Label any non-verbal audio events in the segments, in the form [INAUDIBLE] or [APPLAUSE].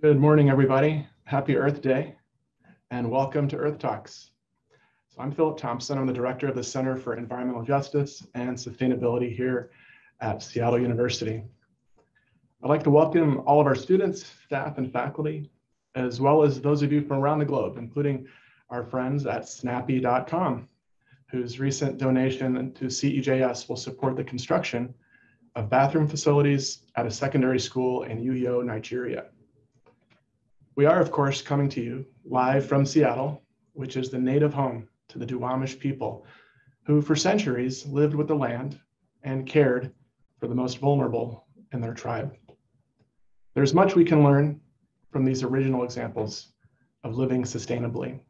Good morning, everybody. Happy Earth Day, and welcome to Earth Talks. So I'm Phillip Thompson. I'm the director of the Center for Environmental Justice and Sustainability here at Seattle University. I'd like to welcome all of our students, staff, and faculty, as well as those of you from around the globe, including our friends at snappy.com, whose recent donation to CEJS will support the construction of bathroom facilities at a secondary school in Uyo, Nigeria. We are, of course, coming to you live from Seattle, which is the native home to the Duwamish people, who for centuries lived with the land and cared for the most vulnerable in their tribe. There's much we can learn from these original examples of living sustainably.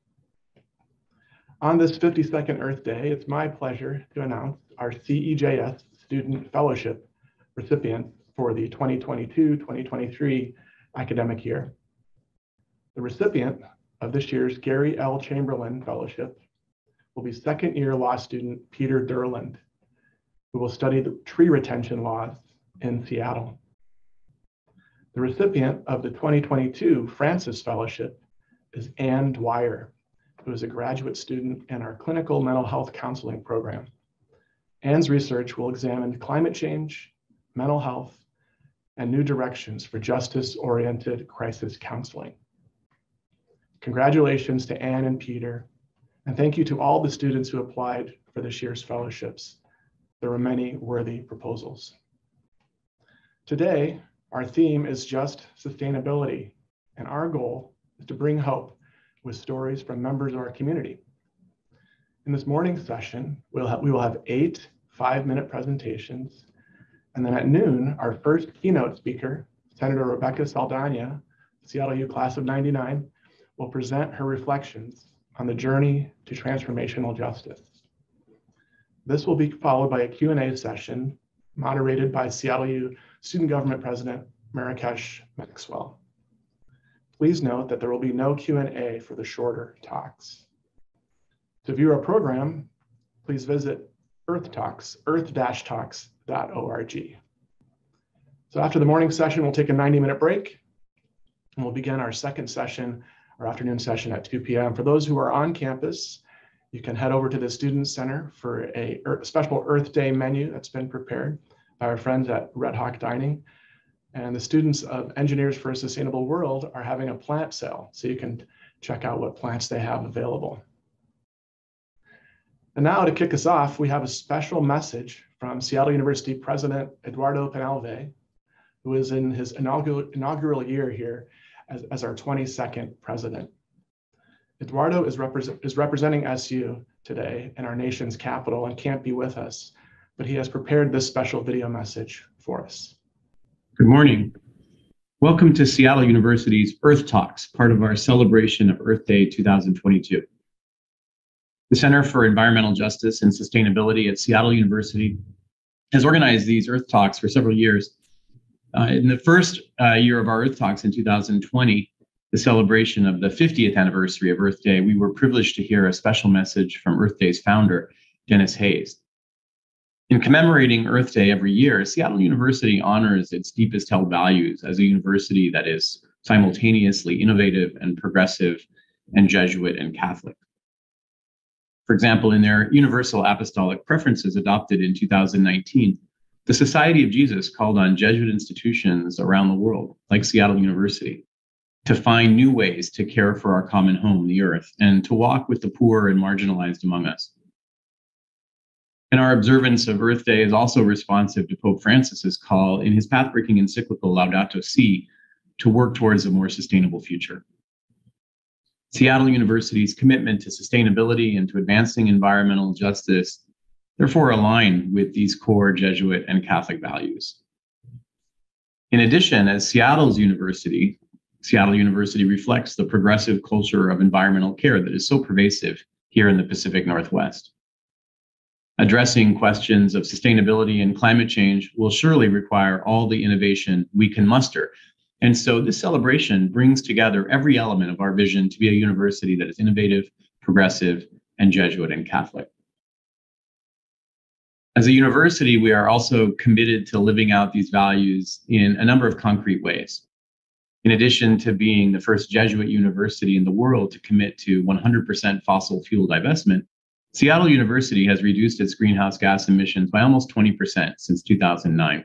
On this 52nd Earth Day, it's my pleasure to announce our CEJS Student Fellowship recipient for the 2022-2023 academic year. The recipient of this year's Gary L. Chamberlain Fellowship will be second year law student Peter Durland, who will study the tree retention laws in Seattle. The recipient of the 2022 Francis Fellowship is Ann Dwyer, who is a graduate student in our clinical mental health counseling program. Ann's research will examine climate change, mental health, and new directions for justice oriented crisis counseling. Congratulations to Anne and Peter, and thank you to all the students who applied for this year's fellowships. There were many worthy proposals. Today, our theme is just sustainability, and our goal is to bring hope with stories from members of our community. In this morning's session, we'll have, we will have eight five-minute presentations, and then at noon, our first keynote speaker, Senator Rebecca Saldaña, Seattle U Class of 99, will present her reflections on the journey to transformational justice. This will be followed by a Q&A session moderated by Seattle U Student Government President Marrakech Maxwell. Please note that there will be no Q&A for the shorter talks. To view our program, please visit Earth Talks, earth-talks.org. So after the morning session, we'll take a 90-minute break, and we'll begin our second session our afternoon session at 2 p.m. For those who are on campus, you can head over to the Student Center for a special Earth Day menu that's been prepared by our friends at Red Hawk Dining. And the students of Engineers for a Sustainable World are having a plant sale, so you can check out what plants they have available. And now to kick us off, we have a special message from Seattle University President Eduardo Peñalver, who is in his inaugural, inaugural year here as, as our 22nd president. Eduardo is, is representing SU today in our nation's capital and can't be with us, but he has prepared this special video message for us. Good morning. Welcome to Seattle University's Earth Talks, part of our celebration of Earth Day 2022. The Center for Environmental Justice and Sustainability at Seattle University has organized these Earth Talks for several years uh, in the first uh, year of our Earth Talks in 2020, the celebration of the 50th anniversary of Earth Day, we were privileged to hear a special message from Earth Day's founder, Denis Hayes. In commemorating Earth Day every year, Seattle University honors its deepest held values as a university that is simultaneously innovative and progressive and Jesuit and Catholic. For example, in their Universal Apostolic Preferences adopted in 2019, the Society of Jesus called on Jesuit institutions around the world, like Seattle University, to find new ways to care for our common home, the earth, and to walk with the poor and marginalized among us. And our observance of Earth Day is also responsive to Pope Francis's call in his pathbreaking encyclical Laudato Si to work towards a more sustainable future. Seattle University's commitment to sustainability and to advancing environmental justice therefore align with these core Jesuit and Catholic values. In addition, as Seattle's university, Seattle University reflects the progressive culture of environmental care that is so pervasive here in the Pacific Northwest. Addressing questions of sustainability and climate change will surely require all the innovation we can muster. And so this celebration brings together every element of our vision to be a university that is innovative, progressive, and Jesuit and Catholic. As a university, we are also committed to living out these values in a number of concrete ways. In addition to being the first Jesuit university in the world to commit to 100% fossil fuel divestment, Seattle University has reduced its greenhouse gas emissions by almost 20% since 2009.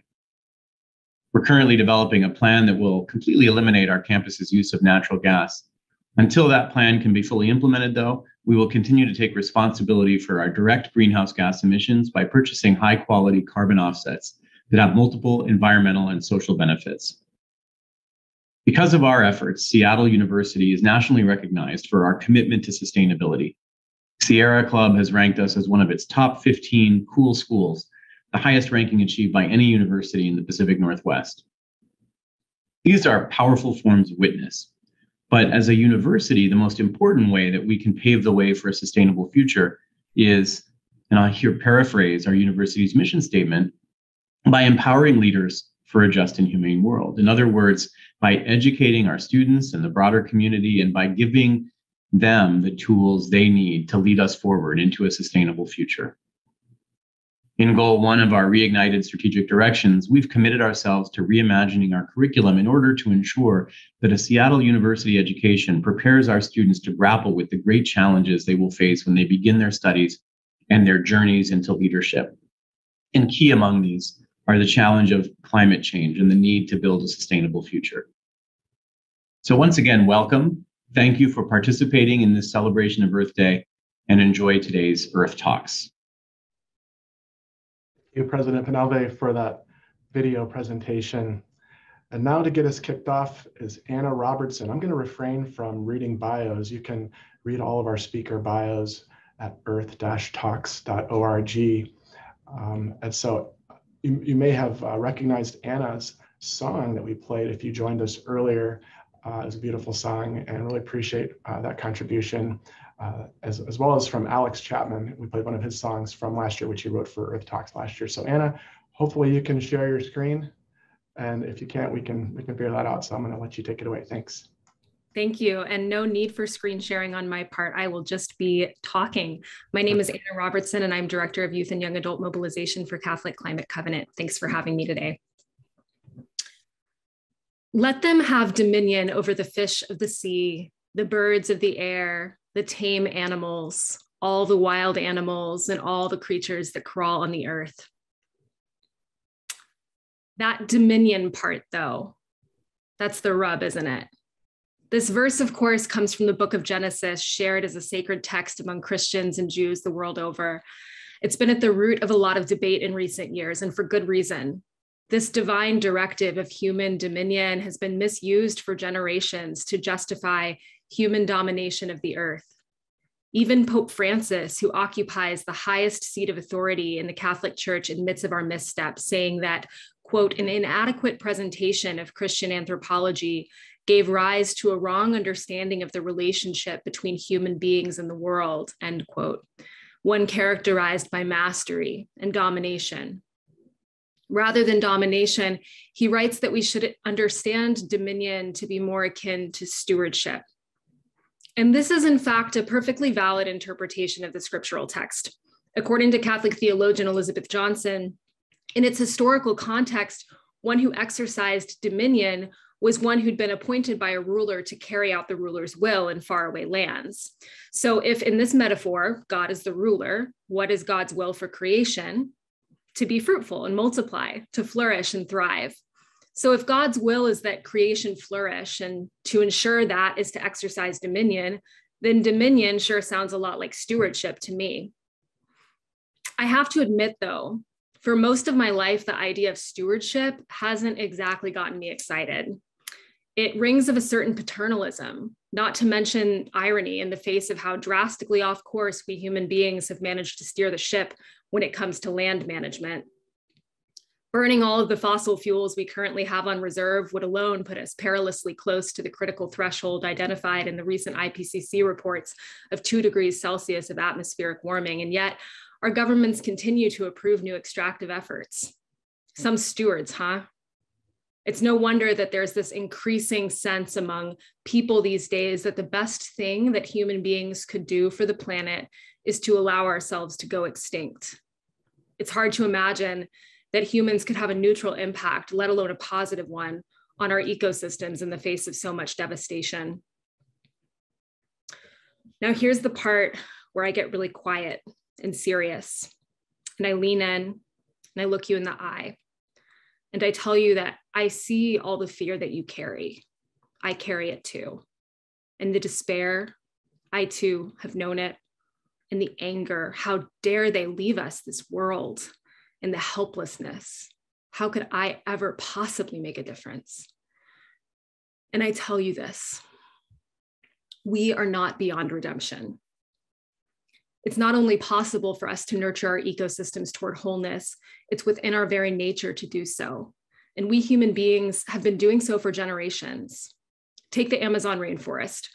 We're currently developing a plan that will completely eliminate our campus's use of natural gas. Until that plan can be fully implemented, though, we will continue to take responsibility for our direct greenhouse gas emissions by purchasing high quality carbon offsets that have multiple environmental and social benefits. Because of our efforts, Seattle University is nationally recognized for our commitment to sustainability. Sierra Club has ranked us as one of its top 15 cool schools, the highest ranking achieved by any university in the Pacific Northwest. These are powerful forms of witness. But as a university, the most important way that we can pave the way for a sustainable future is, and I'll here paraphrase our university's mission statement, by empowering leaders for a just and humane world. In other words, by educating our students and the broader community and by giving them the tools they need to lead us forward into a sustainable future. In goal one of our reignited strategic directions, we've committed ourselves to reimagining our curriculum in order to ensure that a Seattle University education prepares our students to grapple with the great challenges they will face when they begin their studies and their journeys into leadership. And key among these are the challenge of climate change and the need to build a sustainable future. So once again, welcome. Thank you for participating in this celebration of Earth Day and enjoy today's Earth Talks. You, President Peñalver, for that video presentation. And now to get us kicked off is Anna Robertson. I'm going to refrain from reading bios. You can read all of our speaker bios at earth-talks.org. Um, and so you, you may have uh, recognized Anna's song that we played if you joined us earlier. Uh, it's a beautiful song and really appreciate uh, that contribution, uh, as, as well as from Alex Chapman. We played one of his songs from last year, which he wrote for Earth Talks last year. So Anna, hopefully you can share your screen. And if you can't, we can, we can figure that out. So I'm gonna let you take it away. Thanks. Thank you. And no need for screen sharing on my part. I will just be talking. My name is Anna Robertson, and I'm Director of Youth and Young Adult Mobilization for Catholic Climate Covenant. Thanks for having me today. Let them have dominion over the fish of the sea, the birds of the air, the tame animals, all the wild animals, and all the creatures that crawl on the earth. That dominion part, though, that's the rub, isn't it? This verse, of course, comes from the book of Genesis, shared as a sacred text among Christians and Jews the world over. It's been at the root of a lot of debate in recent years, and for good reason. This divine directive of human dominion has been misused for generations to justify human domination of the earth. Even Pope Francis, who occupies the highest seat of authority in the Catholic Church, admits of our missteps, saying that, quote, an inadequate presentation of Christian anthropology gave rise to a wrong understanding of the relationship between human beings and the world, end quote, one characterized by mastery and domination. Rather than domination, he writes that we should understand dominion to be more akin to stewardship. And this is, in fact, a perfectly valid interpretation of the scriptural text. According to Catholic theologian Elizabeth Johnson, in its historical context, one who exercised dominion was one who'd been appointed by a ruler to carry out the ruler's will in faraway lands. So, if in this metaphor, God is the ruler, what is God's will for creation? To be fruitful and multiply, to flourish and thrive. So, if God's will is that creation flourish and to ensure that is to exercise dominion, then dominion sure sounds a lot like stewardship to me. I have to admit, though, for most of my life, the idea of stewardship hasn't exactly gotten me excited. It rings of a certain paternalism, not to mention irony in the face of how drastically off course we human beings have managed to steer the ship when it comes to land management. Burning all of the fossil fuels we currently have on reserve would alone put us perilously close to the critical threshold identified in the recent IPCC reports of two degrees Celsius of atmospheric warming. And yet, our governments continue to approve new extractive efforts. Some stewards, huh? It's no wonder that there's this increasing sense among people these days that the best thing that human beings could do for the planet is to allow ourselves to go extinct. It's hard to imagine that humans could have a neutral impact, let alone a positive one, on our ecosystems in the face of so much devastation. Now, here's the part where I get really quiet and serious. And I lean in and I look you in the eye. And I tell you that I see all the fear that you carry. I carry it too. And the despair, I too have known it. And the anger, how dare they leave us this world? And the helplessness, how could I ever possibly make a difference? And I tell you this we are not beyond redemption. It's not only possible for us to nurture our ecosystems toward wholeness, it's within our very nature to do so. And we human beings have been doing so for generations. Take the Amazon rainforest,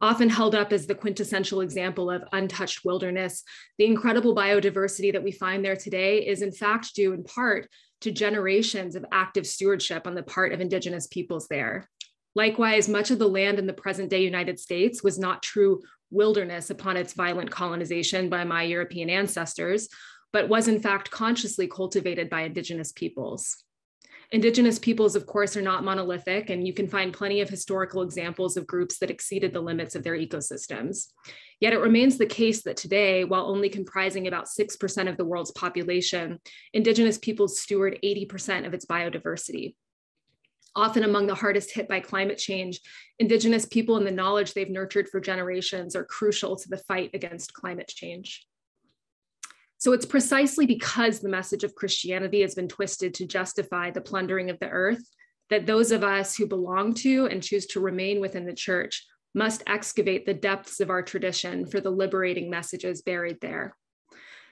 often held up as the quintessential example of untouched wilderness. The incredible biodiversity that we find there today is, in fact, due in part to generations of active stewardship on the part of Indigenous peoples there. Likewise, much of the land in the present day United States was not true wilderness upon its violent colonization by my European ancestors, but was in fact consciously cultivated by Indigenous peoples. Indigenous peoples, of course, are not monolithic, and you can find plenty of historical examples of groups that exceeded the limits of their ecosystems. Yet it remains the case that today, while only comprising about 6% of the world's population, Indigenous peoples steward 80% of its biodiversity often among the hardest hit by climate change, Indigenous people and the knowledge they've nurtured for generations are crucial to the fight against climate change. So it's precisely because the message of Christianity has been twisted to justify the plundering of the earth that those of us who belong to and choose to remain within the church must excavate the depths of our tradition for the liberating messages buried there.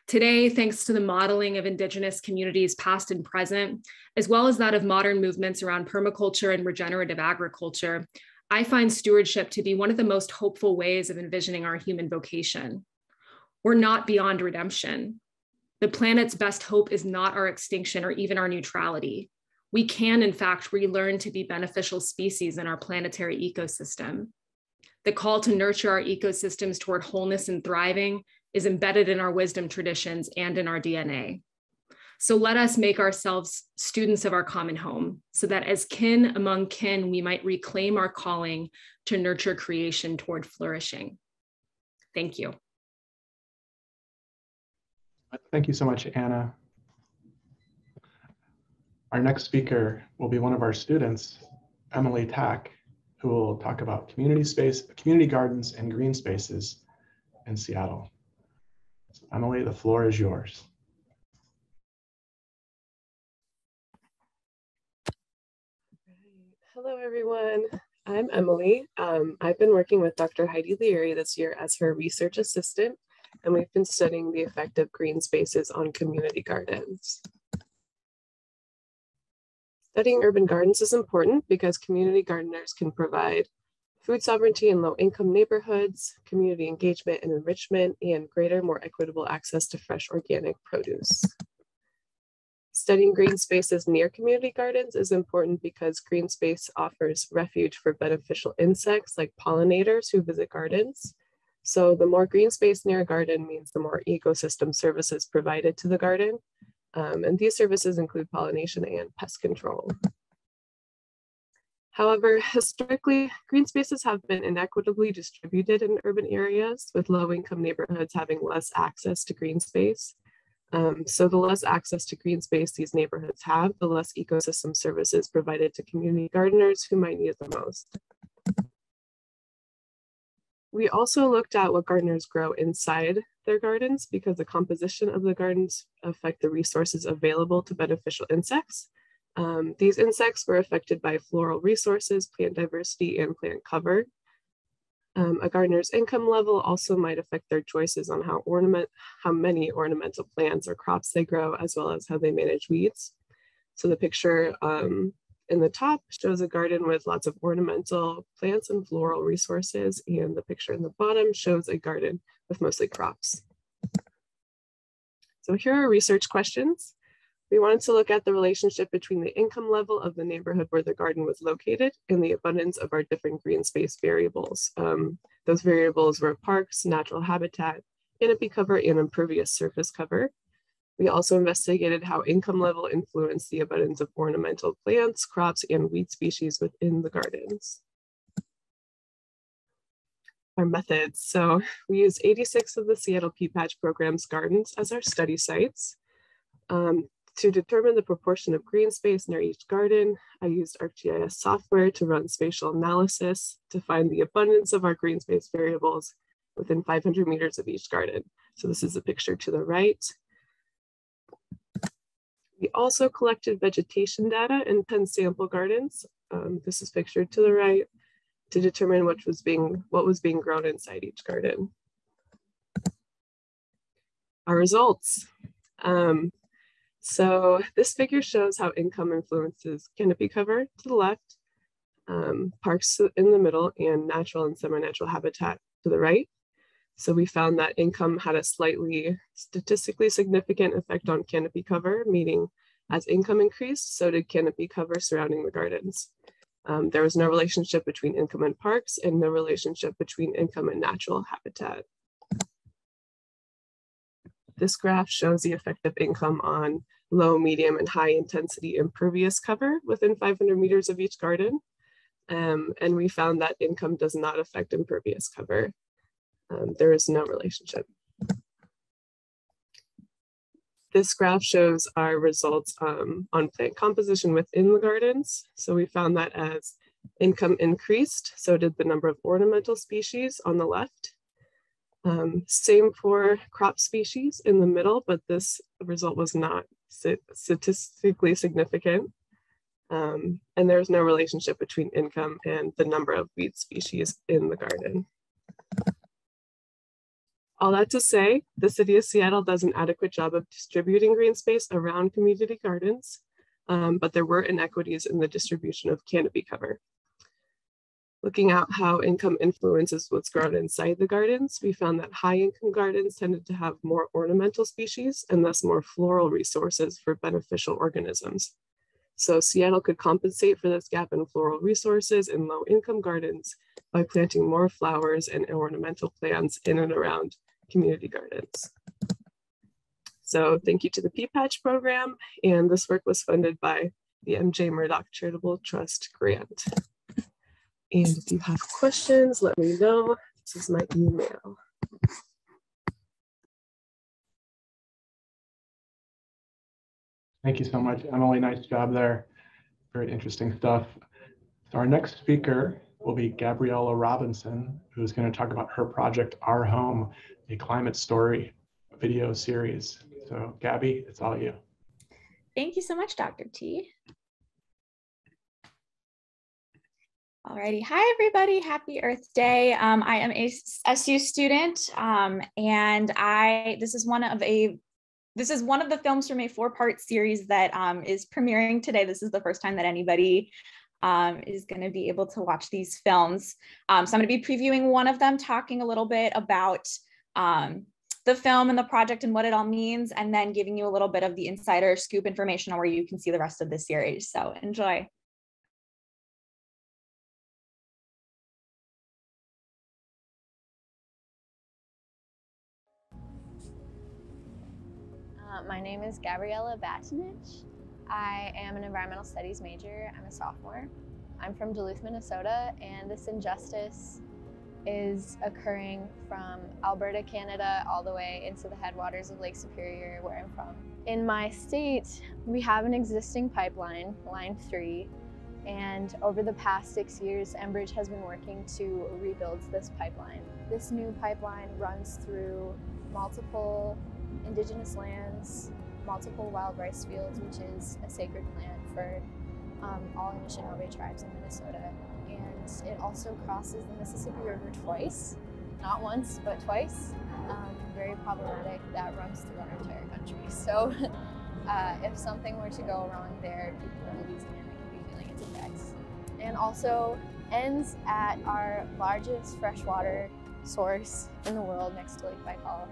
Today, thanks to the modeling of Indigenous communities past and present, as well as that of modern movements around permaculture and regenerative agriculture, I find stewardship to be one of the most hopeful ways of envisioning our human vocation. We're not beyond redemption. The planet's best hope is not our extinction or even our neutrality. We can, in fact, relearn to be beneficial species in our planetary ecosystem. The call to nurture our ecosystems toward wholeness and thriving is embedded in our wisdom traditions and in our DNA. So let us make ourselves students of our common home so that as kin among kin, we might reclaim our calling to nurture creation toward flourishing. Thank you. Thank you so much, Anna. Our next speaker will be one of our students, Emily Tacke, who will talk about community space, community gardens and green spaces in Seattle. Emily, the floor is yours. Hello, everyone. I'm Emily. Um, I've been working with Dr. Heidi Liere this year as her research assistant, and we've been studying the effect of green spaces on community gardens. Studying urban gardens is important because community gardeners can provide food sovereignty in low income neighborhoods, community engagement and enrichment, and greater, more equitable access to fresh organic produce. Studying green spaces near community gardens is important because green space offers refuge for beneficial insects like pollinators who visit gardens. So the more green space near a garden means the more ecosystem services provided to the garden. Um, and these services include pollination and pest control. However, historically, green spaces have been inequitably distributed in urban areas, with low income neighborhoods having less access to green space. Um, so the less access to green space these neighborhoods have, the less ecosystem services provided to community gardeners who might need it the most. We also looked at what gardeners grow inside their gardens because the composition of the gardens affect the resources available to beneficial insects. Um, these insects were affected by floral resources, plant diversity, and plant cover. Um, a gardener's income level also might affect their choices on how ornament, how many ornamental plants or crops they grow, as well as how they manage weeds. So the picture um, in the top shows a garden with lots of ornamental plants and floral resources, and the picture in the bottom shows a garden with mostly crops. So here are research questions. We wanted to look at the relationship between the income level of the neighborhood where the garden was located and the abundance of our different green space variables. Um, those variables were parks, natural habitat, canopy cover, and impervious surface cover. We also investigated how income level influenced the abundance of ornamental plants, crops, and weed species within the gardens. Our methods. So we used 86 of the Seattle Pea Patch program's gardens as our study sites. Um, to determine the proportion of green space near each garden, I used ArcGIS software to run spatial analysis to find the abundance of our green space variables within 500 meters of each garden. So this is a picture to the right. We also collected vegetation data in 10 sample gardens. Um, this is pictured to the right to determine what was being what was being grown inside each garden. Our results. Um, so this figure shows how income influences canopy cover to the left, um, parks in the middle, and natural and semi-natural habitat to the right. So we found that income had a slightly statistically significant effect on canopy cover, meaning as income increased, so did canopy cover surrounding the gardens. Um, there was no relationship between income and parks and no relationship between income and natural habitat. This graph shows the effect of income on low, medium, and high intensity impervious cover within 500 meters of each garden. Um, and we found that income does not affect impervious cover. Um, there is no relationship. This graph shows our results um, on plant composition within the gardens. So we found that as income increased, so did the number of ornamental species on the left. Um, same for crop species in the middle, but this result was not statistically significant. Um, and there's no relationship between income and the number of weed species in the garden. All that to say, the city of Seattle does an adequate job of distributing green space around community gardens, um, but there were inequities in the distribution of canopy cover. Looking at how income influences what's grown inside the gardens, we found that high income gardens tended to have more ornamental species and thus more floral resources for beneficial organisms. So Seattle could compensate for this gap in floral resources in low income gardens by planting more flowers and ornamental plants in and around community gardens. So thank you to the Pea Patch program. And this work was funded by the MJ Murdock Charitable Trust grant. And if you have questions, let me know. This is my email. Thank you so much, Emily. Nice job there. Very interesting stuff. So our next speaker will be Gabriella Robinson, who's going to talk about her project, Our Home, a climate story video series. So Gabby, it's all you. Thank you so much, Dr. T. Alrighty, hi everybody, happy Earth Day. Um, I am a SU student um, and I, this is one of a, this is one of the films from a four part series that um, is premiering today. This is the first time that anybody um, is gonna be able to watch these films. Um, so I'm gonna be previewing one of them, talking a little bit about um, the film and the project and what it all means, and then giving you a little bit of the insider scoop information on where you can see the rest of the series. So enjoy. My name is Gabriella Batinich. I am an environmental studies major. I'm a sophomore. I'm from Duluth, Minnesota, and this injustice is occurring from Alberta, Canada, all the way into the headwaters of Lake Superior, where I'm from. In my state, we have an existing pipeline, Line 3, and over the past six years, Enbridge has been working to rebuild this pipeline. This new pipeline runs through multiple indigenous lands, multiple wild rice fields, which is a sacred plant for um, all Anishinaabe tribes in Minnesota. And it also crosses the Mississippi River twice, not once, but twice. Um, very problematic that runs through our entire country. [LAUGHS] So uh, if something were to go wrong there, people in Louisiana could be feeling its effects. And also ends at our largest freshwater source in the world next to Lake Baikal.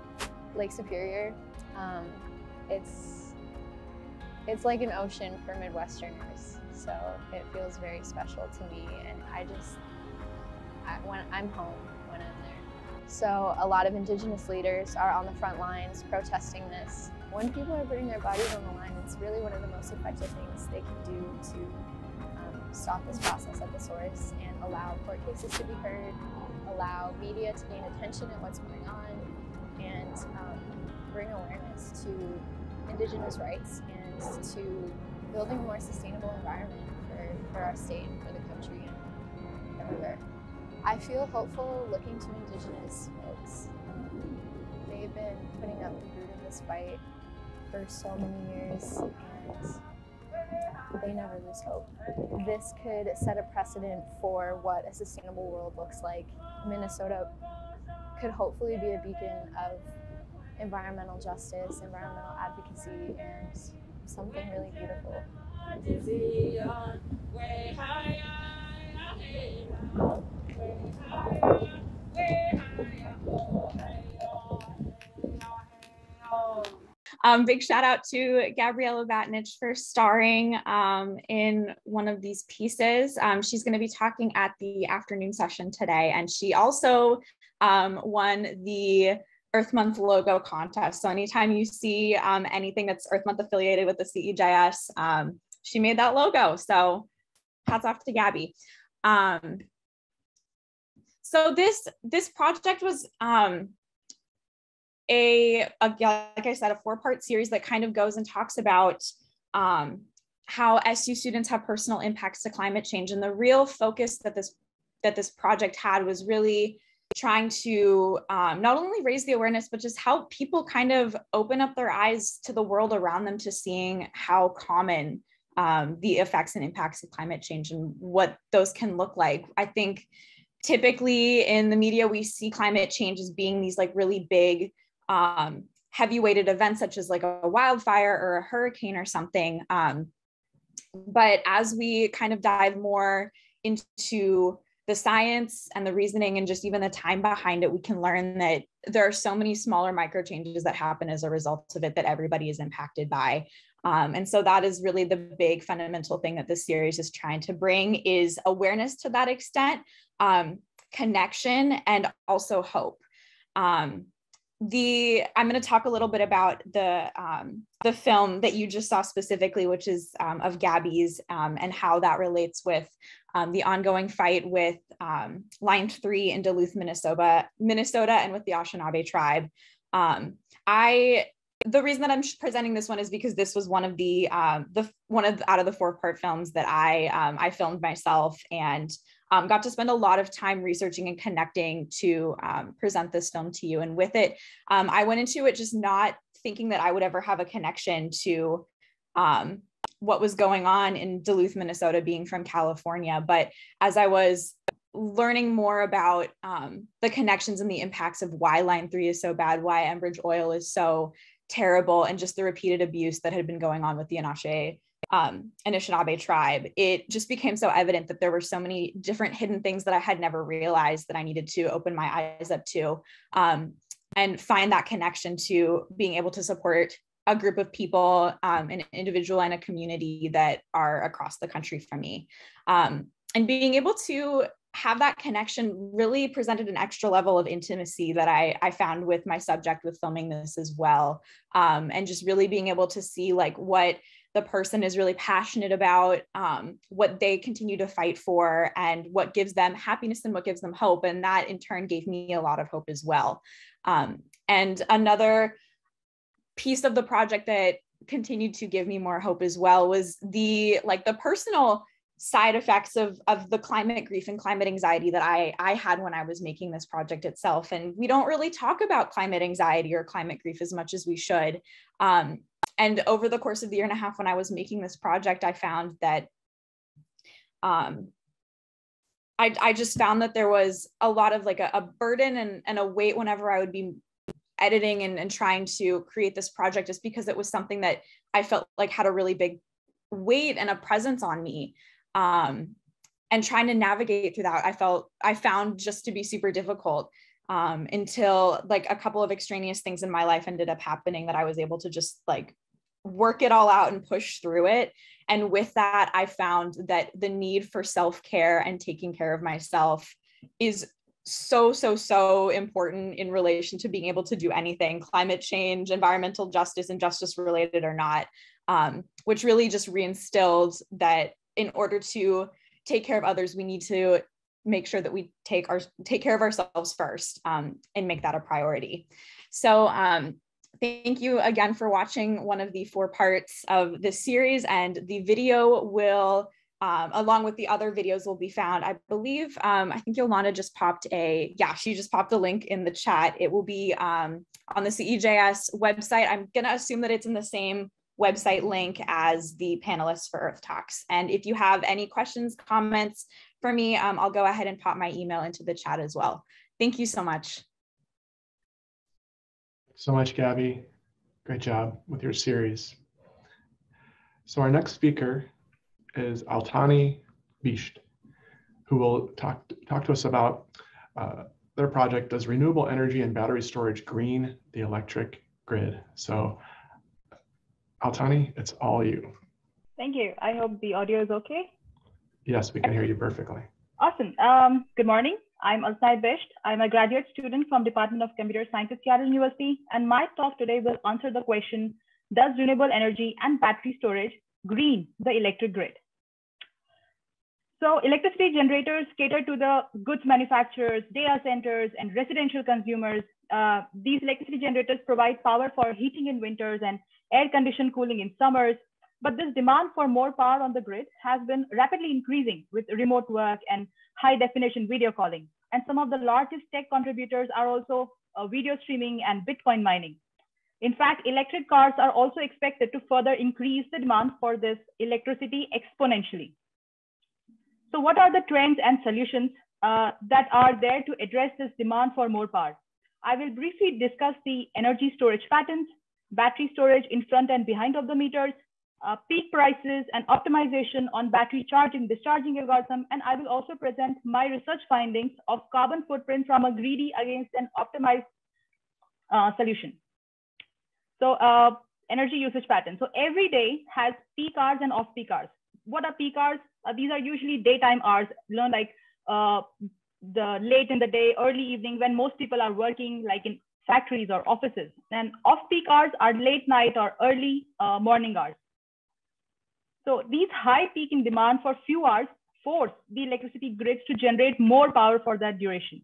Lake Superior. Um, it's it's like an ocean for Midwesterners, so it feels very special to me, and I just I, when I'm home when I'm there. So a lot of Indigenous leaders are on the front lines protesting this, when people are putting their bodies on the line, it's really one of the most effective things they can do to um, stop this process at the source and allow court cases to be heard, allow media to gain attention at what's going on, and um, bring awareness to Indigenous rights and to building a more sustainable environment for, for our state and for the country and everywhere. I feel hopeful looking to Indigenous folks. They've been putting up the boot in this fight for so many years and they never lose hope. This could set a precedent for what a sustainable world looks like. Minnesota could hopefully be a beacon of environmental justice, environmental advocacy, and something really beautiful. Um, big shout out to Gabriella Batnich for starring um, in one of these pieces. Um, she's going to be talking at the afternoon session today, and she also um, won the Earth Month logo contest. So anytime you see um, anything that's Earth Month affiliated with the CEJS, um, she made that logo. So hats off to Gabby. so this this project was a, a like I said, a four part series that kind of goes and talks about um, how SU students have personal impacts to climate change. And the real focus that this that this project had was really trying to um, not only raise the awareness, but just help people kind of open up their eyes to the world around them to seeing how common um, the effects and impacts of climate change and what those can look like. I think typically in the media, we see climate change as being these like really big um, heavy weighted events such as like a wildfire or a hurricane or something. Um, but as we kind of dive more into the science and the reasoning and just even the time behind it, we can learn that there are so many smaller micro changes that happen as a result of it that everybody is impacted by. Um, and so that is really the big fundamental thing that this series is trying to bring is awareness to that extent, um, connection, and also hope. Um, the i'm going to talk a little bit about the um, the film that you just saw specifically which is um, of gabby's um, and how that relates with um, the ongoing fight with um, line 3 in duluth minnesota minnesota and with the anishinaabe tribe. Um, i the reason that i'm presenting this one is because this was one of the the one of out of the four part films that i i filmed myself and um, got to spend a lot of time researching and connecting to um, present this film to you. And with it, um, I went into it just not thinking that I would ever have a connection to um, what was going on in Duluth, Minnesota, being from California. But as I was learning more about um, the connections and the impacts of why Line 3 is so bad, why Enbridge Oil is so terrible, and just the repeated abuse that had been going on with the Anache um, Anishinaabe tribe, it just became so evident that there were so many different hidden things that I had never realized that I needed to open my eyes up to um, and find that connection to being able to support a group of people, um, an individual and a community that are across the country from me. Um, and being able to have that connection really presented an extra level of intimacy that I, I found with my subject with filming this as well. Um, and just really being able to see like what the person is really passionate about um, what they continue to fight for and what gives them happiness and what gives them hope and that in turn gave me a lot of hope as well um, and another piece of the project that continued to give me more hope as well was the like the personal side effects of of the climate grief and climate anxiety that I I had when I was making this project itself. And we don't really talk about climate anxiety or climate grief as much as we should. Um, and over the course of the year and a half when I was making this project, I found that um, I, I just found that there was a lot of like a, a burden and, and a weight whenever I would be editing and, and trying to create this project just because it was something that I felt like had a really big weight and a presence on me. Um, and trying to navigate through that, I felt I found just to be super difficult um, until like a couple of extraneous things in my life ended up happening that I was able to just like work it all out and push through it. And with that, I found that the need for self care and taking care of myself is so so so important in relation to being able to do anything climate change environmental justice and justice related or not um, which really just reinstilled that in order to take care of others we need to make sure that we take our take care of ourselves first um, and make that a priority so um, thank you again for watching one of the four parts of this series and the video will um, along with the other videos will be found. I believe, um, I think Yolanda just popped a, yeah, she just popped a link in the chat. It will be um, on the CEJS website. I'm gonna assume that it's in the same website link as the panelists for Earth Talks. And if you have any questions, comments for me, um, I'll go ahead and pop my email into the chat as well. Thank you so much. So much, Gabby. Great job with your series. So our next speaker is Altanai Bisht, who will talk, talk to us about uh, their project, Does Renewable Energy and Battery Storage Green the Electric Grid? So Altanai, it's all you. Thank you. I hope the audio is okay. Yes, we can hear you perfectly. Awesome. Um, good morning. I'm Altanai Bisht. I'm a graduate student from Department of Computer Science at Seattle University, and my talk today will answer the question, does renewable energy and battery storage green the electric grid? So electricity generators cater to the goods manufacturers, data centers, and residential consumers. Uh, these electricity generators provide power for heating in winters and air conditioned cooling in summers. But this demand for more power on the grid has been rapidly increasing with remote work and high definition video calling. And some of the largest tech contributors are also uh, video streaming and Bitcoin mining. In fact, electric cars are also expected to further increase the demand for this electricity exponentially. So what are the trends and solutions uh, that are there to address this demand for more power? I will briefly discuss the energy storage patterns, battery storage in front and behind of the meters, uh, peak prices and optimization on battery charging discharging algorithm. And I will also present my research findings of carbon footprint from a greedy against an optimized uh, solution. So uh, energy usage pattern. So every day has peak hours and off peak hours. What are peak hours? Uh, these are usually daytime hours, learn like uh, the late in the day, early evening when most people are working like in factories or offices. And off-peak hours are late night or early uh, morning hours. So these high peak in demand for few hours force the electricity grids to generate more power for that duration.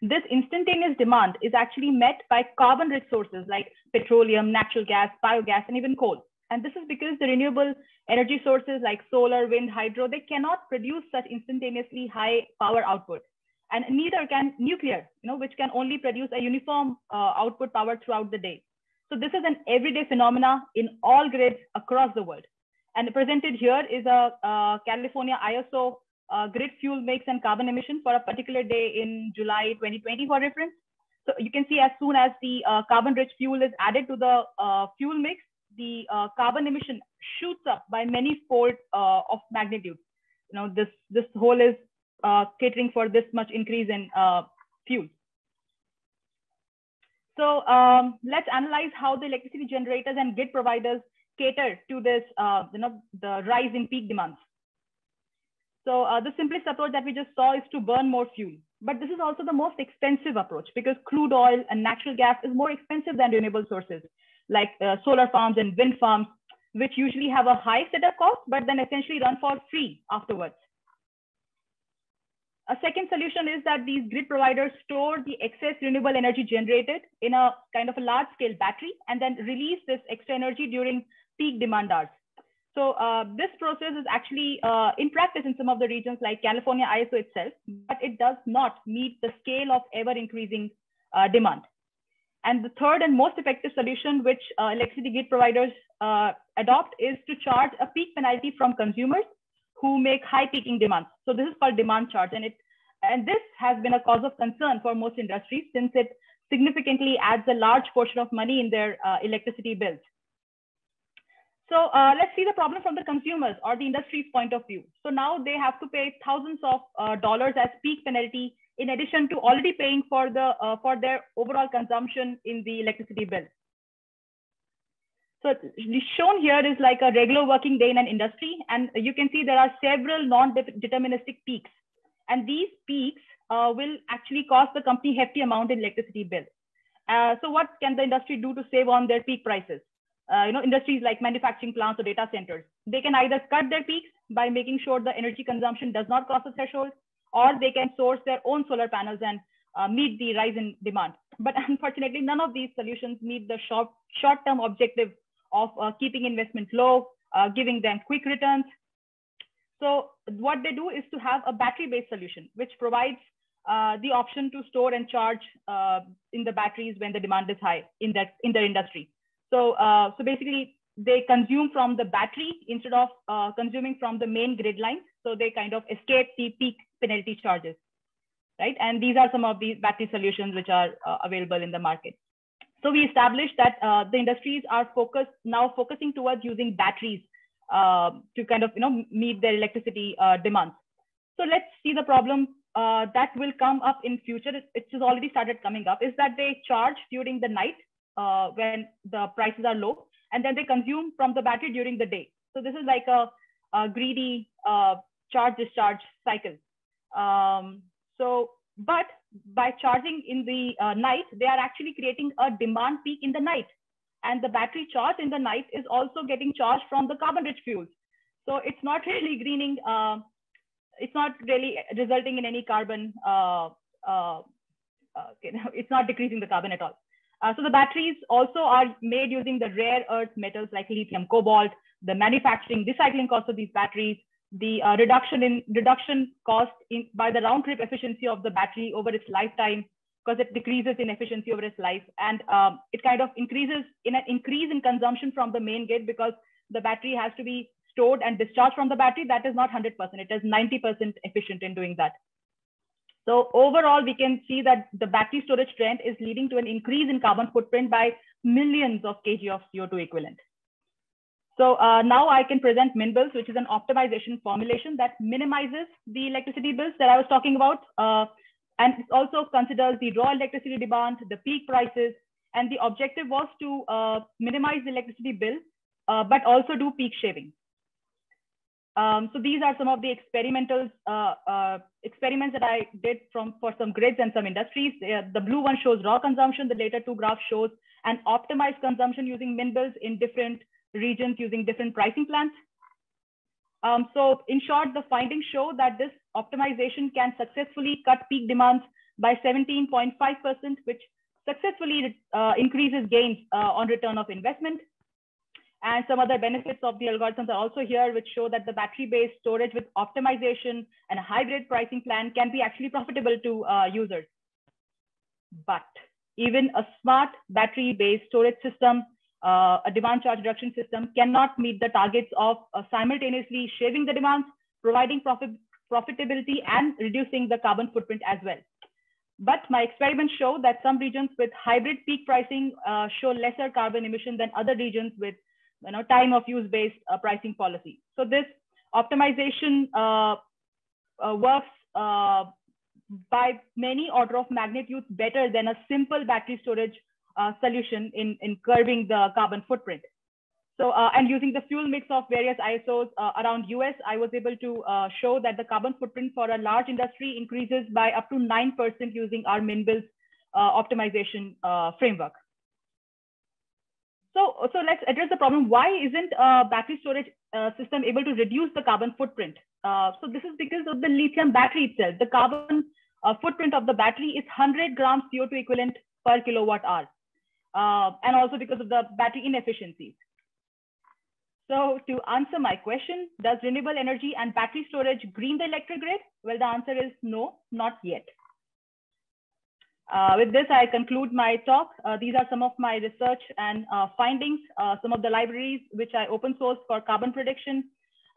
This instantaneous demand is actually met by carbon rich sources like petroleum, natural gas, biogas, and even coal. And this is because the renewable energy sources like solar, wind, hydro, they cannot produce such instantaneously high power output. And neither can nuclear, you know, which can only produce a uniform uh, output power throughout the day. So this is an everyday phenomena in all grids across the world. And presented here is a, a California ISO uh, grid fuel mix and carbon emission for a particular day in July 2020 for reference. So you can see as soon as the uh, carbon rich fuel is added to the uh, fuel mix, the uh, carbon emission shoots up by many fold uh, of magnitude. You know, this, this whole is uh, catering for this much increase in fuel. So um, let's analyze how the electricity generators and grid providers cater to this, uh, you know, the rise in peak demands. So uh, the simplest approach that we just saw is to burn more fuel. But this is also the most expensive approach because crude oil and natural gas is more expensive than renewable sources like uh, solar farms and wind farms, which usually have a high setup cost, but then essentially run for free afterwards. A second solution is that these grid providers store the excess renewable energy generated in a kind of a large scale battery and then release this extra energy during peak demand hours. So uh, this process is actually uh, in practice in some of the regions like California ISO itself, but it does not meet the scale of ever increasing uh, demand. And the third and most effective solution which uh, electricity grid providers uh, adopt is to charge a peak penalty from consumers who make high peaking demands. So this is called demand charge. And, it, and this has been a cause of concern for most industries since it significantly adds a large portion of money in their uh, electricity bills. So uh, let's see the problem from the consumers or the industry's point of view. So now they have to pay thousands of uh, dollars as peak penalty in addition to already paying for the uh, for their overall consumption in the electricity bill. So shown here is like a regular working day in an industry, and you can see there are several non-deterministic peaks. And these peaks uh, will actually cost the company hefty amount in electricity bill. Uh, so what can the industry do to save on their peak prices? Uh, you know, industries like manufacturing plants or data centers, they can either cut their peaks by making sure the energy consumption does not cross the threshold, or they can source their own solar panels and uh, meet the rise in demand. But [LAUGHS] unfortunately, none of these solutions meet the short short-term objective of uh, keeping investment low, uh, giving them quick returns. So what they do is to have a battery-based solution, which provides uh, the option to store and charge in the batteries when the demand is high in that in their industry. So so basically they consume from the battery instead of uh, consuming from the main grid line. So they kind of escape the peak penalty charges, right? And these are some of these battery solutions which are uh, available in the market. So we established that uh, the industries are focused now focusing towards using batteries to kind of you know meet their electricity demands. So let's see the problem uh, that will come up in future, it, has already started coming up, is that they charge during the night uh, when the prices are low, and then they consume from the battery during the day. So this is like a, a greedy uh, charge discharge cycle. Um, so, but by charging in the uh, night, they are actually creating a demand peak in the night. And the battery charge in the night is also getting charged from the carbon rich fuels. So it's not [LAUGHS] really greening uh, it's not really resulting in any carbon, uh, uh, uh it's not decreasing the carbon at all. Uh, so the batteries also are made using the rare earth metals like lithium, cobalt, the manufacturing, recycling cost of these batteries, the uh, reduction in reduction cost in, by the round trip efficiency of the battery over its lifetime because it decreases in efficiency over its life and um, it kind of increases in an increase in consumption from the main grid because the battery has to be stored and discharged from the battery, that is not 100%. It is 90% efficient in doing that. So overall, we can see that the battery storage trend is leading to an increase in carbon footprint by millions of kg of CO2 equivalent. So uh, now I can present MinBills, which is an optimization formulation that minimizes the electricity bills that I was talking about. Uh, and it also considers the raw electricity demand, the peak prices, and the objective was to uh, minimize the electricity bill, uh, but also do peak shaving. Um, so these are some of the experimental uh, uh, experiments that I did from for some grids and some industries. The blue one shows raw consumption. The later two graphs shows an optimized consumption using MinBills in different regions using different pricing plans. Um, so in short, the findings show that this optimization can successfully cut peak demands by 17.5%, which successfully uh, increases gains uh, on return of investment and some other benefits of the algorithms are also here, which show that the battery-based storage with optimization and a hybrid pricing plan can be actually profitable to uh, users. But even a smart battery-based storage system, uh, a demand charge reduction system cannot meet the targets of uh, simultaneously shaving the demands, providing profit, profitability and reducing the carbon footprint as well. But my experiments show that some regions with hybrid peak pricing uh, show lesser carbon emission than other regions with you know, time of use based uh, pricing policy. So this optimization uh, uh, works by many order of magnitude better than a simple battery storage uh, solution in, in curbing the carbon footprint. So, uh, and using the fuel mix of various ISOs around US, I was able to show that the carbon footprint for a large industry increases by up to 9% using our MinBills optimization framework. So, so let's address the problem. Why isn't a battery storage uh, system able to reduce the carbon footprint? Uh, so this is because of the lithium battery itself. The carbon uh, footprint of the battery is 100 grams CO2 equivalent per kilowatt hour. Uh, and also because of the battery inefficiencies. So to answer my question, does renewable energy and battery storage green the electric grid? Well, the answer is no, not yet. Uh, with this, I conclude my talk. Uh, these are some of my research and uh, findings, uh, some of the libraries which I open source for carbon prediction.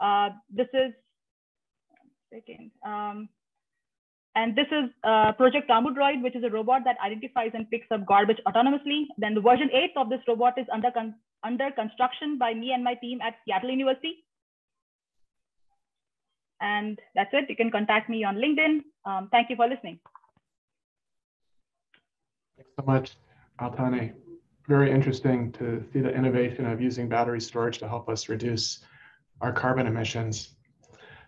Uh, this is, second, um, and this is uh, Project Tambu Droid, which is a robot that identifies and picks up garbage autonomously. Then the version 8 of this robot is under, con under construction by me and my team at Seattle University. And that's it. You can contact me on LinkedIn. Um, thank you for listening. Thanks so much, Altanai. Very interesting to see the innovation of using battery storage to help us reduce our carbon emissions.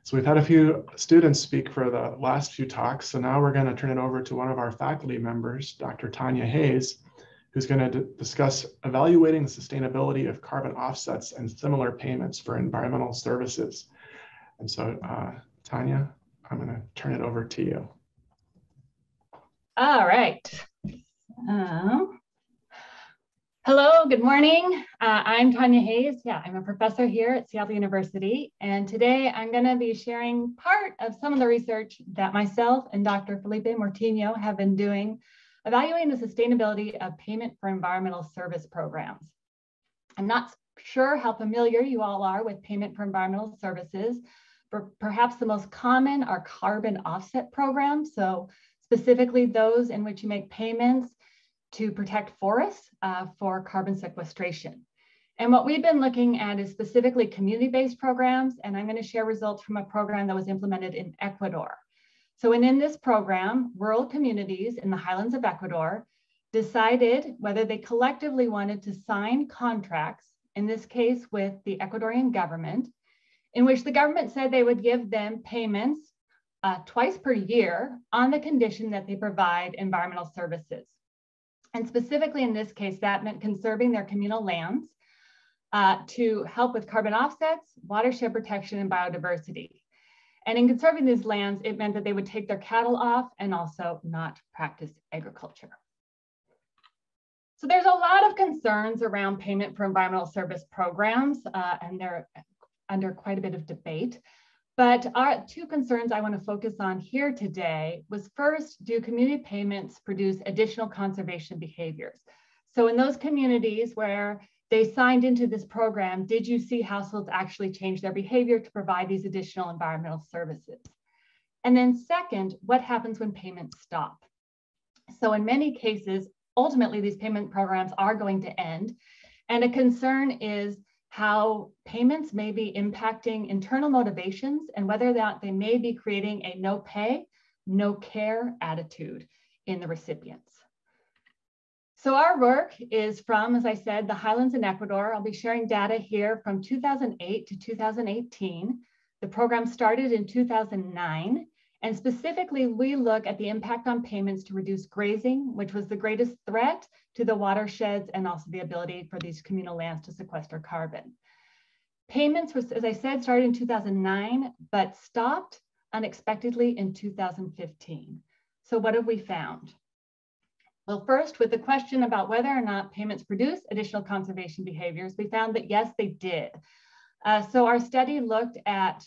So we've had a few students speak for the last few talks. So now we're going to turn it over to one of our faculty members, Dr. Tanya Hayes, who's going to discuss evaluating the sustainability of carbon offsets and similar payments for environmental services. And so, uh, Tanya, I'm going to turn it over to you. All right. Uh, hello, good morning. Uh, I'm Tanya Hayes. Yeah, I'm a professor here at Seattle University. And today I'm going to be sharing part of some of the research that myself and Dr. Felipe Murtinho have been doing, evaluating the sustainability of payment for environmental service programs. I'm not sure how familiar you all are with payment for environmental services. but perhaps the most common are carbon offset programs. So specifically those in which you make payments to protect forests uh, for carbon sequestration. And what we've been looking at is specifically community-based programs, and I'm gonna share results from a program that was implemented in Ecuador. So in, in this program, rural communities in the highlands of Ecuador decided whether they collectively wanted to sign contracts, in this case with the Ecuadorian government, in which the government said they would give them payments uh, twice per year on the condition that they provide environmental services. And specifically in this case, that meant conserving their communal lands uh, to help with carbon offsets, watershed protection, and biodiversity. And in conserving these lands, it meant that they would take their cattle off and also not practice agriculture. So there's a lot of concerns around payment for environmental service programs, uh, and they're under quite a bit of debate. But our two concerns I want to focus on here today was first, do community payments produce additional conservation behaviors? So in those communities where they signed into this program, did you see households actually change their behavior to provide these additional environmental services? And then second, what happens when payments stop? So in many cases, ultimately these payment programs are going to end. And a concern is how payments may be impacting internal motivations and whether not they may be creating a no pay, no care attitude in the recipients. So our work is from, as I said, the Highlands in Ecuador. I'll be sharing data here from 2008 to 2018. The program started in 2009. And specifically, we look at the impact on payments to reduce grazing, which was the greatest threat to the watersheds and also the ability for these communal lands to sequester carbon. Payments, was, as I said, started in 2009, but stopped unexpectedly in 2015. So what have we found? Well, first, with the question about whether or not payments produce additional conservation behaviors, we found that yes, they did. Uh, so our study looked at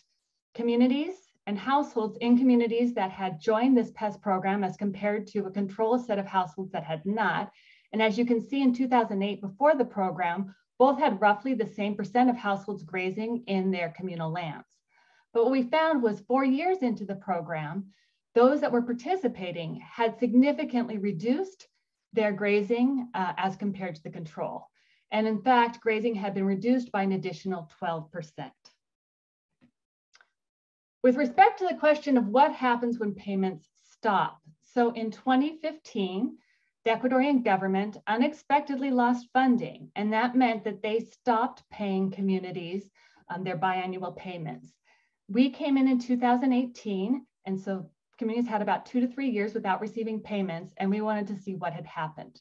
communities and households in communities that had joined this PEST program as compared to a control set of households that had not. And as you can see in 2008, before the program, both had roughly the same percent of households grazing in their communal lands. But what we found was four years into the program, those that were participating had significantly reduced their grazing uh, as compared to the control. And in fact, grazing had been reduced by an additional 12%. With respect to the question of what happens when payments stop. So in 2015, the Ecuadorian government unexpectedly lost funding, and that meant that they stopped paying communities um, their biannual payments. We came in in 2018, and so communities had about two to three years without receiving payments, and we wanted to see what had happened.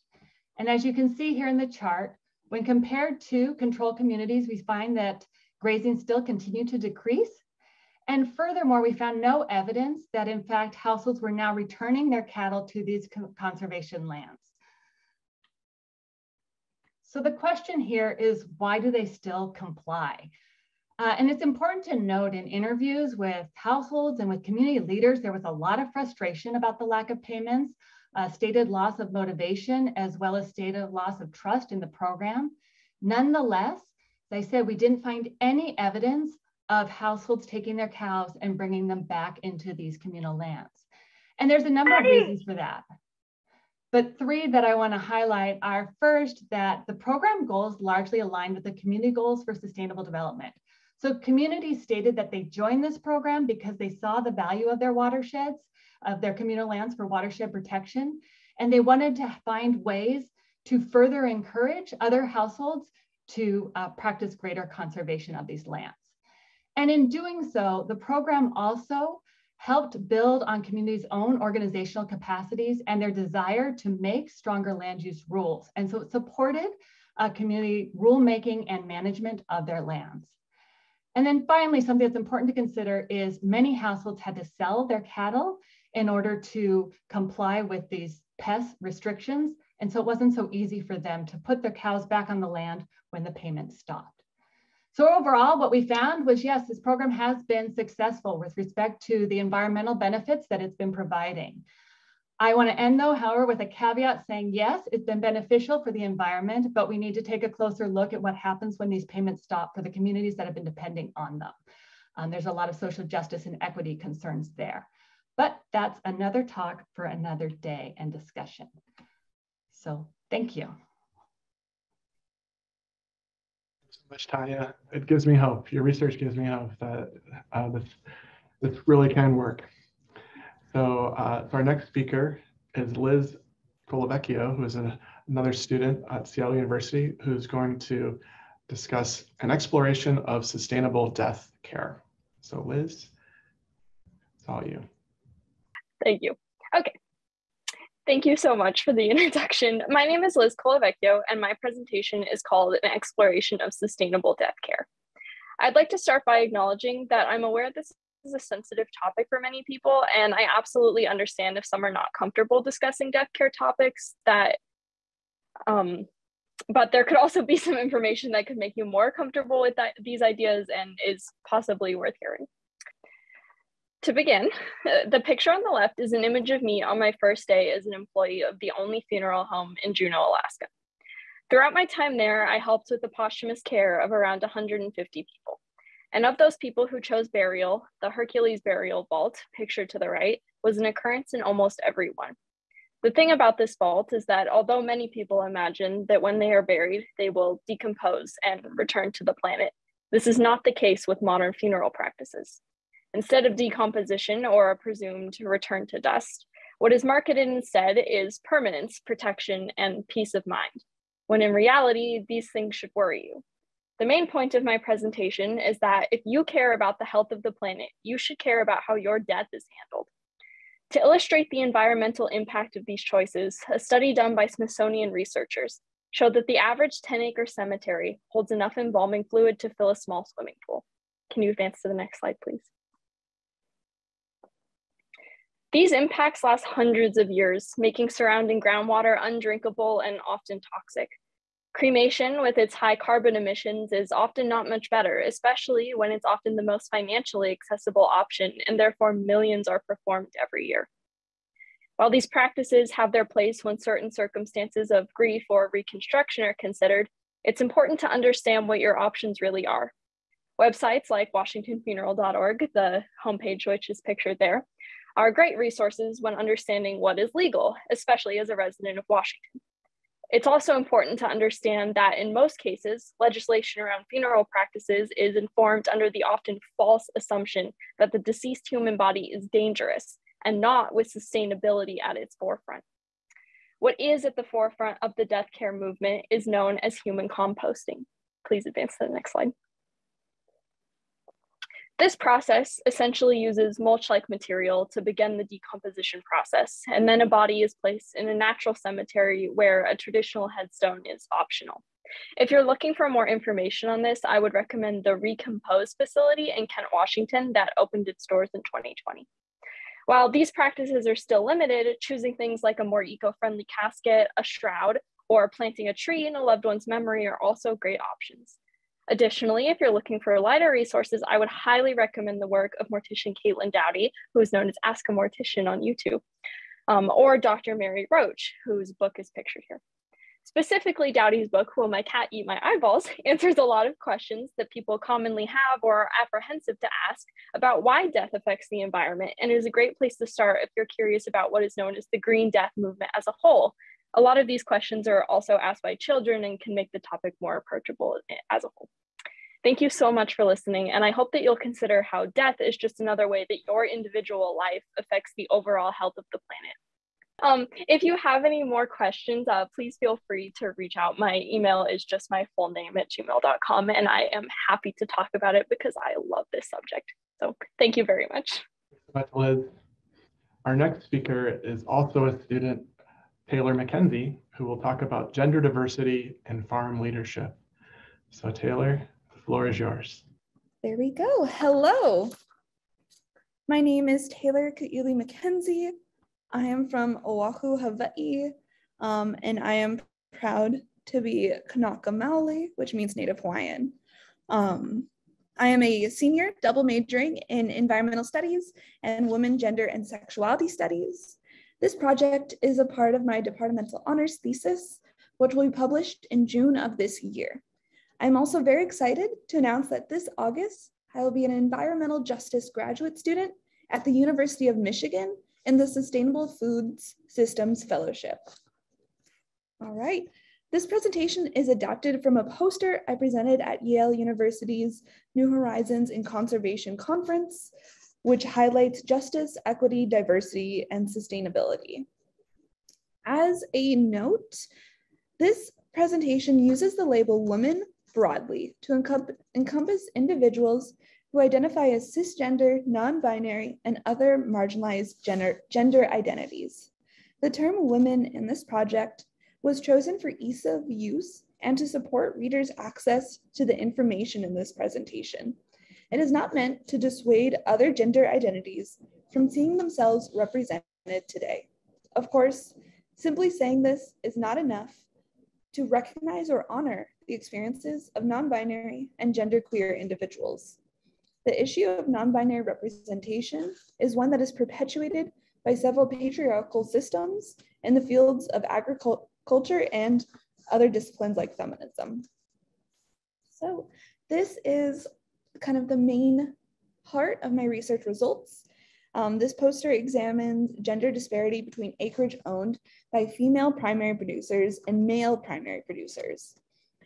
And as you can see here in the chart, when compared to control communities, we find that grazing still continued to decrease, and furthermore, we found no evidence that in fact households were now returning their cattle to these conservation lands. So the question here is why do they still comply? Uh, and it's important to note in interviews with households and with community leaders, there was a lot of frustration about the lack of payments, uh, stated loss of motivation, as well as stated loss of trust in the program. Nonetheless, they said, we didn't find any evidence of households taking their cows and bringing them back into these communal lands. And there's a number of reasons for that. But three that I want to highlight are first, that the program goals largely align with the community goals for sustainable development. So communities stated that they joined this program because they saw the value of their watersheds, of their communal lands for watershed protection, and they wanted to find ways to further encourage other households to uh, practice greater conservation of these lands. And in doing so, the program also helped build on communities' own organizational capacities and their desire to make stronger land use rules. And so it supported uh, community rulemaking and management of their lands. And then finally, something that's important to consider is many households had to sell their cattle in order to comply with these pest restrictions. And so it wasn't so easy for them to put their cows back on the land when the payment stopped. So overall, what we found was, yes, this program has been successful with respect to the environmental benefits that it's been providing. I want to end though, however, with a caveat saying, yes, it's been beneficial for the environment, but we need to take a closer look at what happens when these payments stop for the communities that have been depending on them. Um, there's a lot of social justice and equity concerns there. But that's another talk for another day and discussion. So thank you. Much, Tanya. It gives me hope. Your research gives me hope that uh, this, this really can work. So, uh, so our next speaker is Liz Colavecchio, who is a, another student at Seattle University, who's going to discuss an exploration of sustainable death care. So Liz, it's all you. Thank you. Okay. Thank you so much for the [LAUGHS] introduction. My name is Liz Colavecchio, and my presentation is called An Exploration of Sustainable Death Care. I'd like to start by acknowledging that I'm aware this is a sensitive topic for many people, and I absolutely understand if some are not comfortable discussing death care topics that um, but there could also be some information that could make you more comfortable with that, these ideas and is possibly worth hearing. To begin, [LAUGHS] the picture on the left is an image of me on my first day as an employee of the only funeral home in Juneau, Alaska. Throughout my time there, I helped with the posthumous care of around 150 people. And of those people who chose burial, the Hercules burial vault, pictured to the right, was an occurrence in almost everyone. The thing about this vault is that although many people imagine that when they are buried, they will decompose and return to the planet, this is not the case with modern funeral practices. Instead of decomposition or a presumed return to dust, what is marketed instead is permanence, protection, and peace of mind, when in reality, these things should worry you. The main point of my presentation is that if you care about the health of the planet, you should care about how your death is handled. To illustrate the environmental impact of these choices, a study done by Smithsonian researchers showed that the average 10 acre cemetery holds enough embalming fluid to fill a small swimming pool. Can you advance to the next slide, please? These impacts last hundreds of years, making surrounding groundwater undrinkable and often toxic. Cremation, with its high carbon emissions, is often not much better, especially when it's often the most financially accessible option, and therefore millions are performed every year. While these practices have their place when certain circumstances of grief or reconstruction are considered, it's important to understand what your options really are. Websites like washingtonfuneral.org, the homepage which is pictured there, are great resources when understanding what is legal, especially as a resident of Washington. It's also important to understand that in most cases, legislation around funeral practices is informed under the often false assumption that the deceased human body is dangerous and not with sustainability at its forefront. What is at the forefront of the death care movement is known as human composting. Please advance to the next slide. This process essentially uses mulch-like material to begin the decomposition process, and then a body is placed in a natural cemetery where a traditional headstone is optional. If you're looking for more information on this, I would recommend the Recompose facility in Kent, Washington that opened its doors in 2020. While these practices are still limited, choosing things like a more eco-friendly casket, a shroud, or planting a tree in a loved one's memory are also great options. Additionally, if you're looking for lighter resources, I would highly recommend the work of mortician Caitlin Doughty, who is known as Ask a Mortician on YouTube, um, or Dr. Mary Roach, whose book is pictured here. Specifically, Doughty's book, Will My Cat Eat My Eyeballs, [LAUGHS] answers a lot of questions that people commonly have or are apprehensive to ask about why death affects the environment, and is a great place to start if you're curious about what is known as the green death movement as a whole. A lot of these questions are also asked by children and can make the topic more approachable as a whole. Thank you so much for listening, and I hope that you'll consider how death is just another way that your individual life affects the overall health of the planet. Um, if you have any more questions, uh, please feel free to reach out. My email is just my full name at gmail.com, and I am happy to talk about it because I love this subject. So thank you very much. Thanks, so much, Liz. Our next speaker is also a student, Taylor McKenzie, who will talk about gender diversity and farm leadership. So Taylor, the floor is yours. There we go. Hello. My name is Taylor Kaili McKenzie. I am from Oahu, Hawaii, um, and I am proud to be Kanaka Maoli, which means Native Hawaiian. Um, I am a senior double majoring in environmental studies and women, gender, and sexuality studies. This project is a part of my departmental honors thesis, which will be published in June of this year. I'm also very excited to announce that this August, I will be an environmental justice graduate student at the University of Michigan in the Sustainable Foods Systems Fellowship. All right, this presentation is adapted from a poster I presented at Yale University's New Horizons in Conservation Conference, which highlights justice, equity, diversity, and sustainability. As a note, this presentation uses the label woman broadly to encompass individuals who identify as cisgender, non-binary, and other marginalized gender, gender identities. The term women in this project was chosen for ease of use and to support readers' access to the information in this presentation. It is not meant to dissuade other gender identities from seeing themselves represented today. Of course, simply saying this is not enough to recognize or honor the experiences of non-binary and genderqueer individuals. The issue of non-binary representation is one that is perpetuated by several patriarchal systems in the fields of agriculture and other disciplines like feminism. So this is kind of the main part of my research results. Um, this poster examines gender disparity between acreage owned by female primary producers and male primary producers.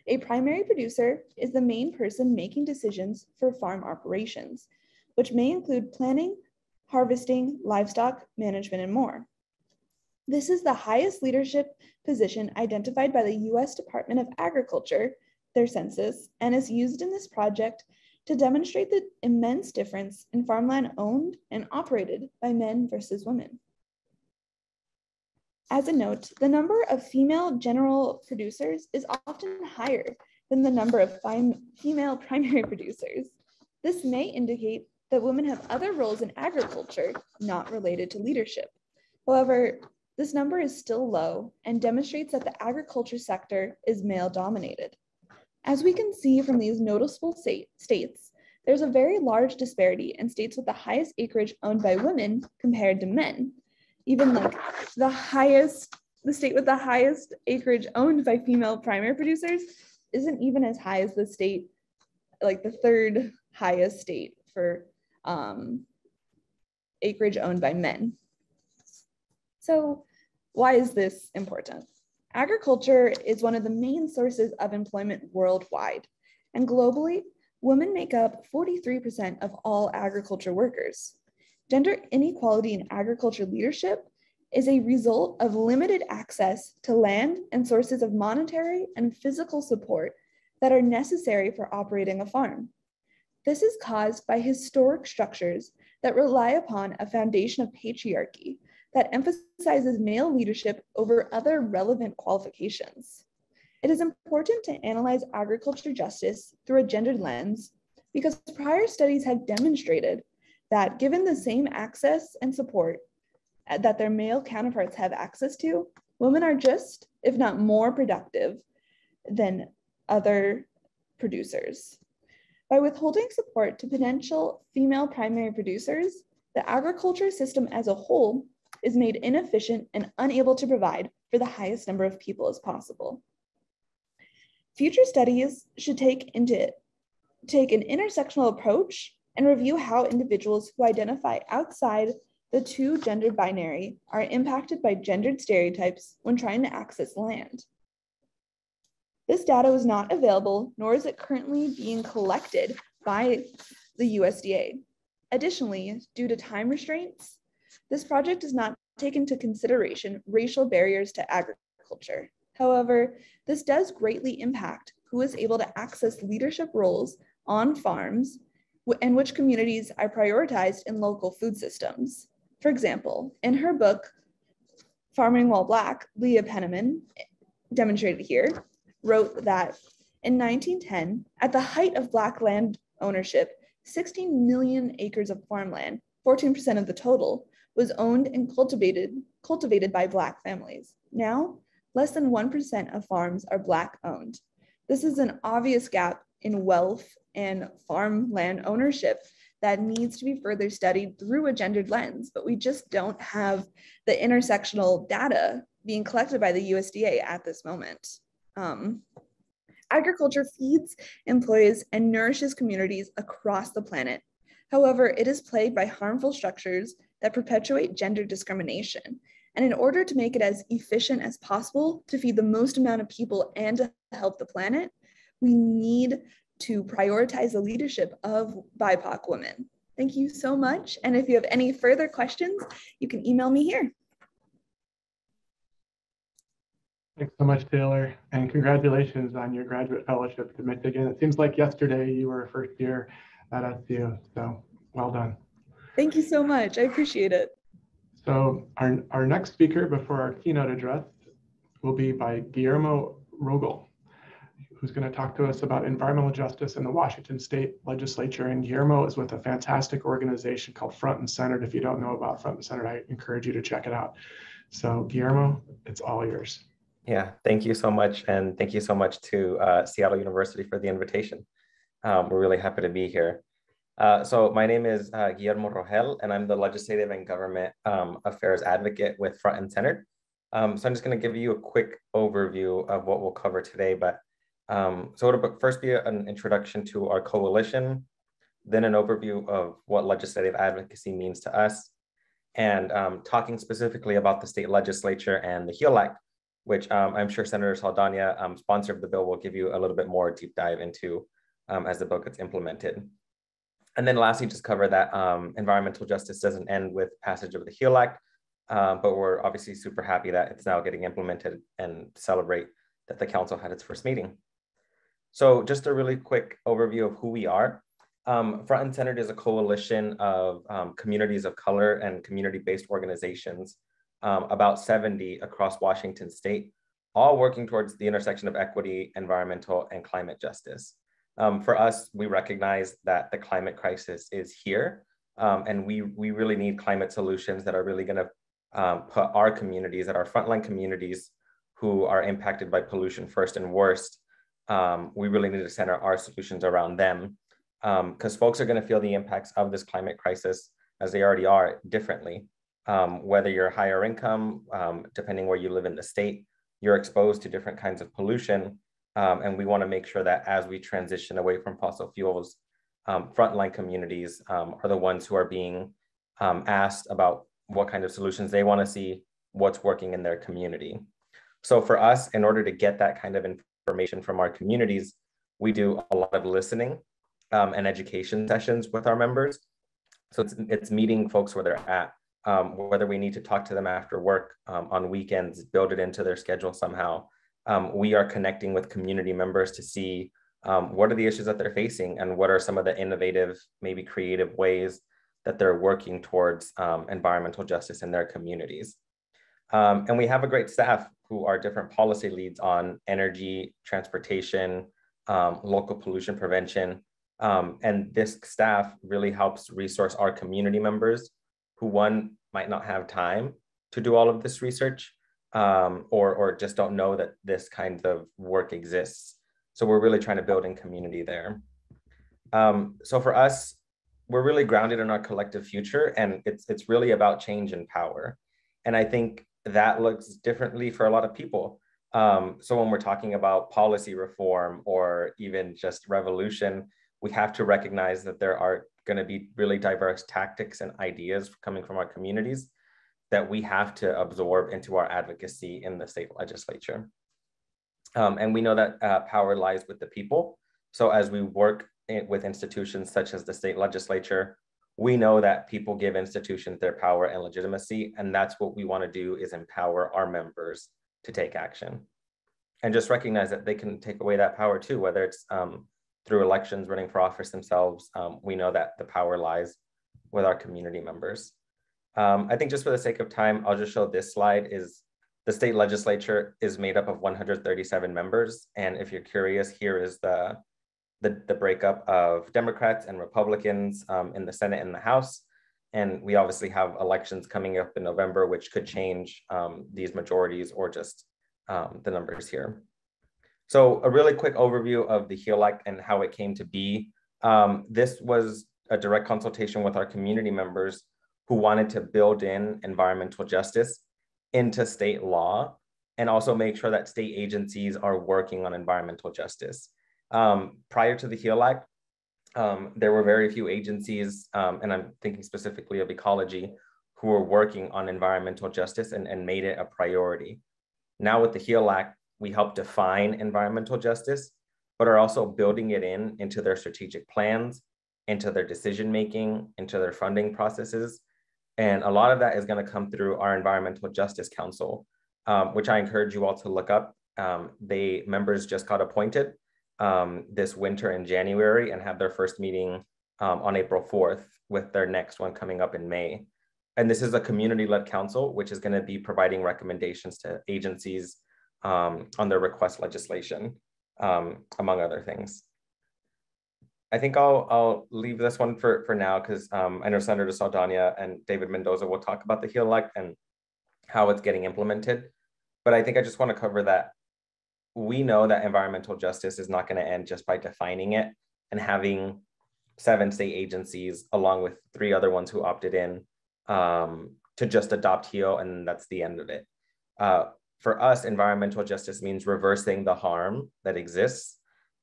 A primary producer is the main person making decisions for farm operations, which may include planning, harvesting, livestock management, and more. This is the highest leadership position identified by the US Department of Agriculture, their census, and is used in this project to demonstrate the immense difference in farmland owned and operated by men versus women. As a note, the number of female general producers is often higher than the number of female primary [LAUGHS] producers. This may indicate that women have other roles in agriculture not related to leadership. However, this number is still low and demonstrates that the agriculture sector is male dominated. As we can see from these noticeable states, there's a very large disparity in states with the highest acreage owned by women compared to men, even like the highest, the state with the highest acreage owned by female primary producers isn't even as high as the state, like the third highest state for um, acreage owned by men. So why is this important? Agriculture is one of the main sources of employment worldwide. And globally, women make up 43% of all agriculture workers. Gender inequality in agriculture leadership is a result of limited access to land and sources of monetary and physical support that are necessary for operating a farm. This is caused by historic structures that rely upon a foundation of patriarchy that emphasizes male leadership over other relevant qualifications. It is important to analyze agriculture justice through a gendered lens because prior studies have demonstrated that given the same access and support uh, that their male counterparts have access to, women are just, if not more productive than other producers. By withholding support to potential female primary producers, the agriculture system as a whole is made inefficient and unable to provide for the highest number of people as possible. Future studies should take into take an intersectional approach and review how individuals who identify outside the two gender binary are impacted by gendered stereotypes when trying to access land. This data was not available, nor is it currently being collected by the USDA. Additionally, due to time restraints, this project does not take into consideration racial barriers to agriculture. However, this does greatly impact who is able to access leadership roles on farms and which communities are prioritized in local food systems. For example, in her book, Farming While Black, Leah Penniman, eh, demonstrated here, wrote that in 1910, at the height of Black land ownership, 16 million acres of farmland, 14% of the total, was owned and cultivated, cultivated by Black families. Now, less than 1% of farms are Black owned. This is an obvious gap in wealth and farmland ownership that needs to be further studied through a gendered lens, but we just don't have the intersectional data being collected by the USDA at this moment. Um, agriculture feeds, employs, and nourishes communities across the planet. However, it is plagued by harmful structures that perpetuate gender discrimination. And in order to make it as efficient as possible to feed the most amount of people and to help the planet, we need to prioritize the leadership of BIPOC women. Thank you so much. And if you have any further questions, you can email me here. Thanks so much, Taylor, and congratulations on your graduate fellowship to Michigan. It seems like yesterday you were a first year at SU, so well done. Thank you so much. I appreciate it. So our, our next speaker before our keynote address will be by Guillermo Rogel who's going to talk to us about environmental justice in the Washington State Legislature. And Guillermo is with a fantastic organization called Front and Centered. If you don't know about Front and Centered, I encourage you to check it out. So, Guillermo, it's all yours. Yeah, thank you so much. And thank you so much to uh, Seattle University for the invitation. Um, we're really happy to be here. Uh, so my name is uh, Guillermo Rogel, and I'm the Legislative and Government um, Affairs Advocate with Front and Centered. Um, so I'm just going to give you a quick overview of what we'll cover today, but um, so it'll first be an introduction to our coalition, then an overview of what legislative advocacy means to us, and um, talking specifically about the state legislature and the HEAL Act, which um, I'm sure Senator Saldaña, um, sponsor of the bill, will give you a little bit more deep dive into as the bill gets implemented. And then lastly, just cover that um, environmental justice doesn't end with passage of the HEAL Act, but we're obviously super happy that it's now getting implemented and celebrate that the council had its first meeting. So just a really quick overview of who we are. Um, Front and Centered is a coalition of um, communities of color and community-based organizations, um, about 70 across Washington state, all working towards the intersection of equity, environmental, and climate justice. Um, for us, we recognize that the climate crisis is here, um, and we, we really need climate solutions that are really gonna um, put our communities, that our frontline communities who are impacted by pollution first and worst, um, we really need to center our solutions around them because um, folks are going to feel the impacts of this climate crisis as they already are differently. Um, whether you're higher income, depending where you live in the state, you're exposed to different kinds of pollution. Um, and we want to make sure that as we transition away from fossil fuels, um, frontline communities are the ones who are being asked about what kind of solutions they want to see, what's working in their community. So for us, in order to get that kind of information from our communities, we do a lot of listening um, and education sessions with our members. So it's, it's meeting folks where they're at, um, whether we need to talk to them after work um, on weekends, build it into their schedule somehow. Um, we are connecting with community members to see um, what are the issues that they're facing and what are some of the innovative, maybe creative ways that they're working towards um, environmental justice in their communities. Um, and we have a great staff who are different policy leads on energy, transportation, um, local pollution prevention. Um, and this staff really helps resource our community members who one might not have time to do all of this research um, or, or just don't know that this kind of work exists. So we're really trying to build in community there. Um, so for us, we're really grounded in our collective future and it's, it's really about change and power. And I think that looks differently for a lot of people. Um, so when we're talking about policy reform or even just revolution, we have to recognize that there are going to be really diverse tactics and ideas coming from our communities that we have to absorb into our advocacy in the state legislature. Um, and we know that uh, power lies with the people. So as we work in, with institutions such as the state legislature, we know that people give institutions their power and legitimacy, and that's what we want to do is empower our members to take action. And just recognize that they can take away that power too, whether it's um, through elections, running for office themselves. Um, we know that the power lies with our community members. Um, I think just for the sake of time, I'll just show this slide is the state legislature is made up of 137 members. And if you're curious, here is the, the, the breakup of Democrats and Republicans um, in the Senate and the House. And we obviously have elections coming up in November, which could change um, these majorities or just um, the numbers here. So a really quick overview of the HEAL Act and how it came to be. Um, this was a direct consultation with our community members who wanted to build in environmental justice into state law and also make sure that state agencies are working on environmental justice. Um, prior to the HEAL Act, um, there were very few agencies, um, and I'm thinking specifically of ecology, who were working on environmental justice and, and made it a priority. Now with the HEAL Act, we help define environmental justice, but are also building it in into their strategic plans, into their decision making, into their funding processes, and a lot of that is going to come through our Environmental Justice Council, um, which I encourage you all to look up. Um, they members just got appointed um, this winter in January and have their first meeting um, on April 4th with their next one coming up in May. And this is a community-led council, which is going to be providing recommendations to agencies um, on their request legislation, um, among other things. I think I'll I'll leave this one for for now because um, I know Senator Saldaña and David Mendoza will talk about the HEAL Act and how it's getting implemented. But I think I just want to cover that we know that environmental justice is not going to end just by defining it and having seven state agencies along with three other ones who opted in um, to just adopt HEAL and that's the end of it. Uh, for us, environmental justice means reversing the harm that exists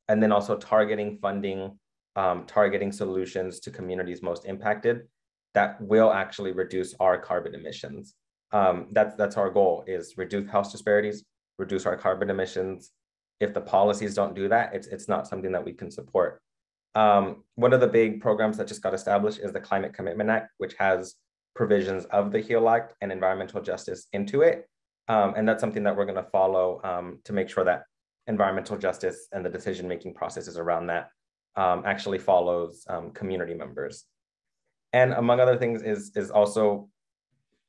and then also targeting funding um, targeting solutions to communities most impacted that will actually reduce our carbon emissions. Um, that's, that's our goal is reduce health disparities, reduce our carbon emissions. If the policies don't do that, it's, it's not something that we can support. Um, one of the big programs that just got established is the Climate Commitment Act, which has provisions of the HEAL Act and environmental justice into it. Um, and that's something that we're going to follow um, to make sure that environmental justice and the decision-making processes around that um, actually follows um, community members. And among other things is, is also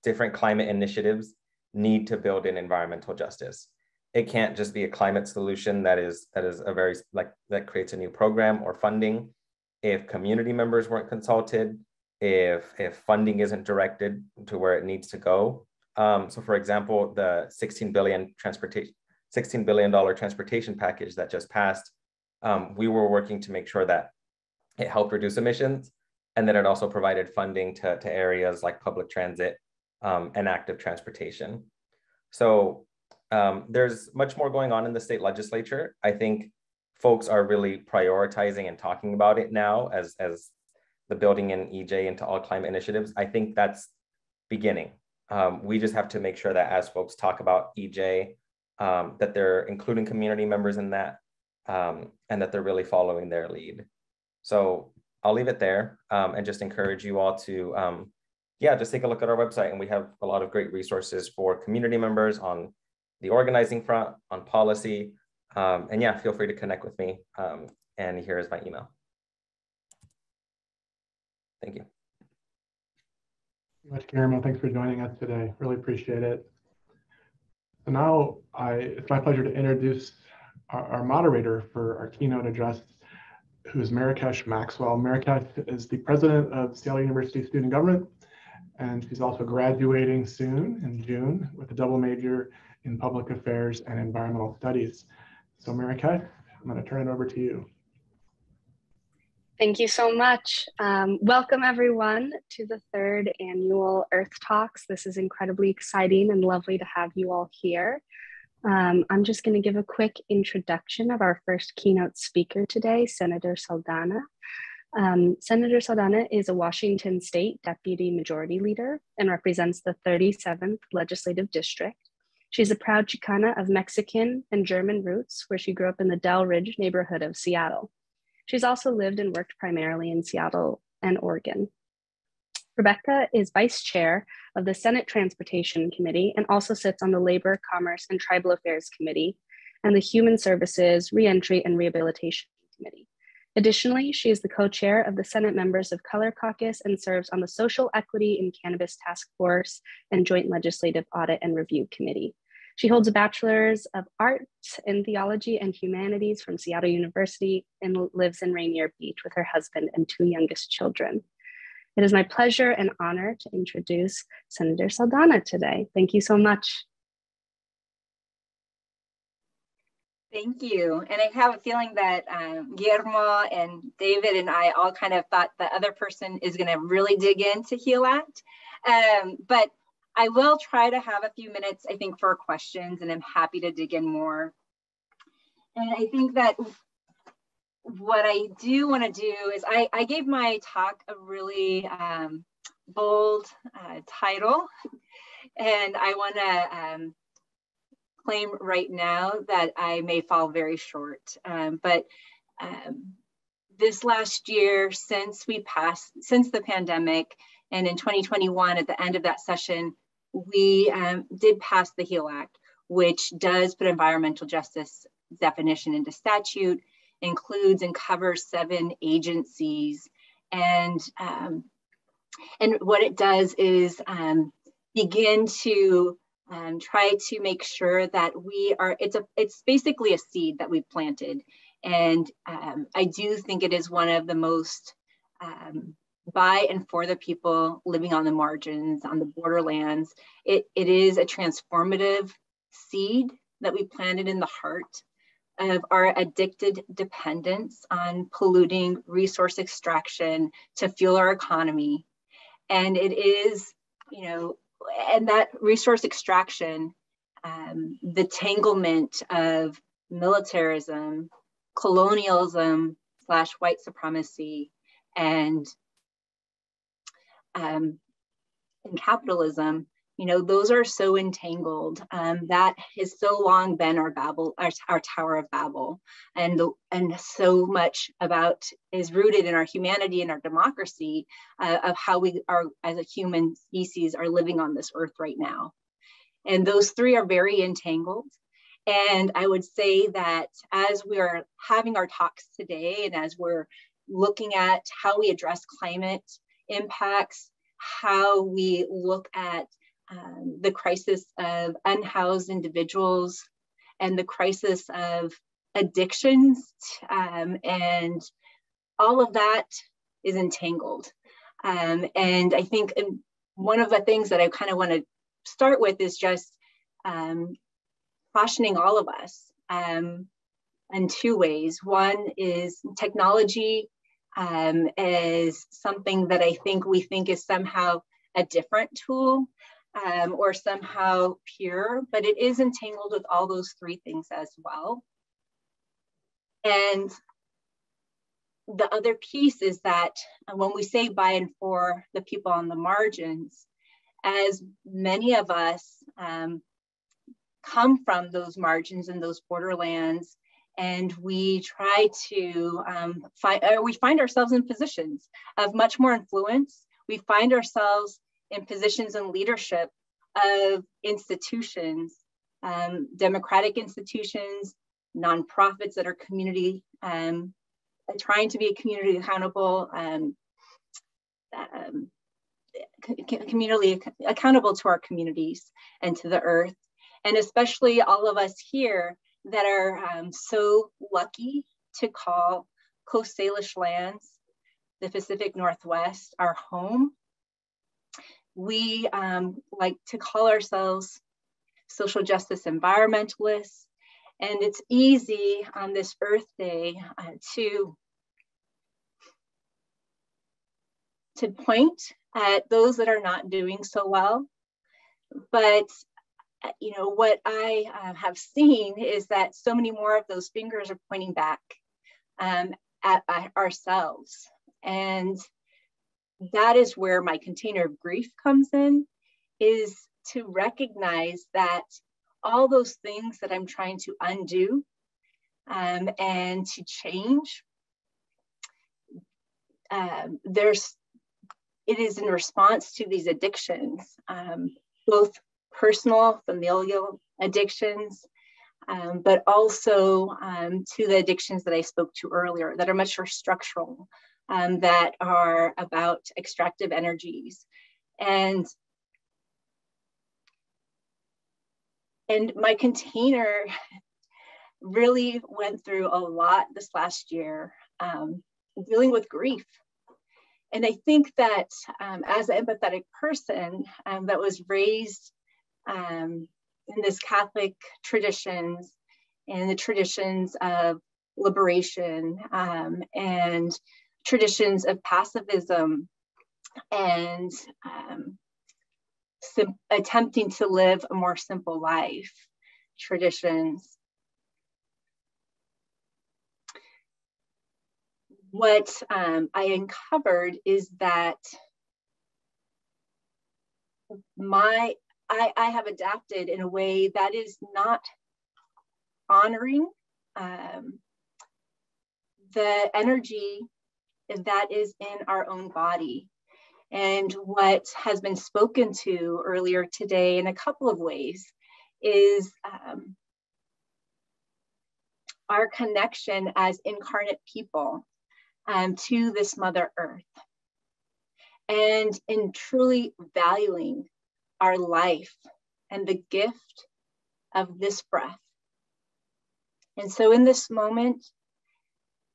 different climate initiatives need to build in environmental justice. It can't just be a climate solution that is that is a very like that creates a new program or funding. If community members weren't consulted, if if funding isn't directed to where it needs to go. Um, so for example, the 16 billion transportation 16 billion dollar transportation package that just passed um, we were working to make sure that it helped reduce emissions and then it also provided funding to, to areas like public transit um, and active transportation. So um, there's much more going on in the state legislature. I think folks are really prioritizing and talking about it now as, as the building in EJ into all climate initiatives. I think that's beginning. Um, we just have to make sure that as folks talk about EJ, um, that they're including community members in that, um, and that they're really following their lead. So I'll leave it there um, and just encourage you all to, um, yeah, just take a look at our website and we have a lot of great resources for community members on the organizing front, on policy. Um, and yeah, feel free to connect with me. Um, and here is my email. Thank you. Much, Guillermo. Thanks for joining us today. Really appreciate it. So now I, it's my pleasure to introduce our, our moderator for our keynote address, who's Marrakech Maxwell. Marrakech is the president of Seattle University Student Government, and she's also graduating soon in June with a double major in public affairs and environmental studies. So Marrakech, I'm going to turn it over to you. Thank you so much. Um, welcome everyone to the third annual Earth Talks. This is incredibly exciting and lovely to have you all here. Um, I'm just going to give a quick introduction of our first keynote speaker today, Senator Saldaña. Um, Senator Saldaña is a Washington State Deputy Majority Leader and represents the 37th Legislative District. She's a proud Chicana of Mexican and German roots, where she grew up in the Delridge neighborhood of Seattle. She's also lived and worked primarily in Seattle and Oregon. Rebecca is vice chair of the Senate Transportation Committee and also sits on the Labor, Commerce, and Tribal Affairs Committee and the Human Services, Reentry, and Rehabilitation Committee. Additionally, she is the co-chair of the Senate Members of Color Caucus and serves on the Social Equity in Cannabis Task Force and Joint Legislative Audit and Review Committee. She holds a Bachelor's of Arts in Theology and Humanities from Seattle University and lives in Rainier Beach with her husband and two youngest children. It is my pleasure and honor to introduce Senator Saldaña today. Thank you so much. Thank you. And I have a feeling that um, Guillermo and David and I all kind of thought the other person is going to really dig into HEAL Act. Um, but I will try to have a few minutes, I think, for questions, and I'm happy to dig in more. And I think that what I do want to do is I, I gave my talk a really um, bold uh, title, and I want to um, claim right now that I may fall very short. Um, but um, this last year, since we passed, since the pandemic, and in 2021, at the end of that session, we um, did pass the HEAL Act, which does put environmental justice definition into statute, includes and covers seven agencies, and um, and what it does is um, begin to um, try to make sure that we are it's a it's basically a seed that we've planted. And um, i do think it is one of the most um, by and for the people living on the margins on the borderlands it, it is a transformative seed that we planted in the heart of our addicted dependence on polluting resource extraction to fuel our economy. And it is you know and that resource extraction, um, the tanglement of militarism, colonialism slash white supremacy, and um, and capitalism, you know, those are so entangled. Um, that has so long been our Babel, our, our Tower of Babel, and the, and so much about is rooted in our humanity and our democracy uh, of how we are as a human species are living on this earth right now. And those three are very entangled. And I would say that as we are having our talks today, and as we're looking at how we address climate impacts, how we look at um, the crisis of unhoused individuals and the crisis of addictions um, and all of that is entangled. Um, and i think one of the things that i kind of want to start with is just um, cautioning all of us um, in two ways. One is technology um, is something that i think we think is somehow a different tool um, or somehow pure, but it is entangled with all those three things as well. And the other piece is that when we say by and for the people on the margins, as many of us um, come from those margins and those borderlands, and we try to um, find, we find ourselves in positions of much more influence. We find ourselves in positions and leadership of institutions, um, democratic institutions, nonprofits that are community, um, trying to be community accountable, um, um community accountable to our communities and to the earth. And especially all of us here that are um, so lucky to call Coast Salish lands, the Pacific Northwest, our home we um, like to call ourselves social justice environmentalists. And it's easy on this Earth Day uh, to, to point at those that are not doing so well. But uh, you know what I uh, have seen is that so many more of those fingers are pointing back um, at, at ourselves. And that is where my container of grief comes in is to recognize that all those things that I'm trying to undo um, and to change, um, there's it is in response to these addictions, um, both personal, familial addictions, um, but also um, to the addictions that I spoke to earlier that are much more structural, um, that are about extractive energies. And, and my container [LAUGHS] really went through a lot this last year, um, dealing with grief. And I think that um, as an empathetic person um, that was raised um, in this Catholic traditions and the traditions of liberation um, and traditions of pacifism and um, attempting to live a more simple life traditions. What um, I uncovered is that my I, I have adapted in a way that is not honoring um, the energy that is in our own body. And what has been spoken to earlier today in a couple of ways is um, our connection as incarnate people um, to this Mother Earth. And in truly valuing our life and the gift of this breath. And so in this moment,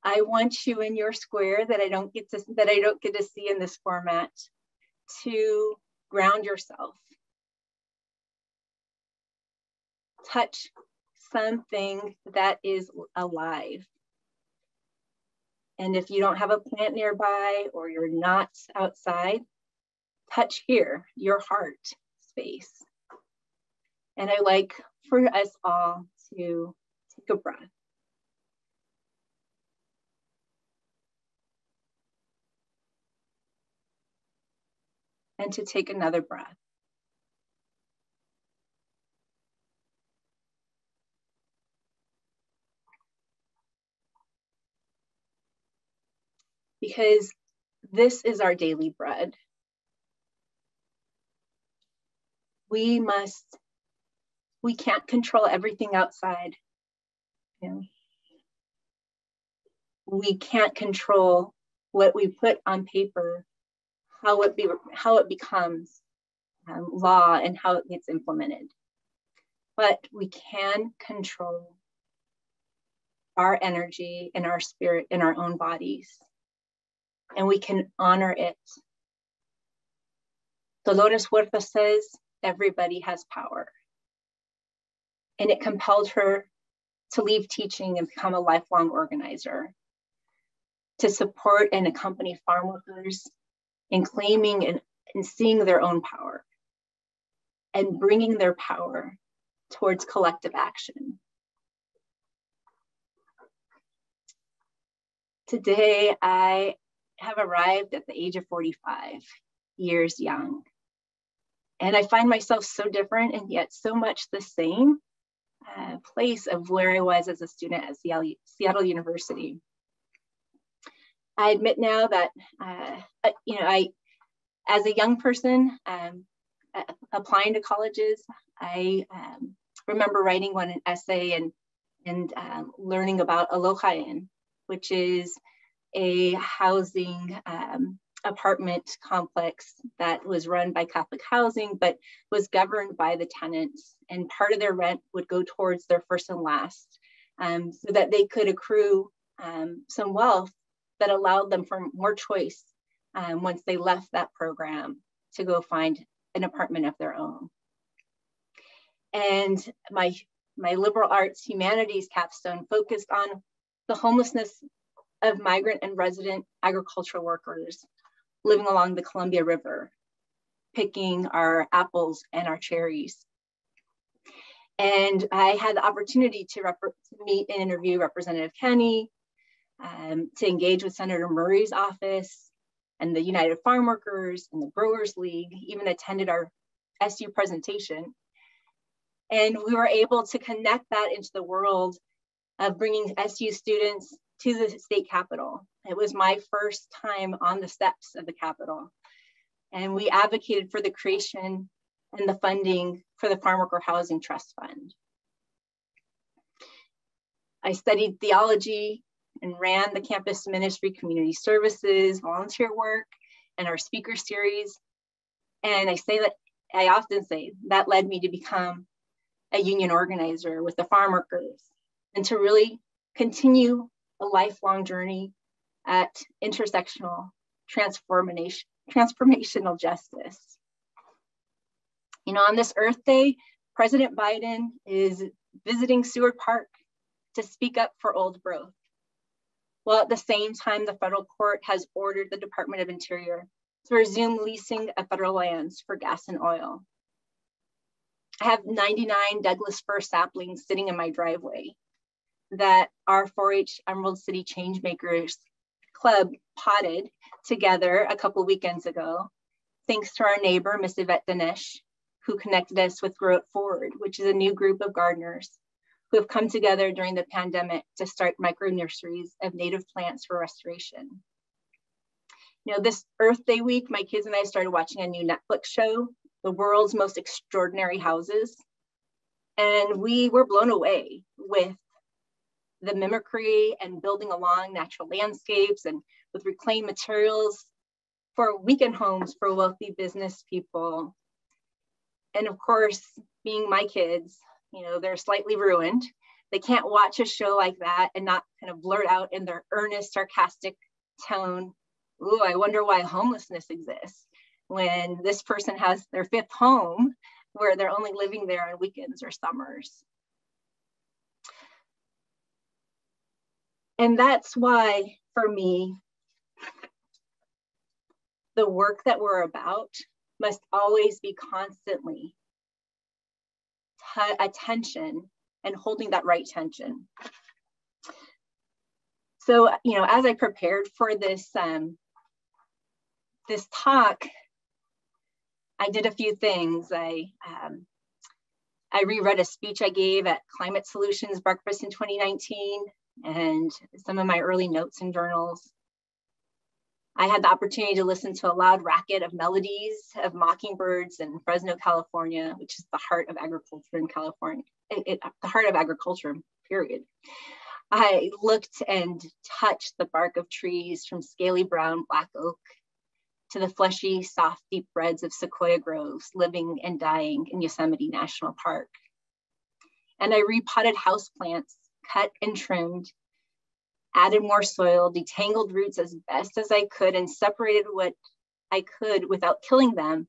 I want you in your square that I don't get to that I don't get to see in this format to ground yourself. Touch something that is alive. And if you don't have a plant nearby or you're not outside, touch here, your heart space. And I like for us all to take a breath. And to take another breath. Because this is our daily bread. we must, we can't control everything outside. You know? We can't control what we put on paper, how it, be, how it becomes um, law and how it gets implemented. But we can control our energy and our spirit in our own bodies. And we can honor it. Dolores Huerta says, everybody has power. And it compelled her to leave teaching and become a lifelong organizer, to support and accompany farm workers in claiming and, and seeing their own power and bringing their power towards collective action. Today, I have arrived at the age of 45 years young. And I find myself so different and yet so much the same uh, place of where I was as a student at Seattle, Seattle University. I admit now that, uh, uh you know, I, as a young person um, applying to colleges, I um, remember writing one an essay and, and um, learning about Aloha Inn, which is a housing um, apartment complex that was run by Catholic Housing, but was governed by the tenants. And part of their rent would go towards their first and last um, so that they could accrue um, some wealth that allowed them for more choice um, once they left that program to go find an apartment of their own. And my, my liberal arts humanities capstone focused on the homelessness of migrant and resident agricultural workers living along the Columbia River, picking our apples and our cherries. And I had the opportunity to, to meet and interview Representative Kenney, um, to engage with Senator Murray's office and the United Farm Workers and the Growers League, even attended our SU presentation. And we were able to connect that into the world of bringing SU students to the state capitol. It was my first time on the steps of the capitol. and we advocated for the creation and the funding for the Farm Worker Housing Trust Fund. I studied theology and ran the campus ministry, community services, volunteer work, and our speaker series. And I say that, I often say that led me to become a union organizer with the farm workers and to really continue a lifelong journey at intersectional transformation, transformational justice. You know, on this Earth Day, President Biden is visiting Seward Park to speak up for old growth. While at the same time, the federal court has ordered the Department of Interior to resume leasing of federal lands for gas and oil. I have 99 Douglas fir saplings sitting in my driveway that our 4-H Emerald City Changemakers Club potted together a couple weekends ago, thanks to our neighbor, Miss Yvette Dinesh, who connected us with Grow It Forward, which is a new group of gardeners who have come together during the pandemic to start micro nurseries of native plants for restoration. You know, this Earth Day week, my kids and I started watching a new Netflix show, The World's Most Extraordinary Houses. And we were blown away with the mimicry and building along natural landscapes and with reclaimed materials for weekend homes for wealthy business people. And of course, being my kids, you know, they're slightly ruined. They can't watch a show like that and not kind of blurt out in their earnest, sarcastic tone, Ooh, I wonder why homelessness exists when this person has their fifth home where they're only living there on weekends or summers. And that's why, for me, the work that we're about must always be constantly attention and holding that right tension. So, you know, as I prepared for this um, this talk, I did a few things. I um, I reread a speech I gave at Climate Solutions Breakfast in 2019 and some of my early notes and journals. I had the opportunity to listen to a loud racket of melodies of mockingbirds in Fresno, California, which is the heart of agriculture in California, it, it, the heart of agriculture, period. I looked and touched the bark of trees from scaly brown black oak to the fleshy, soft, deep reds of sequoia groves living and dying in Yosemite National Park. And I repotted houseplants, cut and trimmed, added more soil, detangled roots as best as I could, and separated what I could without killing them,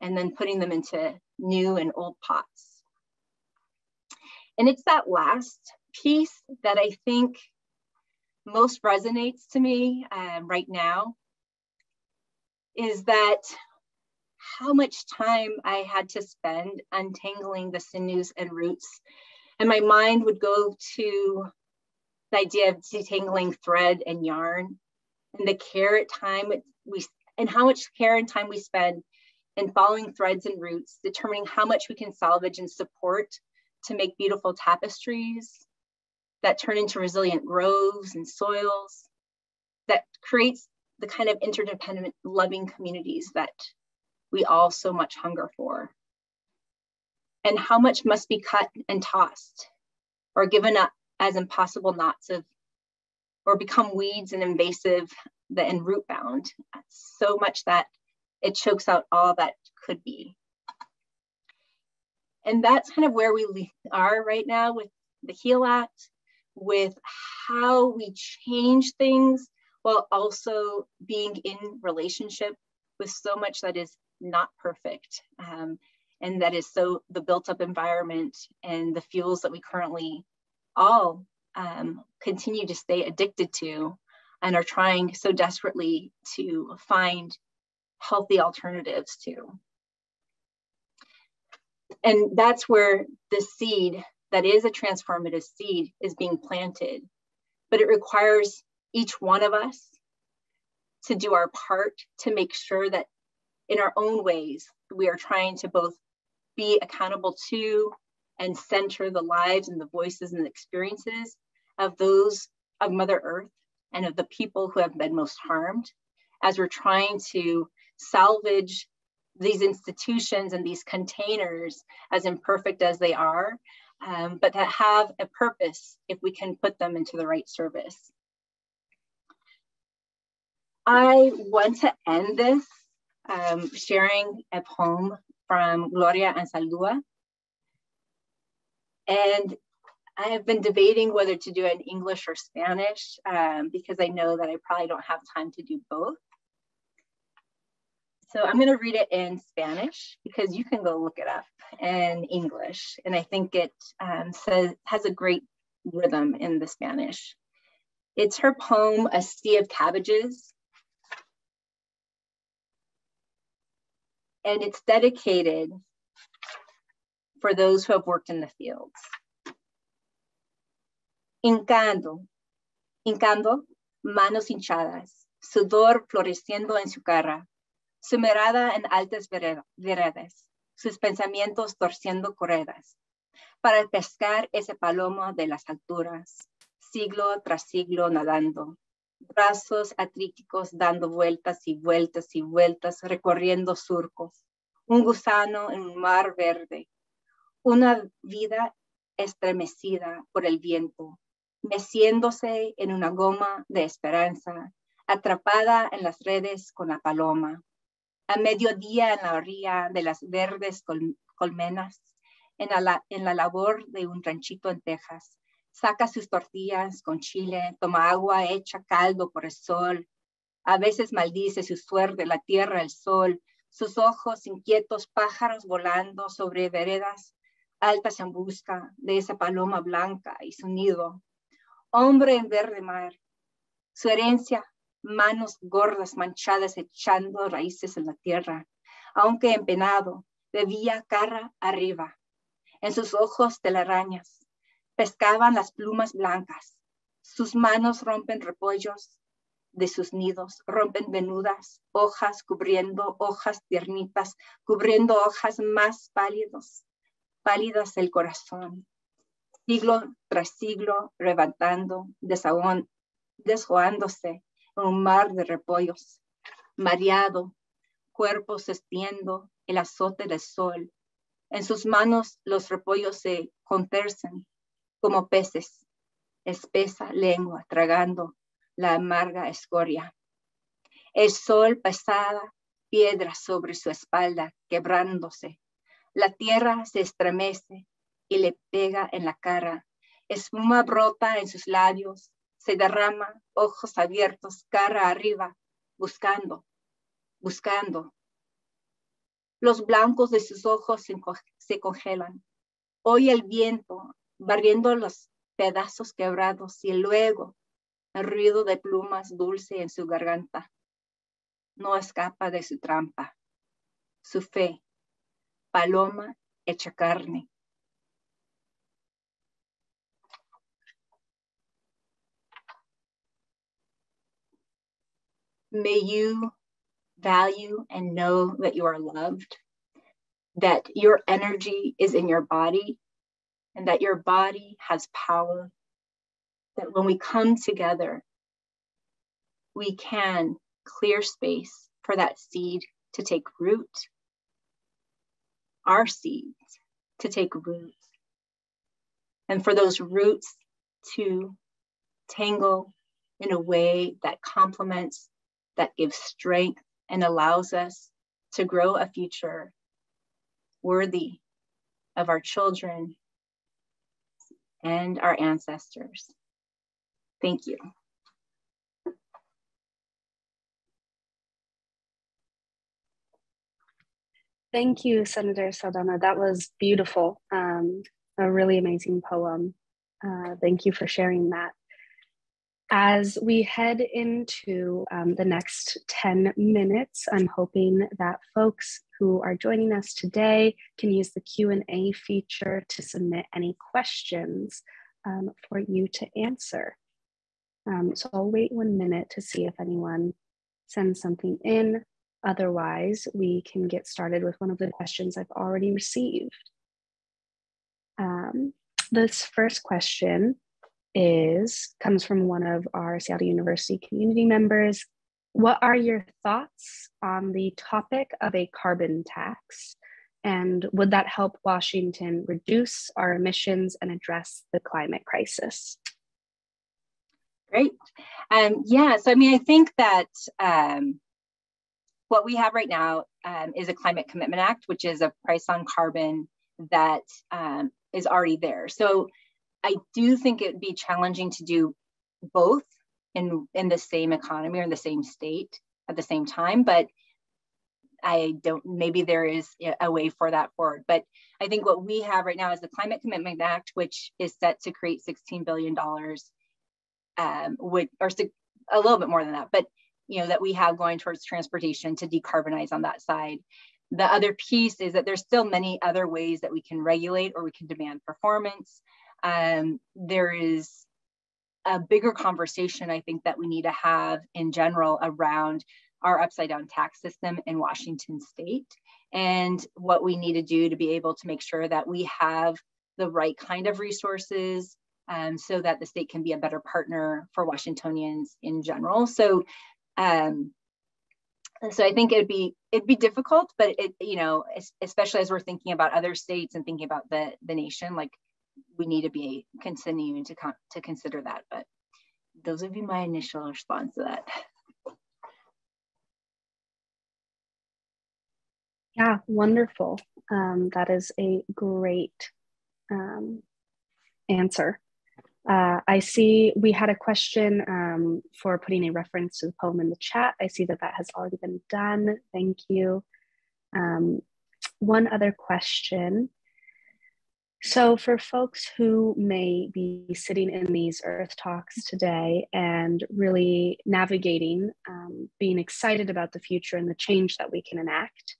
and then putting them into new and old pots. And it's that last piece that I think most resonates to me um, right now is that how much time I had to spend untangling the sinews and roots. And my mind would go to the idea of detangling thread and yarn and the care at time we and how much care and time we spend in following threads and roots, determining how much we can salvage and support to make beautiful tapestries that turn into resilient groves and soils that creates the kind of interdependent, loving communities that we all so much hunger for. And how much must be cut and tossed or given up as impossible knots of, or become weeds and invasive and root bound, so much that it chokes out all that could be. And that's kind of where we are right now with the HEAL Act, with how we change things while also being in relationship with so much that is not perfect um, and that is so the built up environment and the fuels that we currently all um, continue to stay addicted to and are trying so desperately to find healthy alternatives to. And that's where the seed that is a transformative seed is being planted. But it requires each one of us to do our part to make sure that in our own ways, we are trying to both be accountable to and center the lives and the voices and the experiences of those of Mother Earth and of the people who have been most harmed as we're trying to salvage these institutions and these containers, as imperfect as they are, um, but that have a purpose if we can put them into the right service. I want to end this um, sharing a poem from Gloria Anzaldúa. And I have been debating whether to do it in English or Spanish um, because I know that I probably don't have time to do both. So I'm going to read it in Spanish because you can go look it up in English. And I think it um, says, has a great rhythm in the Spanish. It's her poem, A Sea of Cabbages. And it's dedicated for those who have worked in the fields. Hincando, hincando, manos hinchadas, sudor floreciendo en su cara, su mirada en altas veredas, sus pensamientos torciendo corredas, para pescar ese palomo de las alturas, siglo tras siglo nadando, brazos atríticos dando vueltas y vueltas y vueltas, recorriendo surcos, un gusano en un mar verde, una vida estremecida por el viento, meciéndose en una goma de esperanza, atrapada en las redes con la paloma, a mediodía en la orilla de las verdes colmenas, en la, en la labor de un ranchito en Texas. Saca sus tortillas con chile, toma agua hecha caldo por el sol. A veces maldice su suerte, la tierra, el sol, sus ojos inquietos, pájaros volando sobre veredas altas en busca de esa paloma blanca y su nido. Hombre en verde mar, su herencia manos gordas manchadas echando raíces en la tierra, aunque empenado, bebía cara arriba. En sus ojos telarañas pescaban las plumas blancas. Sus manos rompen repollos de sus nidos, rompen venudas, hojas cubriendo hojas tiernitas, cubriendo hojas más pálidos, pálidas el corazón. Siglo tras siglo, levantando, deshojándose, un mar de repollos, mareado, cuerpo sestiendo el azote del sol. En sus manos los repollos se contercen como peces, espesa lengua tragando la amarga escoria. El sol pesada piedra sobre su espalda, quebrándose. La tierra se estremece y le pega en la cara. Espuma brota en sus labios, se derrama, ojos abiertos, cara arriba, buscando, buscando. Los blancos de sus ojos se, congelan. Oye el viento barriendo los pedazos quebrados y luego el ruido de plumas dulce en su garganta. No escapa de su trampa, su fe, paloma hecha carne. May you value and know that you are loved, that your energy is in your body, and that your body has power. That when we come together, we can clear space for that seed to take root, our seeds to take root, and for those roots to tangle in a way that complements that gives strength and allows us to grow a future worthy of our children and our ancestors. Thank you. Thank you, Senator Saldaña. That was beautiful. Um, a really amazing poem. Uh, thank you for sharing that. As we head into um, the next 10 minutes, I'm hoping that folks who are joining us today can use the Q&A feature to submit any questions um, for you to answer. Um, so I'll wait one minute to see if anyone sends something in. Otherwise, we can get started with one of the questions I've already received. Um, this first question is comes from one of our Seattle University community members, what are your thoughts on the topic of a carbon tax? And would that help Washington reduce our emissions and address the climate crisis? Great. Um, yeah, so I mean, I think that um, what we have right now um, is a Climate Commitment Act, which is a price on carbon that um, is already there. So I do think it would be challenging to do both in, in the same economy or in the same state at the same time, but I don't, maybe there is a way for that forward. But I think what we have right now is the Climate Commitment Act, which is set to create $16 billion, um, with, or a little bit more than that, but you know, that we have going towards transportation to decarbonize on that side. The other piece is that there's still many other ways that we can regulate or we can demand performance. Um, there is a bigger conversation I think that we need to have in general around our upside down tax system in Washington state and what we need to do to be able to make sure that we have the right kind of resources um, so that the state can be a better partner for Washingtonians in general. So, um, so I think it'd be it'd be difficult, but it you know especially as we're thinking about other states and thinking about the the nation, like we need to be continuing to to consider that. But those would be my initial response to that. Yeah, wonderful. Um, that is a great um, answer. Uh, I see we had a question um, for putting a reference to the poem in the chat. I see that that has already been done. Thank you. Um, one other question. So, for folks who may be sitting in these Earth Talks today and really navigating, um, being excited about the future and the change that we can enact,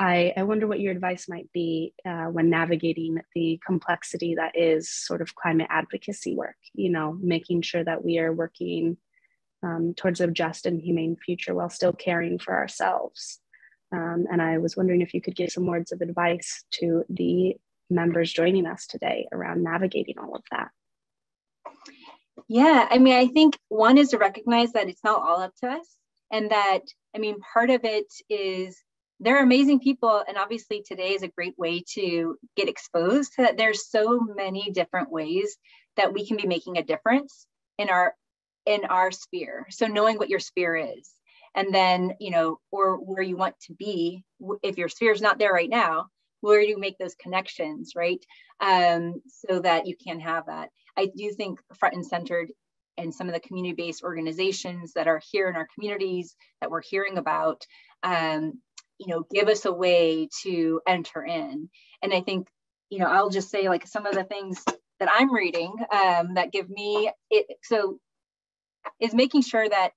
I, I wonder what your advice might be uh, when navigating the complexity that is sort of climate advocacy work, you know, making sure that we are working um, towards a just and humane future while still caring for ourselves. Um, and I was wondering if you could give some words of advice to the members joining us today around navigating all of that. Yeah, I mean, I think one is to recognize that it's not all up to us. And that, I mean, part of it is they're amazing people and obviously today is a great way to get exposed to that. There's so many different ways that we can be making a difference in our in our sphere. So knowing what your sphere is and then you know or where you want to be if your sphere is not there right now where do you make those connections right? Um, so that you can have that. I do think front and centered and some of the community-based organizations that are here in our communities that we're hearing about um, you know give us a way to enter in. And i think you know i'll just say like some of the things that i'm reading um, that give me it so is making sure that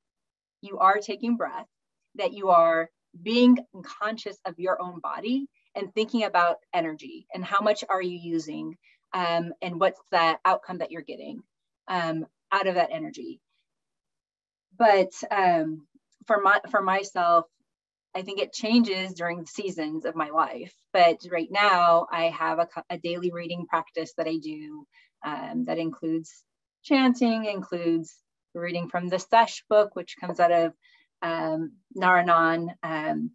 you are taking breath that you are being conscious of your own body and thinking about energy and how much are you using um, and what's the outcome that you're getting um, out of that energy. But um, for my for myself I think it changes during the seasons of my life. But right now, I have a, a daily reading practice that I do um, that includes chanting, includes reading from the Sesh book, which comes out of um, Nar-Anon. Um,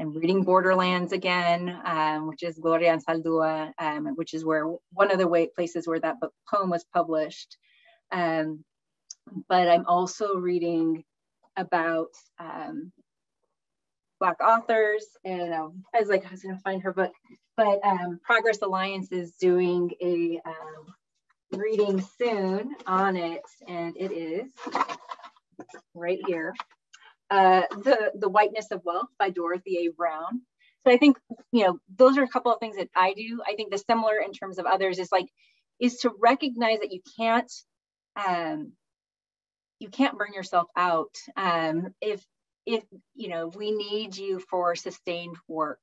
I'm reading Borderlands again, um, which is Gloria Anzaldúa, um, which is where one of the way, places where that book poem was published. Um, but I'm also reading about um, Black authors. And um, I was like, I was to find her book. But um, Progress Alliance is doing a um, reading soon on it. And it is right here. Uh, the, the Whiteness of Wealth by Dorothy A. Brown. So I think, you know, those are a couple of things that I do. I think the similar in terms of others is like, is to recognize that you can't, um, you can't burn yourself out. Um, if if you know we need you for sustained work.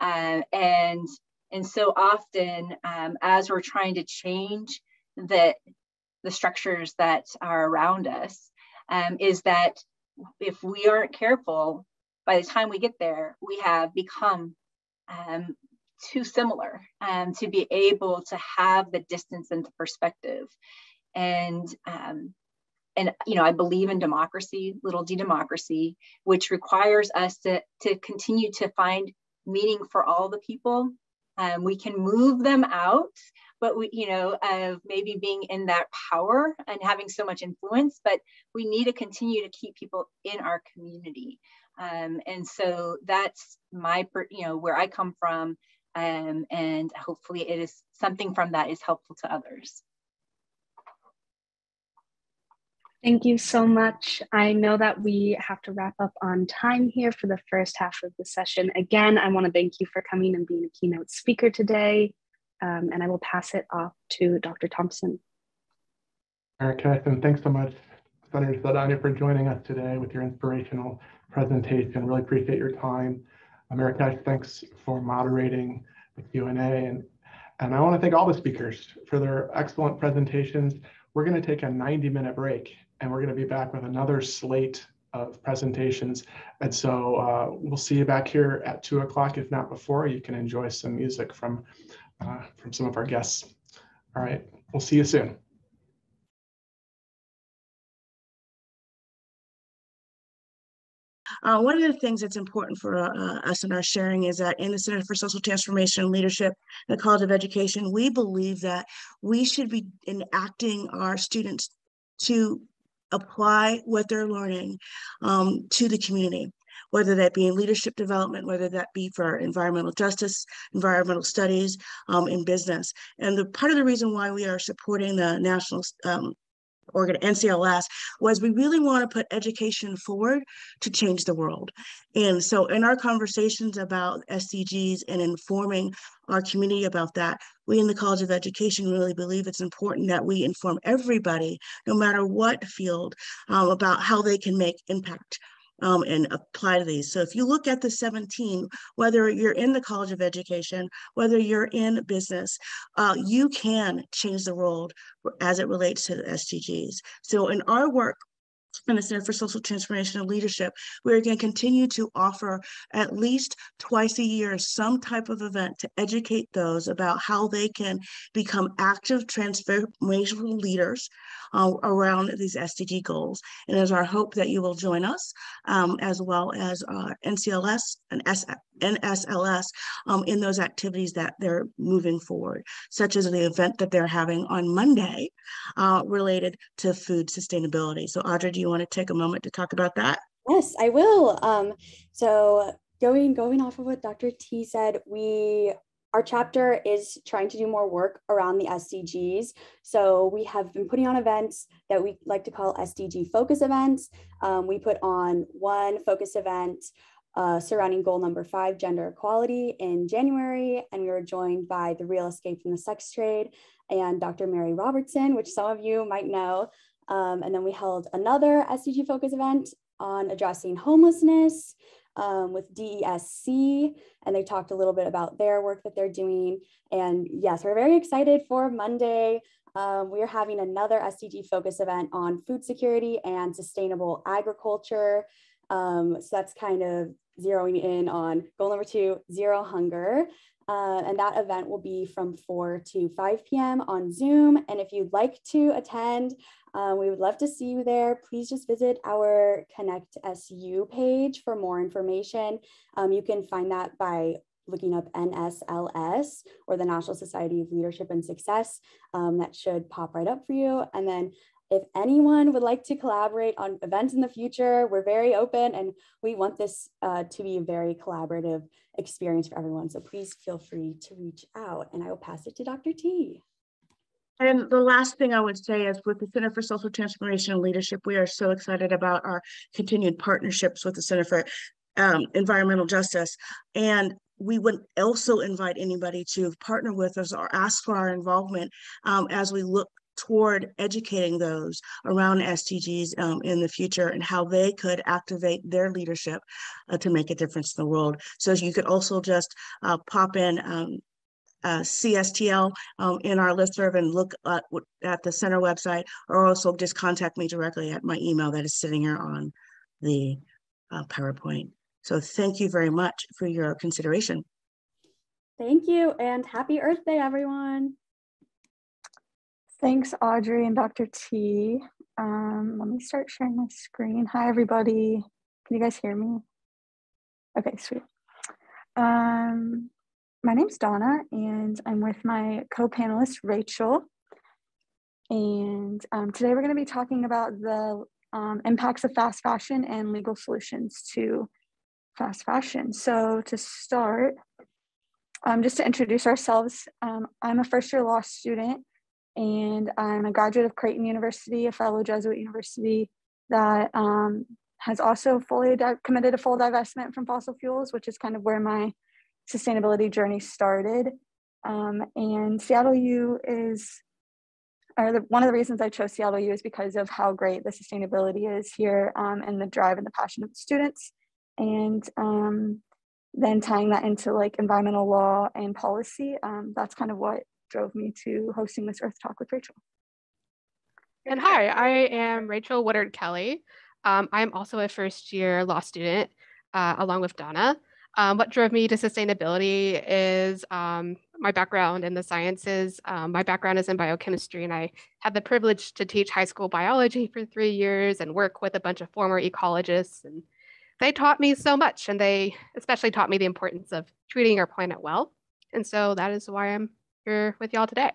Uh, and and so often um, as we're trying to change the the structures that are around us um, is that if we aren't careful by the time we get there we have become um, too similar um, to be able to have the distance and the perspective. And um, and you know i believe in democracy little d democracy which requires us to to continue to find meaning for all the people. Um, we can move them out but we you know of maybe being in that power and having so much influence but we need to continue to keep people in our community. Um, and so that's my you know where i come from um, and hopefully it is something from that is helpful to others Thank you so much. I know that we have to wrap up on time here for the first half of the session. Again, I want to thank you for coming and being a keynote speaker today. Um, and I will pass it off to Dr. Thompson. All right, Catherine, thanks so much, Senator Saldaña, for joining us today with your inspirational presentation. Really appreciate your time. Marrakech, thanks for moderating the Q&A. And, and I want to thank all the speakers for their excellent presentations. We're going to take a 90 minute break and we're going to be back with another slate of presentations. And so uh, we'll see you back here at two o'clock, if not before. You can enjoy some music from, uh, from some of our guests. All right, we'll see you soon. Uh, one of the things that's important for uh, us in our sharing is that in the Center for Social Transformation and Leadership, the College of Education, we believe that we should be enacting our students to apply what they're learning um, to the community whether that be in leadership development, whether that be for environmental justice, environmental studies, um, in business. And the part of the reason why we are supporting the National um, organ NCLS was we really want to put education forward to change the world. And so in our conversations about SDGs and informing our community about that, we in the College of Education really believe it's important that we inform everybody, no matter what field, um, about how they can make impact um, and apply to these. So if you look at the 17, whether you're in the College of Education, whether you're in business, uh, you can change the world as it relates to the SDGs. So in our work, and the Center for Social Transformation and Leadership, we're going to continue to offer at least twice a year some type of event to educate those about how they can become active transformational leaders uh, around these SDG goals. And it is our hope that you will join us um, as well as uh, NCLS and S NSLS um, in those activities that they're moving forward, such as the event that they're having on Monday uh, related to food sustainability. So Audrey, do you want to take a moment to talk about that? Yes, I will. Um, so going going off of what Dr. T said, we our chapter is trying to do more work around the SDGs. So we have been putting on events that we like to call SDG focus events. Um, we put on one focus event uh, surrounding goal number five, gender equality, in January. And we were joined by the Real Escape from the Sex Trade and Dr. Mary Robertson, which some of you might know. Um, and then we held another SDG focus event on addressing homelessness um, with DESC, and they talked a little bit about their work that they're doing. And yes, we're very excited for Monday. Um, we are having another SDG focus event on food security and sustainable agriculture. Um, so that's kind of zeroing in on goal number two, zero hunger. Uh, and that event will be from 4 to 5 p.m. on Zoom. And if you'd like to attend, um, we would love to see you there. Please just visit our Connect SU page for more information. Um, you can find that by looking up NSLS or the National Society of Leadership and Success. Um, that should pop right up for you. And then if anyone would like to collaborate on events in the future, we're very open and we want this uh, to be a very collaborative experience for everyone. So please feel free to reach out and I will pass it to Dr. T. And the last thing I would say is with the Center for Social Transformation and Leadership, we are so excited about our continued partnerships with the Center for um, Environmental Justice. And we would also invite anybody to partner with us or ask for our involvement um, as we look toward educating those around SDGs um, in the future and how they could activate their leadership uh, to make a difference in the world. So you could also just uh, pop in um, uh, CSTL um, in our listserv and look at, at the center website, or also just contact me directly at my email that is sitting here on the uh, PowerPoint. So thank you very much for your consideration. Thank you and happy Earth Day, everyone. Thanks, Audrey and Dr. T. Um, let me start sharing my screen. Hi, everybody. Can you guys hear me? Okay, sweet. Um, my name's Donna, and I'm with my co-panelist, Rachel. And um, today we're going to be talking about the um, impacts of fast fashion and legal solutions to fast fashion. So to start, um, just to introduce ourselves, um, I'm a first year law student and I'm a graduate of Creighton University, a fellow Jesuit university that um, has also fully committed a full divestment from fossil fuels, which is kind of where my sustainability journey started. Um, and Seattle U is, or the, one of the reasons I chose Seattle U is because of how great the sustainability is here um, and the drive and the passion of the students. And um, then tying that into like environmental law and policy, um, that's kind of what drove me to hosting this Earth Talk with Rachel. And hi, I am Rachel Woodard Kelly. Um, I'm also a first year law student uh, along with Donna. Um, what drove me to sustainability is um, my background in the sciences. Um, my background is in biochemistry, and I had the privilege to teach high school biology for three years and work with a bunch of former ecologists. And they taught me so much, and they especially taught me the importance of treating our planet well. And so that is why I'm here with y'all today.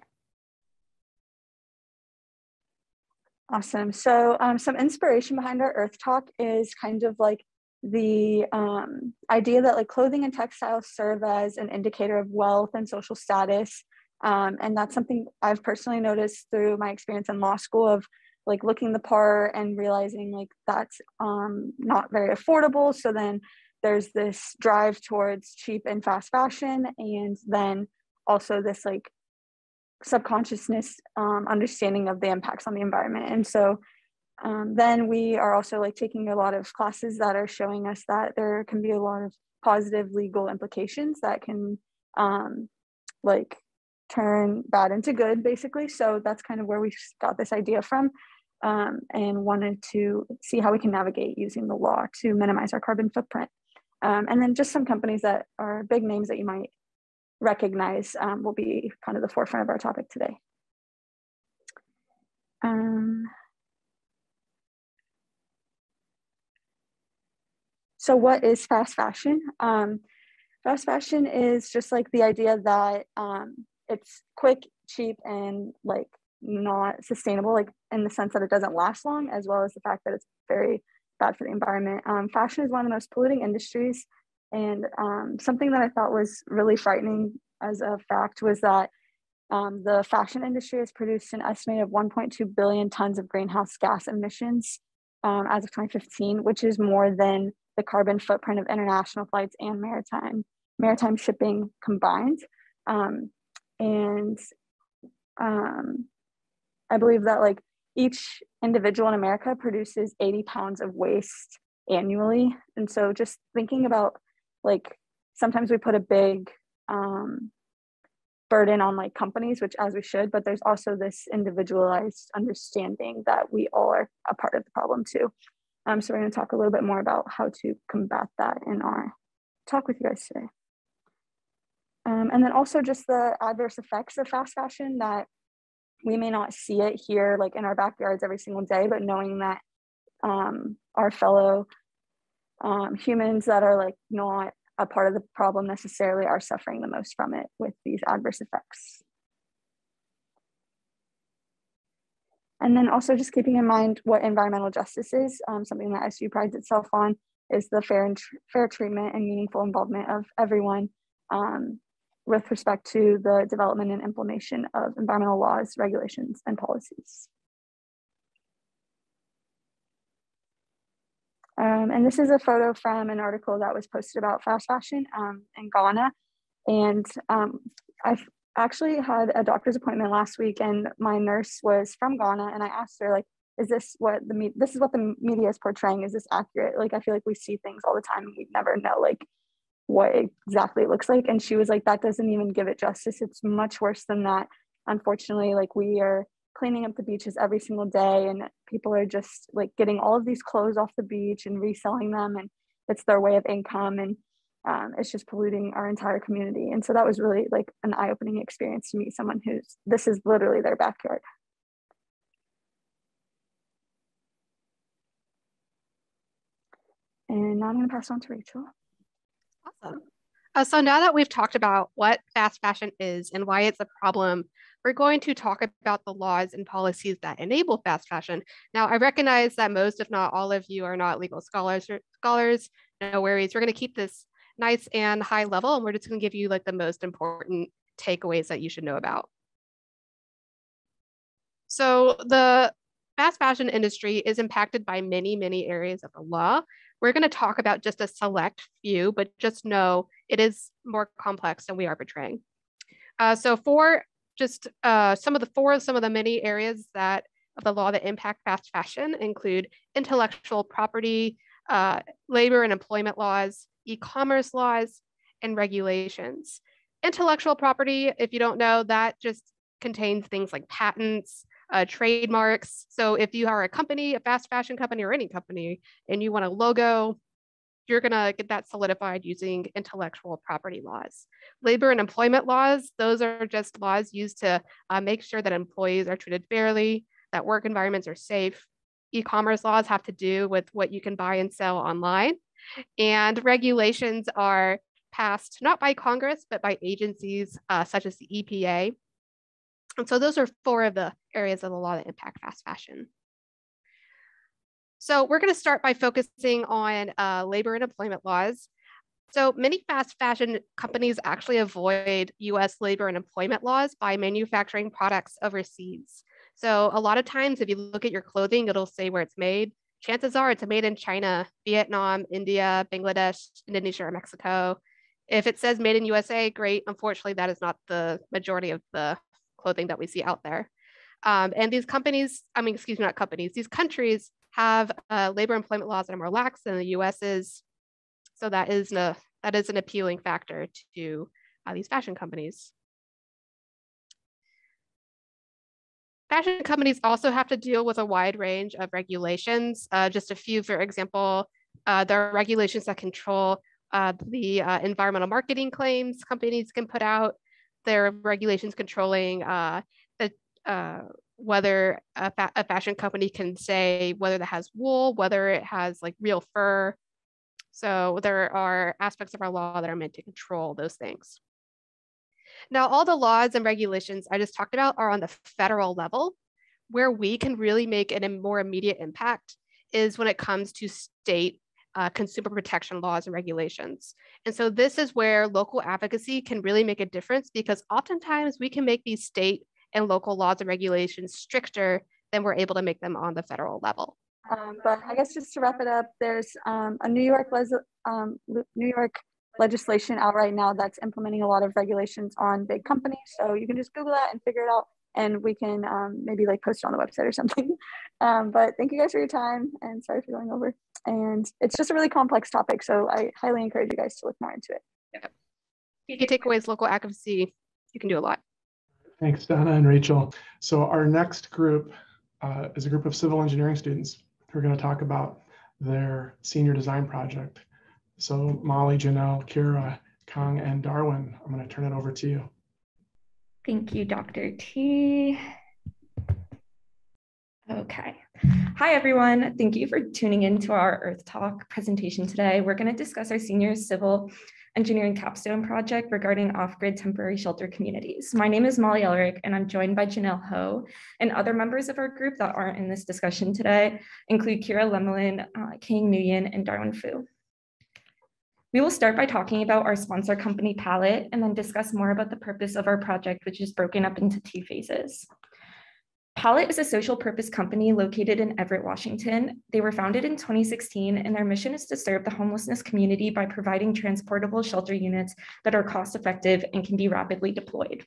Awesome. So um, some inspiration behind our Earth Talk is kind of like the um, idea that like clothing and textiles serve as an indicator of wealth and social status. Um, and that's something I've personally noticed through my experience in law school of like looking the part and realizing like that's um, not very affordable. So then there's this drive towards cheap and fast fashion. And then also this like subconsciousness um, understanding of the impacts on the environment and so um, then we are also like taking a lot of classes that are showing us that there can be a lot of positive legal implications that can um, like turn bad into good basically so that's kind of where we got this idea from um, and wanted to see how we can navigate using the law to minimize our carbon footprint um, and then just some companies that are big names that you might recognize um, will be kind of the forefront of our topic today. So what is fast fashion? Um, fast fashion is just like the idea that um, it's quick, cheap, and like not sustainable, like in the sense that it doesn't last long, as well as the fact that it's very bad for the environment. Um, fashion is one of the most polluting industries and um, something that I thought was really frightening as a fact was that um, the fashion industry has produced an estimate of 1.2 billion tons of greenhouse gas emissions um, as of 2015, which is more than the carbon footprint of international flights and maritime maritime shipping combined. Um, and um, I believe that like each individual in America produces 80 pounds of waste annually. And so just thinking about like sometimes we put a big um, burden on like companies which as we should but there's also this individualized understanding that we all are a part of the problem too um, so we're going to talk a little bit more about how to combat that in our talk with you guys today um, and then also just the adverse effects of fast fashion that we may not see it here like in our backyards every single day but knowing that um, our fellow um, humans that are like not a part of the problem necessarily are suffering the most from it with these adverse effects. And then also just keeping in mind what environmental justice is, um, something that SU prides itself on is the fair and tr fair treatment and meaningful involvement of everyone um, with respect to the development and implementation of environmental laws, regulations, and policies. Um, and this is a photo from an article that was posted about fast fashion um, in Ghana. And um, I actually had a doctor's appointment last week, and my nurse was from Ghana, and I asked her like, "Is this what the me- this is what the media is portraying? Is this accurate?" Like, I feel like we see things all the time, and we never know like what exactly it looks like. And she was like, "That doesn't even give it justice. It's much worse than that." Unfortunately, like we are cleaning up the beaches every single day and people are just like getting all of these clothes off the beach and reselling them and it's their way of income and um, it's just polluting our entire community. And so that was really like an eye opening experience to meet someone who's this is literally their backyard. And now I'm going to pass on to Rachel. Awesome. Uh, so now that we've talked about what fast fashion is and why it's a problem, we're going to talk about the laws and policies that enable fast fashion. Now, I recognize that most, if not all of you, are not legal scholars. Or scholars, no worries. We're going to keep this nice and high level, and we're just going to give you like the most important takeaways that you should know about. So the fast fashion industry is impacted by many, many areas of the law. We're going to talk about just a select few, but just know it is more complex than we are portraying. Uh, so for just uh, some of the four, some of the many areas that of the law that impact fast fashion include intellectual property, uh, labor and employment laws, e-commerce laws, and regulations. Intellectual property, if you don't know, that just contains things like patents, uh, trademarks. So if you are a company, a fast fashion company or any company, and you want a logo, you're gonna get that solidified using intellectual property laws. Labor and employment laws, those are just laws used to uh, make sure that employees are treated fairly, that work environments are safe. E-commerce laws have to do with what you can buy and sell online. And regulations are passed not by Congress, but by agencies uh, such as the EPA. And so those are four of the areas of the law that impact fast fashion. So we're going to start by focusing on uh, labor and employment laws. So many fast fashion companies actually avoid US labor and employment laws by manufacturing products overseas. So a lot of times if you look at your clothing, it'll say where it's made. Chances are it's made in China, Vietnam, India, Bangladesh, Indonesia, or Mexico. If it says made in USA, great. Unfortunately, that is not the majority of the clothing that we see out there. Um, and these companies, I mean, excuse me, not companies, these countries have uh, labor employment laws that are more lax than the US is. So that is, a, that is an appealing factor to uh, these fashion companies. Fashion companies also have to deal with a wide range of regulations. Uh, just a few, for example, uh, there are regulations that control uh, the uh, environmental marketing claims companies can put out. There are regulations controlling uh, uh, whether a, fa a, fashion company can say whether that has wool, whether it has like real fur. So there are aspects of our law that are meant to control those things. Now, all the laws and regulations I just talked about are on the federal level. Where we can really make an, a more immediate impact is when it comes to state uh, consumer protection laws and regulations. And so this is where local advocacy can really make a difference because oftentimes we can make these state and local laws and regulations stricter than we're able to make them on the federal level. Um, but I guess just to wrap it up, there's um, a New York um, New York legislation out right now that's implementing a lot of regulations on big companies. So you can just Google that and figure it out, and we can um, maybe like post it on the website or [LAUGHS] something. Um, but thank you guys for your time, and sorry for going over. And it's just a really complex topic, so I highly encourage you guys to look more into it. Yep. Key takeaways: local advocacy. You can do a lot. Thanks, Donna and Rachel. So our next group uh, is a group of civil engineering students who are going to talk about their senior design project. So Molly, Janelle, Kira, Kong, and Darwin, I'm going to turn it over to you. Thank you, Dr. T. Okay. Hi, everyone. Thank you for tuning in to our Earth Talk presentation today. We're going to discuss our senior civil engineering capstone project regarding off-grid temporary shelter communities. My name is Molly Elric, and I'm joined by Janelle Ho, and other members of our group that aren't in this discussion today include Kira Lemelin, uh, Kang Nguyen, and Darwin Fu. We will start by talking about our sponsor company Pallet and then discuss more about the purpose of our project, which is broken up into two phases. Pallet is a social purpose company located in Everett, Washington. They were founded in 2016, and their mission is to serve the homelessness community by providing transportable shelter units that are cost effective and can be rapidly deployed.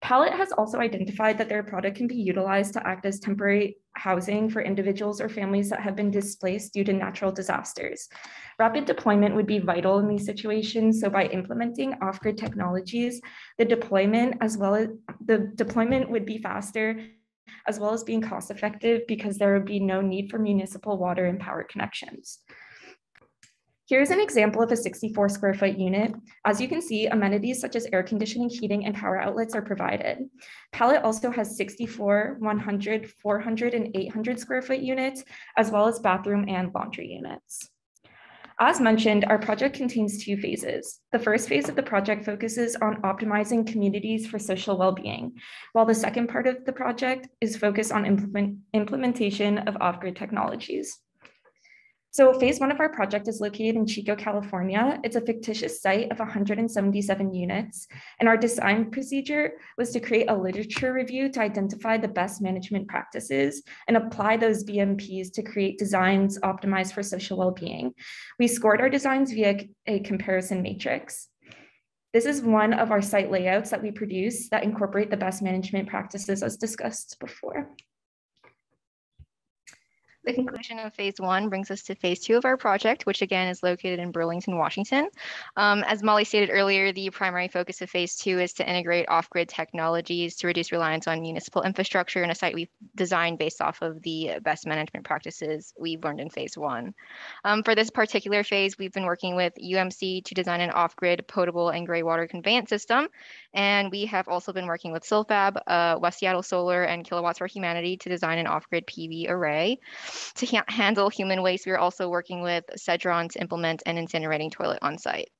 Pallet has also identified that their product can be utilized to act as temporary housing for individuals or families that have been displaced due to natural disasters. Rapid deployment would be vital in these situations. So by implementing off-grid technologies, the deployment as well as the deployment would be faster as well as being cost effective because there would be no need for municipal water and power connections. Here's an example of a 64 square foot unit. As you can see, amenities such as air conditioning, heating, and power outlets are provided. Pallet also has 64, 100, 400, and 800 square foot units, as well as bathroom and laundry units. As mentioned, our project contains two phases. The first phase of the project focuses on optimizing communities for social well-being, while the second part of the project is focused on implement implementation of off-grid technologies. So phase one of our project is located in Chico, California. It's a fictitious site of 177 units. And our design procedure was to create a literature review to identify the best management practices and apply those BMPs to create designs optimized for social well-being. We scored our designs via a comparison matrix. This is one of our site layouts that we produce that incorporate the best management practices as discussed before. The conclusion of phase one brings us to phase two of our project, which again is located in Burlington, Washington. Um, as Molly stated earlier, the primary focus of phase two is to integrate off-grid technologies to reduce reliance on municipal infrastructure in a site we've designed based off of the best management practices we've learned in phase one. Um, for this particular phase, we've been working with UMC to design an off-grid potable and gray water conveyance system. And we have also been working with Silfab, uh, West Seattle Solar, and Kilowatts for Humanity to design an off-grid PV array. To ha handle human waste, we are also working with Cedron to implement an incinerating toilet on site.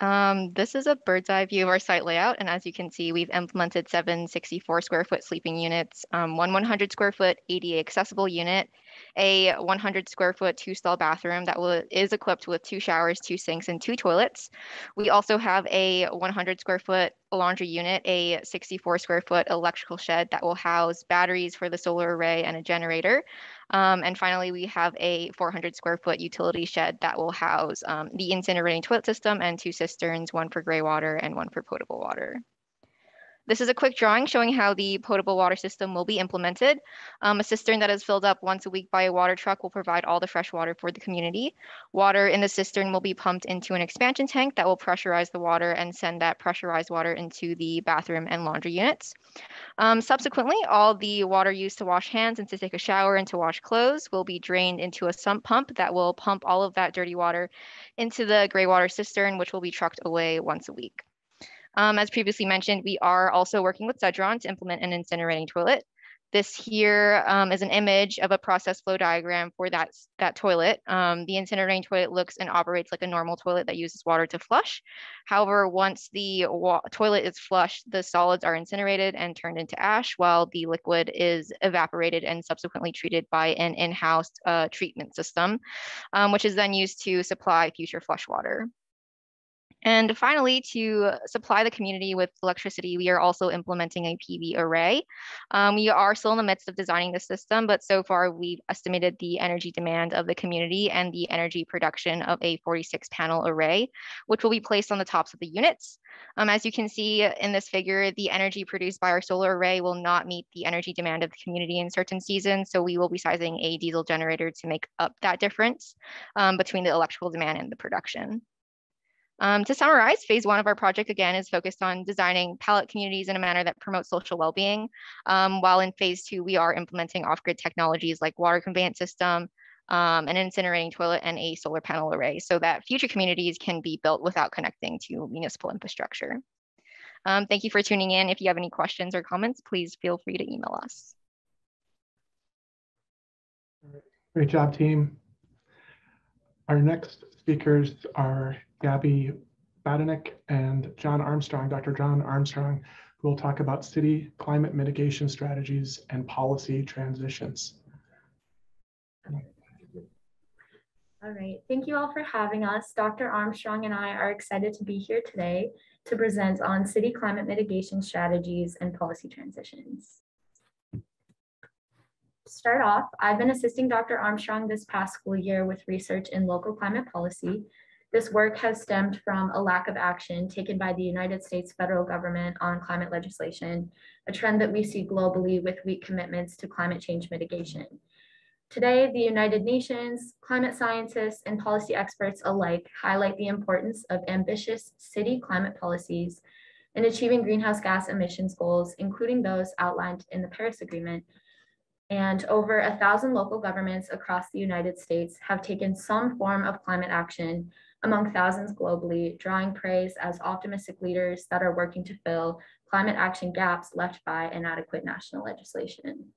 Um, this is a bird's eye view of our site layout. And as you can see, we've implemented seven 64 square foot sleeping units, um, one 100 square foot ADA accessible unit, a 100 square foot two stall bathroom that will, is equipped with two showers, two sinks, and two toilets. We also have a 100 square foot laundry unit, a 64 square foot electrical shed that will house batteries for the solar array and a generator. Um, and finally, we have a 400 square foot utility shed that will house um, the incinerating toilet system and two cisterns, one for gray water and one for potable water. This is a quick drawing showing how the potable water system will be implemented. Um, a cistern that is filled up once a week by a water truck will provide all the fresh water for the community. Water in the cistern will be pumped into an expansion tank that will pressurize the water and send that pressurized water into the bathroom and laundry units. Um, subsequently, all the water used to wash hands and to take a shower and to wash clothes will be drained into a sump pump that will pump all of that dirty water into the gray water cistern, which will be trucked away once a week. Um, as previously mentioned, we are also working with Cedron to implement an incinerating toilet. This here um, is an image of a process flow diagram for that, that toilet. Um, the incinerating toilet looks and operates like a normal toilet that uses water to flush. However, once the toilet is flushed, the solids are incinerated and turned into ash, while the liquid is evaporated and subsequently treated by an in-house uh, treatment system, um, which is then used to supply future flush water. And finally, to supply the community with electricity, we are also implementing a PV array. Um, we are still in the midst of designing the system, but so far we've estimated the energy demand of the community and the energy production of a 46 panel array, which will be placed on the tops of the units. Um, as you can see in this figure, the energy produced by our solar array will not meet the energy demand of the community in certain seasons. So we will be sizing a diesel generator to make up that difference um, between the electrical demand and the production. Um, to summarize, phase one of our project again is focused on designing pallet communities in a manner that promotes social well-being. Um, while in phase two, we are implementing off-grid technologies like water conveyance system, um, an incinerating toilet, and a solar panel array so that future communities can be built without connecting to municipal infrastructure. Um, thank you for tuning in. If you have any questions or comments, please feel free to email us. Great job, team. Our next speakers are Gabby Badanek and John Armstrong, Dr. John Armstrong, who will talk about city climate mitigation strategies and policy transitions. All right, thank you all for having us. Dr. Armstrong and I are excited to be here today to present on city climate mitigation strategies and policy transitions. To start off, I've been assisting Dr. Armstrong this past school year with research in local climate policy this work has stemmed from a lack of action taken by the United States federal government on climate legislation, a trend that we see globally with weak commitments to climate change mitigation. Today, the United Nations, climate scientists, and policy experts alike highlight the importance of ambitious city climate policies in achieving greenhouse gas emissions goals, including those outlined in the Paris Agreement. And over a thousand local governments across the United States have taken some form of climate action among thousands globally, drawing praise as optimistic leaders that are working to fill climate action gaps left by inadequate national legislation.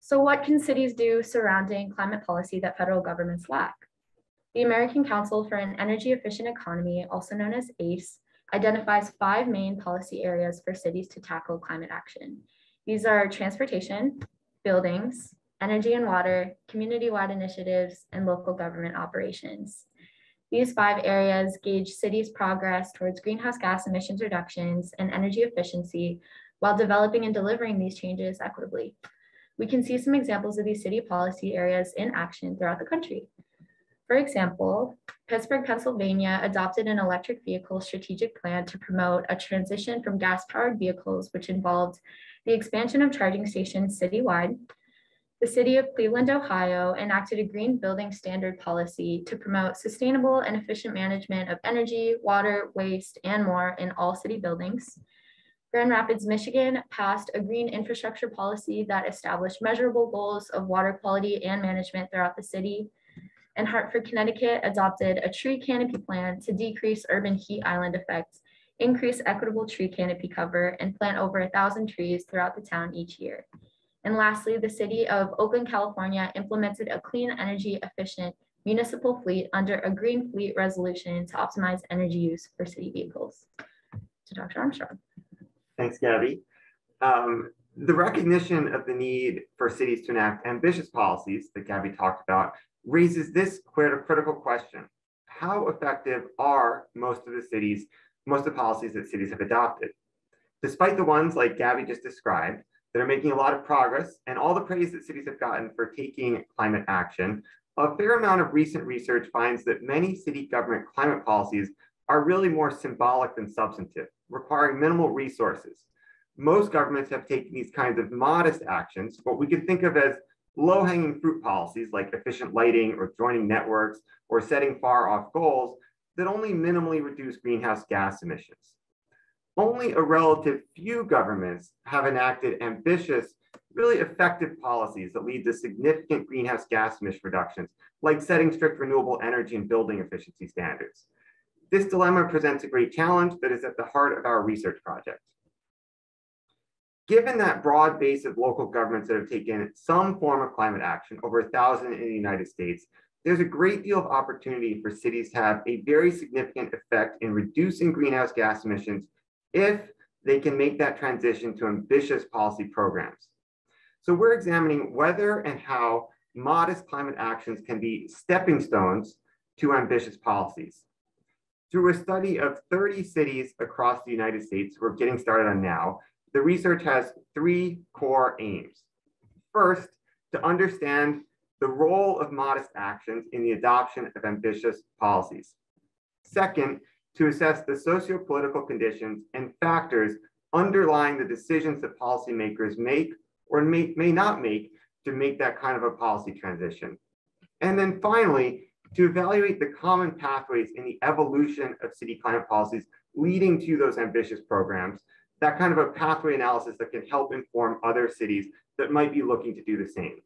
So what can cities do surrounding climate policy that federal governments lack? The American Council for an Energy Efficient Economy, also known as ACE, identifies five main policy areas for cities to tackle climate action. These are transportation, buildings, energy and water, community-wide initiatives, and local government operations. These five areas gauge cities' progress towards greenhouse gas emissions reductions and energy efficiency while developing and delivering these changes equitably. We can see some examples of these city policy areas in action throughout the country. For example, Pittsburgh, Pennsylvania adopted an electric vehicle strategic plan to promote a transition from gas powered vehicles, which involved the expansion of charging stations citywide. The city of Cleveland, Ohio enacted a green building standard policy to promote sustainable and efficient management of energy, water, waste, and more in all city buildings. Grand Rapids, Michigan passed a green infrastructure policy that established measurable goals of water quality and management throughout the city and Hartford, Connecticut adopted a tree canopy plan to decrease urban heat island effects, increase equitable tree canopy cover, and plant over a thousand trees throughout the town each year. And lastly, the city of Oakland, California implemented a clean energy efficient municipal fleet under a green fleet resolution to optimize energy use for city vehicles. To Dr. Armstrong. Thanks, Gabby. Um, the recognition of the need for cities to enact ambitious policies that Gabby talked about raises this critical question. How effective are most of the cities, most of the policies that cities have adopted? Despite the ones like Gabby just described, that are making a lot of progress and all the praise that cities have gotten for taking climate action, a fair amount of recent research finds that many city government climate policies are really more symbolic than substantive, requiring minimal resources. Most governments have taken these kinds of modest actions, what we could think of as low hanging fruit policies like efficient lighting or joining networks or setting far off goals that only minimally reduce greenhouse gas emissions. Only a relative few governments have enacted ambitious, really effective policies that lead to significant greenhouse gas emission reductions, like setting strict renewable energy and building efficiency standards. This dilemma presents a great challenge that is at the heart of our research project. Given that broad base of local governments that have taken some form of climate action, over a thousand in the United States, there's a great deal of opportunity for cities to have a very significant effect in reducing greenhouse gas emissions if they can make that transition to ambitious policy programs. So we're examining whether and how modest climate actions can be stepping stones to ambitious policies. Through a study of 30 cities across the United States, we're getting started on now, the research has three core aims. First, to understand the role of modest actions in the adoption of ambitious policies. Second, to assess the socio-political conditions and factors underlying the decisions that policymakers make or may, may not make to make that kind of a policy transition. And then finally, to evaluate the common pathways in the evolution of city climate policies leading to those ambitious programs that kind of a pathway analysis that can help inform other cities that might be looking to do the same.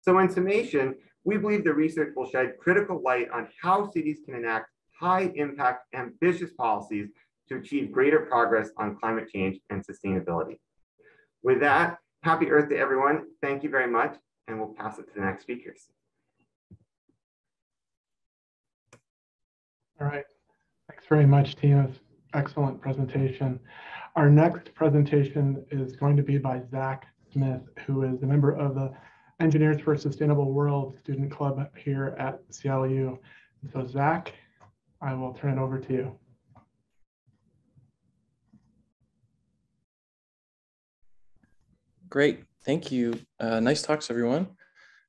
So in summation, we believe the research will shed critical light on how cities can enact high impact, ambitious policies to achieve greater progress on climate change and sustainability. With that, happy Earth Day, everyone. Thank you very much, and we'll pass it to the next speakers. All right. Thanks very much, Tina. Excellent presentation. Our next presentation is going to be by Zach Smith, who is a member of the Engineers for a Sustainable World Student Club here at CLU. So Zach, I will turn it over to you. Great, thank you. Uh, nice talks, everyone.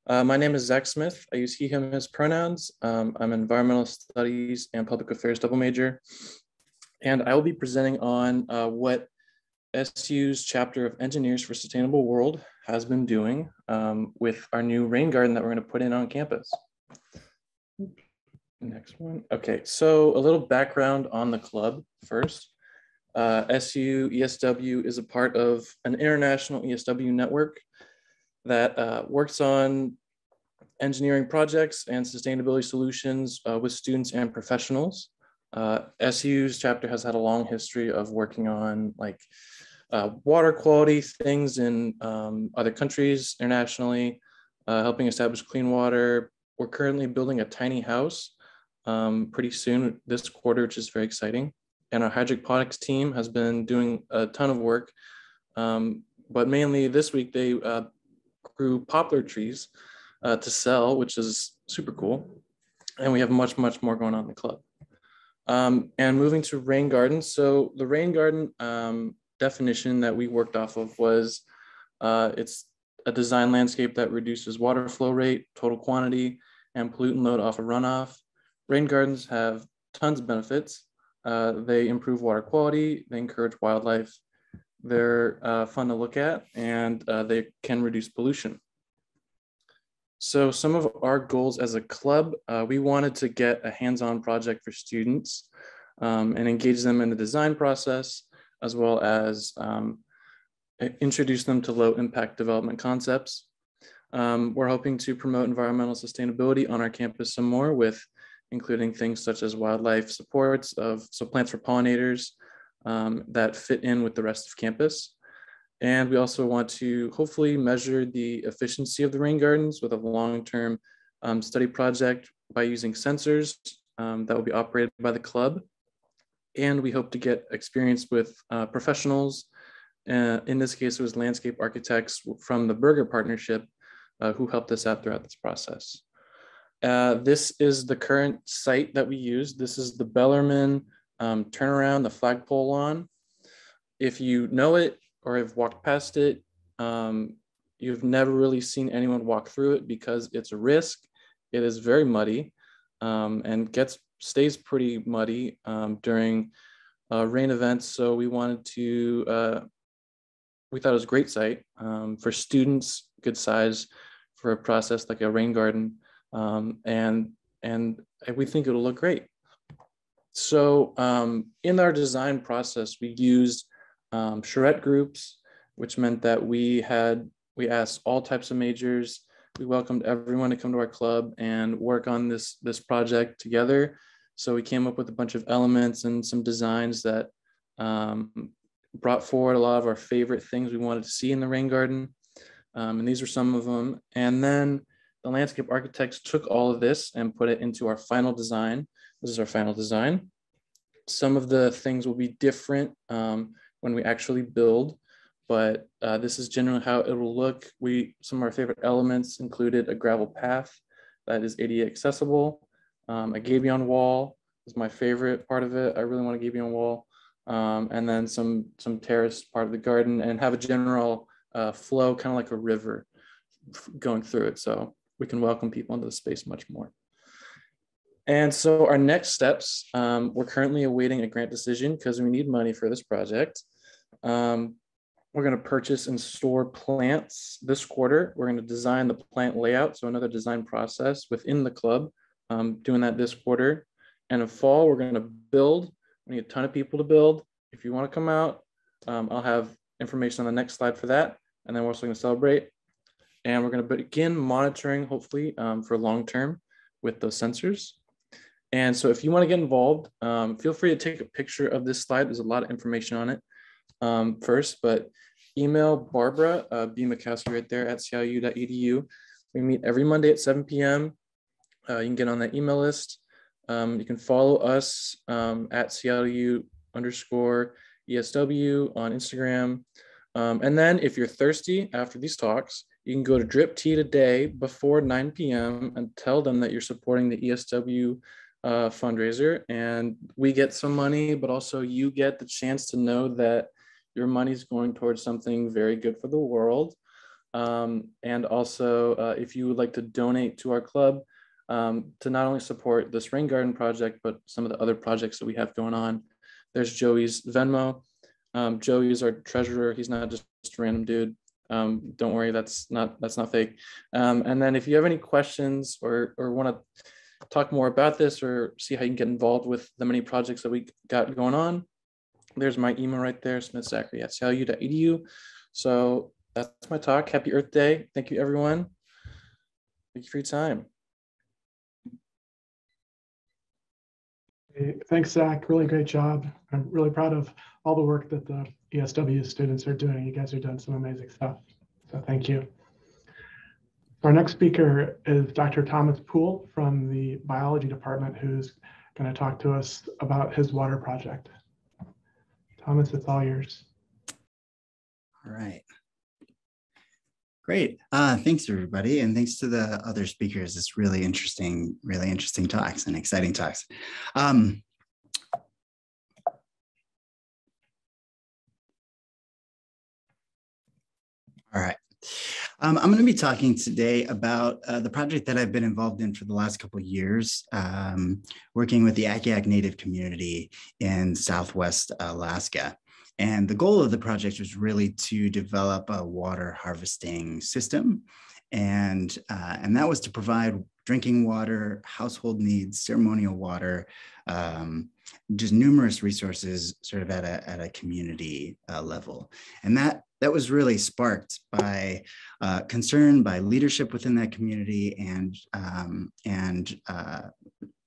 Uh, my name is Zach Smith. I use he, him, his pronouns. Um, I'm an environmental studies and public affairs double major and I will be presenting on uh, what SU's chapter of Engineers for Sustainable World has been doing um, with our new rain garden that we're going to put in on campus. Next one. Okay, so a little background on the club first. Uh, SU ESW is a part of an international ESW network that uh, works on engineering projects and sustainability solutions uh, with students and professionals. Uh, SU's chapter has had a long history of working on like uh, water quality things in um, other countries internationally, uh, helping establish clean water. We're currently building a tiny house um, pretty soon this quarter, which is very exciting. And our hydroponics team has been doing a ton of work. Um, but mainly this week, they uh, grew poplar trees uh, to sell, which is super cool. And we have much, much more going on in the club. Um, and moving to rain gardens. So the rain garden um, definition that we worked off of was uh, it's a design landscape that reduces water flow rate, total quantity, and pollutant load off of runoff. Rain gardens have tons of benefits. Uh, they improve water quality, they encourage wildlife, they're uh, fun to look at, and uh, they can reduce pollution. So some of our goals as a club, uh, we wanted to get a hands-on project for students um, and engage them in the design process, as well as um, introduce them to low impact development concepts. Um, we're hoping to promote environmental sustainability on our campus some more with including things such as wildlife supports of, so plants for pollinators um, that fit in with the rest of campus. And we also want to hopefully measure the efficiency of the rain gardens with a long-term um, study project by using sensors um, that will be operated by the club. And we hope to get experience with uh, professionals. Uh, in this case, it was landscape architects from the Berger Partnership uh, who helped us out throughout this process. Uh, this is the current site that we use. This is the Bellarmine um, turnaround, the flagpole lawn. If you know it, or have walked past it, um, you've never really seen anyone walk through it because it's a risk. It is very muddy um, and gets stays pretty muddy um, during uh, rain events. So we wanted to, uh, we thought it was a great site um, for students, good size for a process like a rain garden. Um, and, and we think it'll look great. So um, in our design process, we used um, charrette groups, which meant that we had, we asked all types of majors. We welcomed everyone to come to our club and work on this, this project together. So we came up with a bunch of elements and some designs that um, brought forward a lot of our favorite things we wanted to see in the rain garden. Um, and these are some of them. And then the landscape architects took all of this and put it into our final design. This is our final design. Some of the things will be different. Um, when we actually build, but uh, this is generally how it will look. We Some of our favorite elements included a gravel path that is ADA accessible, um, a gabion wall is my favorite part of it. I really want a gabion wall. Um, and then some, some terrace part of the garden and have a general uh, flow, kind of like a river going through it. So we can welcome people into the space much more. And so our next steps, um, we're currently awaiting a grant decision because we need money for this project. Um, we're going to purchase and store plants this quarter. We're going to design the plant layout, so another design process within the club, um, doing that this quarter. And in fall, we're going to build. We need a ton of people to build. If you want to come out, um, I'll have information on the next slide for that. And then we're also going to celebrate. And we're going to begin monitoring, hopefully, um, for long term with those sensors. And so if you want to get involved, um, feel free to take a picture of this slide. There's a lot of information on it um, first, but email Barbara uh, B. McCaskey right there at ciu.edu. We meet every Monday at 7 p.m. Uh, you can get on that email list. Um, you can follow us um, at CLU underscore ESW on Instagram. Um, and then if you're thirsty after these talks, you can go to Drip Tea today before 9 p.m. and tell them that you're supporting the ESW uh, fundraiser and we get some money, but also you get the chance to know that your money is going towards something very good for the world. Um, and also, uh, if you would like to donate to our club um, to not only support this rain garden project, but some of the other projects that we have going on, there's Joey's Venmo. Um, Joey is our treasurer. He's not just a random dude. Um, don't worry, that's not that's not fake. Um, and then if you have any questions or or want to talk more about this or see how you can get involved with the many projects that we got going on, there's my email right there, smithzachary at ciu.edu. So that's my talk. Happy Earth Day. Thank you, everyone. Thank you for your time. Thanks, Zach. Really great job. I'm really proud of all the work that the ESW students are doing. You guys are doing some amazing stuff. So thank you. Our next speaker is Dr. Thomas Poole from the biology department, who's going to talk to us about his water project. Thomas, it's all yours. All right. Great. Uh, thanks, everybody. And thanks to the other speakers. It's really interesting, really interesting talks and exciting talks. Um, Um, I'm going to be talking today about uh, the project that I've been involved in for the last couple of years, um, working with the Akiak Native community in Southwest Alaska. And the goal of the project was really to develop a water harvesting system. And, uh, and that was to provide drinking water, household needs, ceremonial water, um, just numerous resources sort of at a, at a community uh, level. And that, that was really sparked by uh, concern by leadership within that community and, um, and uh,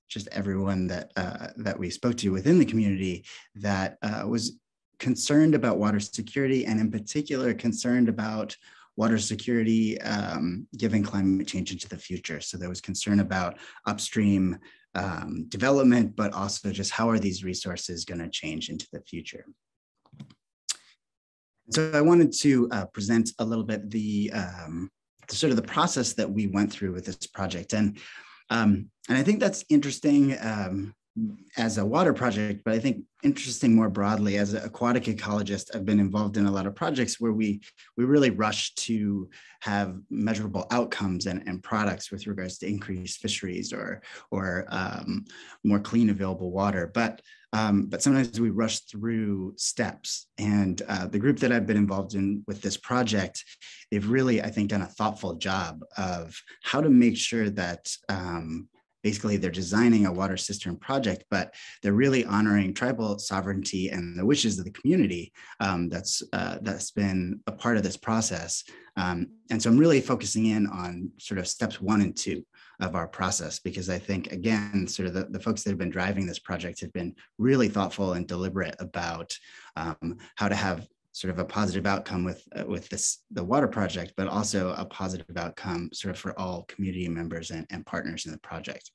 just everyone that, uh, that we spoke to within the community that uh, was concerned about water security and in particular concerned about water security um, given climate change into the future. So there was concern about upstream um, development, but also just how are these resources going to change into the future. So I wanted to uh, present a little bit the, um, the, sort of the process that we went through with this project. And, um, and I think that's interesting um, as a water project, but I think interesting more broadly as an aquatic ecologist, I've been involved in a lot of projects where we we really rush to have measurable outcomes and, and products with regards to increased fisheries or or um, more clean available water. But um, but sometimes we rush through steps. And uh, the group that I've been involved in with this project, they've really, I think, done a thoughtful job of how to make sure that um, basically they're designing a water cistern project, but they're really honoring tribal sovereignty and the wishes of the community um, that's uh, that's been a part of this process. Um, and so I'm really focusing in on sort of steps one and two of our process because I think again, sort of the, the folks that have been driving this project have been really thoughtful and deliberate about um, how to have sort of a positive outcome with uh, with this the water project, but also a positive outcome sort of for all community members and, and partners in the project.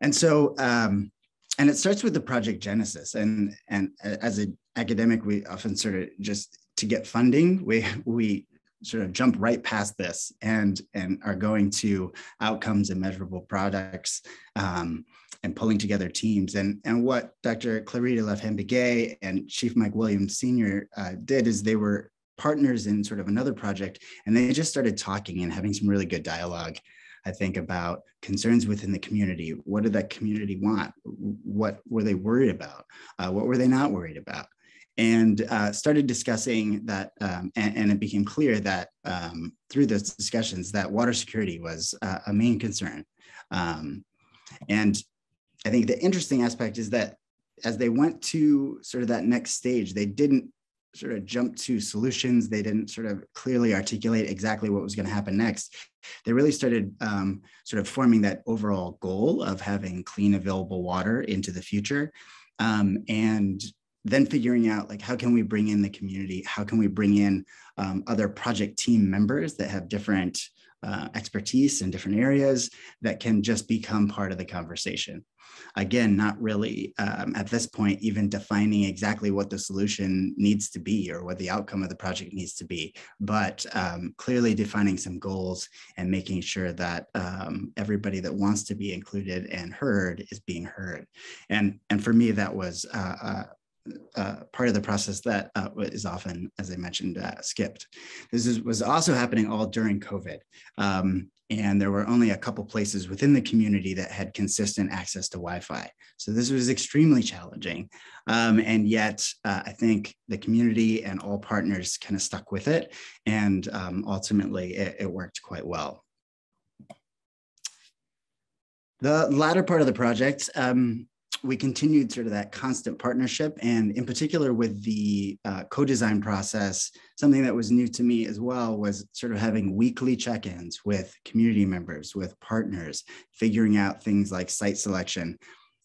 And so, um, and it starts with the project genesis. And and as an academic, we often sort of just to get funding, we we sort of jump right past this and and are going to outcomes and measurable products um, and pulling together teams. And, and what Dr. Clarita Lefthand-Begay and Chief Mike Williams Sr. Uh, did is they were partners in sort of another project and they just started talking and having some really good dialogue I think about concerns within the community. What did that community want? What were they worried about? Uh, what were they not worried about? And uh, started discussing that, um, and, and, it became clear that um, through those discussions that water security was uh, a main concern. Um, and I think the interesting aspect is that as they went to sort of that next stage, they didn't sort of jump to solutions. They didn't sort of clearly articulate exactly what was going to happen next. They really started um, sort of forming that overall goal of having clean, available water into the future. Um, and then figuring out like how can we bring in the community how can we bring in um, other project team members that have different uh, expertise in different areas that can just become part of the conversation. Again, not really um, at this point even defining exactly what the solution needs to be or what the outcome of the project needs to be, but um, clearly defining some goals and making sure that um, everybody that wants to be included and heard is being heard. And, and for me, that was uh, uh, part of the process that uh, is often, as I mentioned, uh, skipped. This is, was also happening all during COVID. Um, and there were only a couple places within the community that had consistent access to Wi-Fi. So this was extremely challenging. Um, and yet uh, I think the community and all partners kind of stuck with it. And um, ultimately it, it worked quite well. The latter part of the project, um, we continued sort of that constant partnership and in particular with the uh, co-design process something that was new to me as well was sort of having weekly check-ins with community members with partners figuring out things like site selection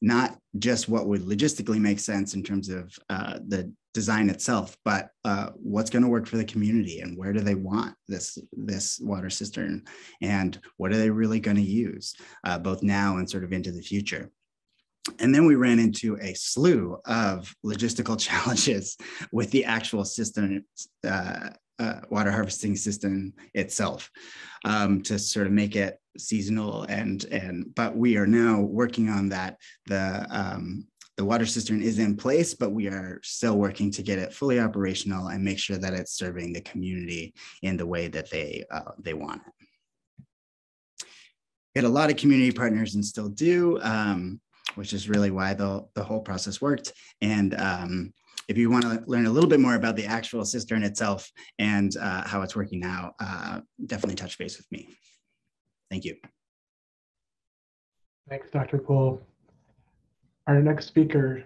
not just what would logistically make sense in terms of uh, the design itself, but uh, what's going to work for the community and where do they want this this water cistern and what are they really going to use uh, both now and sort of into the future. And then we ran into a slew of logistical [LAUGHS] challenges with the actual system, uh, uh, water harvesting system itself um, to sort of make it seasonal and and but we are now working on that the um, the water cistern is in place, but we are still working to get it fully operational and make sure that it's serving the community in the way that they uh, they want it. We had a lot of community partners and still do, um, which is really why the, the whole process worked. And um, if you want to learn a little bit more about the actual cistern itself and uh, how it's working now, uh, definitely touch base with me. Thank you. Thanks, Dr. Poole. Our next speaker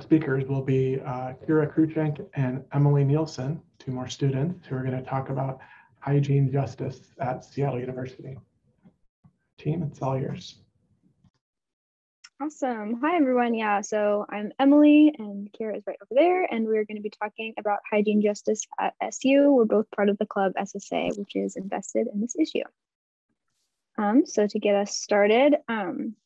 speakers will be uh, Kira Kruchenk and Emily Nielsen, two more students who are going to talk about hygiene justice at Seattle University. Team, it's all yours. Awesome. Hi, everyone. Yeah, so I'm Emily and Kira is right over there, and we're going to be talking about hygiene justice at SU. We're both part of the club SSA, which is invested in this issue. Um, so to get us started, um,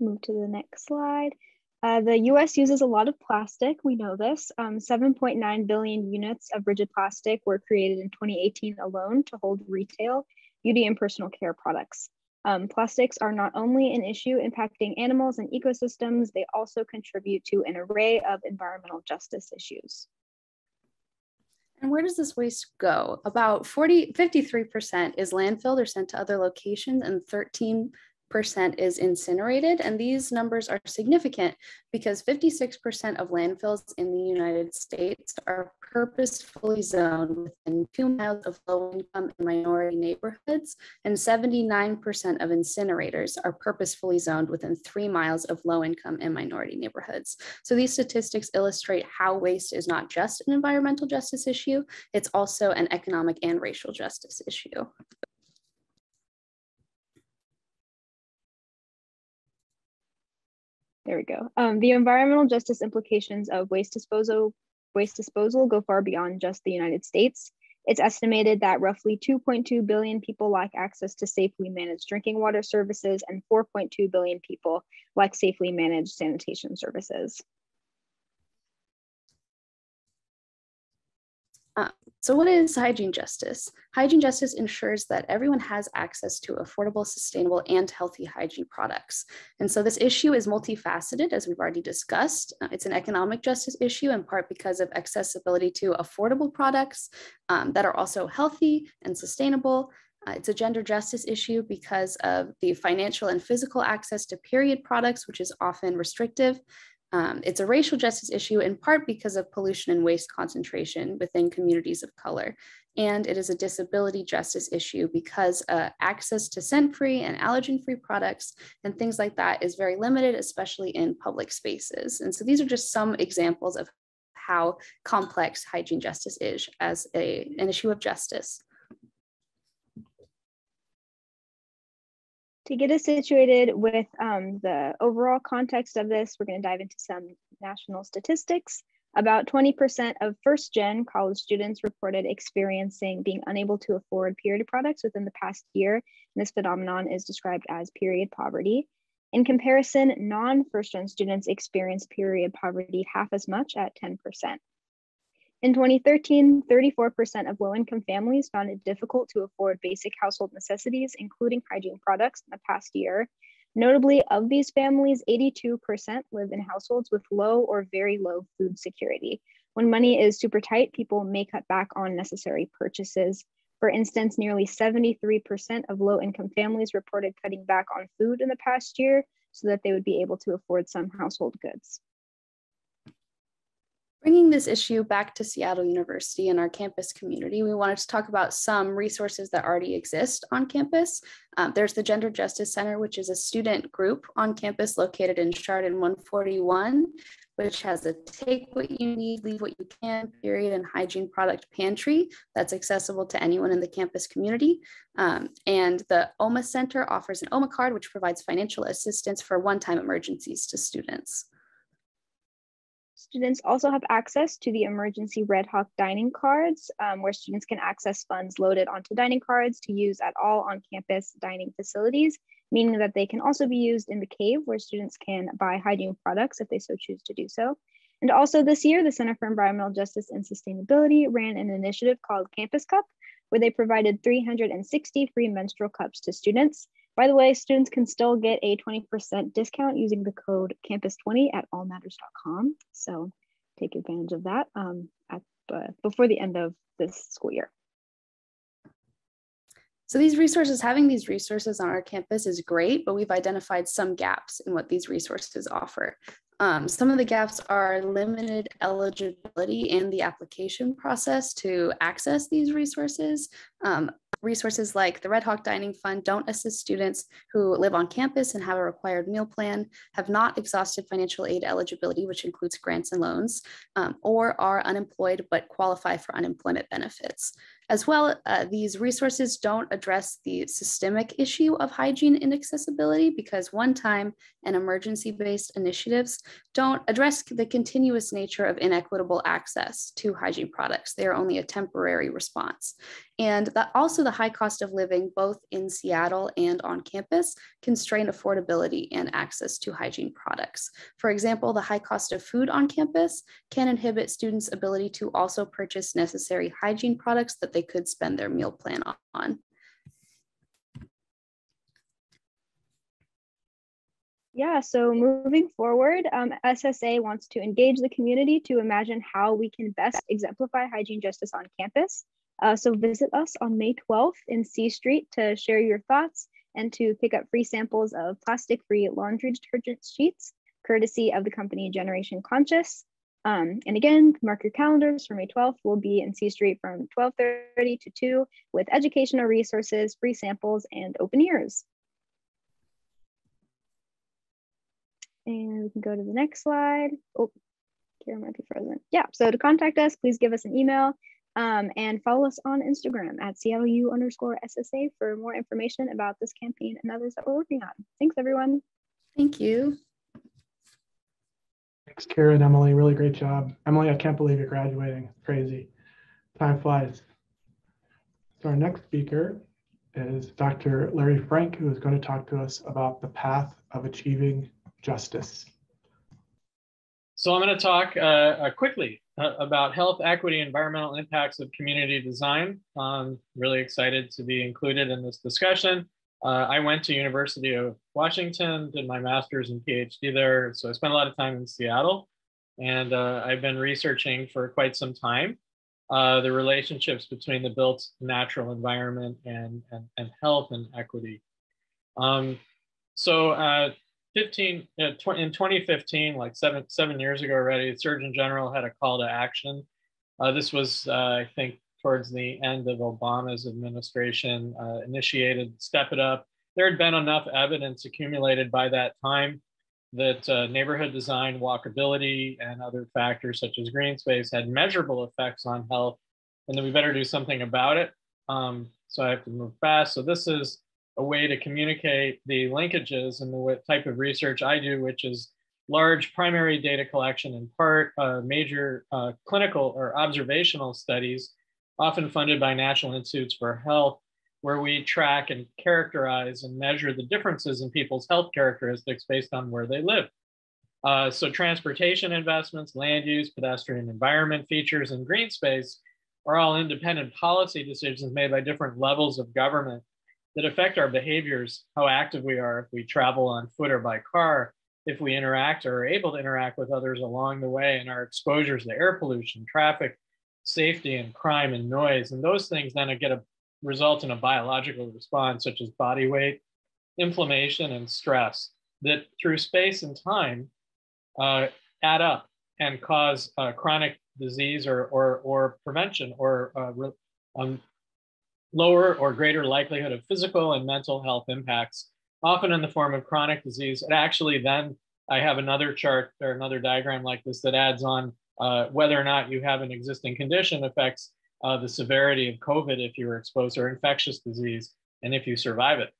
Move to the next slide. Uh, the US uses a lot of plastic, we know this. Um, 7.9 billion units of rigid plastic were created in 2018 alone to hold retail, beauty, and personal care products. Um, plastics are not only an issue impacting animals and ecosystems, they also contribute to an array of environmental justice issues. And where does this waste go? About 40, 53% is landfilled or sent to other locations, and 13 percent is incinerated. And these numbers are significant because 56% of landfills in the United States are purposefully zoned within two miles of low income and minority neighborhoods, and 79% of incinerators are purposefully zoned within three miles of low income and minority neighborhoods. So these statistics illustrate how waste is not just an environmental justice issue, it's also an economic and racial justice issue. There we go. Um, the environmental justice implications of waste disposal waste disposal go far beyond just the United States. It's estimated that roughly 2.2 billion people lack access to safely managed drinking water services and 4.2 billion people lack safely managed sanitation services. Uh, so, what is hygiene justice? Hygiene justice ensures that everyone has access to affordable, sustainable, and healthy hygiene products. And so, this issue is multifaceted, as we've already discussed. Uh, it's an economic justice issue, in part because of accessibility to affordable products um, that are also healthy and sustainable. Uh, it's a gender justice issue because of the financial and physical access to period products, which is often restrictive. Um, it's a racial justice issue in part because of pollution and waste concentration within communities of color. And it is a disability justice issue because uh, access to scent-free and allergen-free products and things like that is very limited, especially in public spaces. And so these are just some examples of how complex hygiene justice is as a, an issue of justice. To get us situated with um, the overall context of this, we're going to dive into some national statistics. About 20% of first gen college students reported experiencing being unable to afford period products within the past year. And this phenomenon is described as period poverty. In comparison, non first gen students experience period poverty half as much at 10%. In 2013, 34% of low income families found it difficult to afford basic household necessities, including hygiene products, in the past year. Notably, of these families, 82% live in households with low or very low food security. When money is super tight, people may cut back on necessary purchases. For instance, nearly 73% of low income families reported cutting back on food in the past year so that they would be able to afford some household goods. Bringing this issue back to Seattle University and our campus community, we wanted to talk about some resources that already exist on campus. Um, there's the Gender Justice Center, which is a student group on campus located in Chardin 141. which has a take what you need, leave what you can, period, and hygiene product pantry that's accessible to anyone in the campus community. Um, and the OMA Center offers an OMA card, which provides financial assistance for one-time emergencies to students. Students also have access to the emergency Red Hawk dining cards, um, where students can access funds loaded onto dining cards to use at all on-campus dining facilities meaning that they can also be used in the cave where students can buy hygiene products if they so choose to do so. And also this year, the Center for Environmental Justice and Sustainability ran an initiative called Campus Cup, where they provided 360 free menstrual cups to students. By the way, students can still get a 20% discount using the code campus20 at allmatters.com. So take advantage of that um, at, uh, before the end of this school year. So these resources, having these resources on our campus is great, but we've identified some gaps in what these resources offer. Um, some of the gaps are limited eligibility and the application process to access these resources. Um, resources like the Red Hawk Dining Fund don't assist students who live on campus and have a required meal plan, have not exhausted financial aid eligibility, which includes grants and loans, um, or are unemployed but qualify for unemployment benefits. As well, uh, these resources don't address the systemic issue of hygiene inaccessibility because one-time and emergency-based initiatives don't address the continuous nature of inequitable access to hygiene products. They are only a temporary response. And that also the high cost of living, both in Seattle and on campus, constrain affordability and access to hygiene products. For example, the high cost of food on campus can inhibit students' ability to also purchase necessary hygiene products that they could spend their meal plan on. Yeah, so moving forward, um, SSA wants to engage the community to imagine how we can best exemplify hygiene justice on campus. Uh, so visit us on May 12th in C Street to share your thoughts and to pick up free samples of plastic-free laundry detergent sheets, courtesy of the company Generation Conscious. Um, and again, mark your calendars for May 12th. We'll be in C Street from 12:30 to 2 with educational resources, free samples, and open ears. And we can go to the next slide. Oh, Kara might be frozen. Yeah, so to contact us, please give us an email um, and follow us on Instagram at CLU underscore SSA for more information about this campaign and others that we're working on. Thanks, everyone. Thank you. Thanks, Kara and Emily. Really great job. Emily, I can't believe you're graduating. crazy. Time flies. So our next speaker is Dr. Larry Frank, who is going to talk to us about the path of achieving justice. So I'm going to talk uh, uh, quickly uh, about health equity, environmental impacts of community design. I'm really excited to be included in this discussion. Uh, I went to University of Washington, did my master's and PhD there. So I spent a lot of time in Seattle and uh, I've been researching for quite some time uh, the relationships between the built natural environment and, and, and health and equity. Um, so 15 uh, in 2015 like seven seven years ago already surgeon general had a call to action uh, this was uh, i think towards the end of obama's administration uh, initiated step it up. There had been enough evidence accumulated by that time that uh, neighborhood design walkability and other factors such as green space had measurable effects on health and then we better do something about it. Um, so i have to move fast. So this is a way to communicate the linkages and the type of research I do, which is large primary data collection in part, uh, major uh, clinical or observational studies, often funded by National Institutes for Health, where we track and characterize and measure the differences in people's health characteristics based on where they live. Uh, so transportation investments, land use, pedestrian environment features, and green space are all independent policy decisions made by different levels of government that affect our behaviors, how active we are if we travel on foot or by car, if we interact or are able to interact with others along the way, and our exposures to air pollution, traffic, safety, and crime and noise. And those things then get a result in a biological response, such as body weight, inflammation, and stress, that through space and time uh, add up and cause uh, chronic disease or, or, or prevention or uh, um, lower or greater likelihood of physical and mental health impacts, often in the form of chronic disease. It actually then I have another chart or another diagram like this that adds on uh, whether or not you have an existing condition affects uh, the severity of COVID if you were exposed or infectious disease and if you survive it.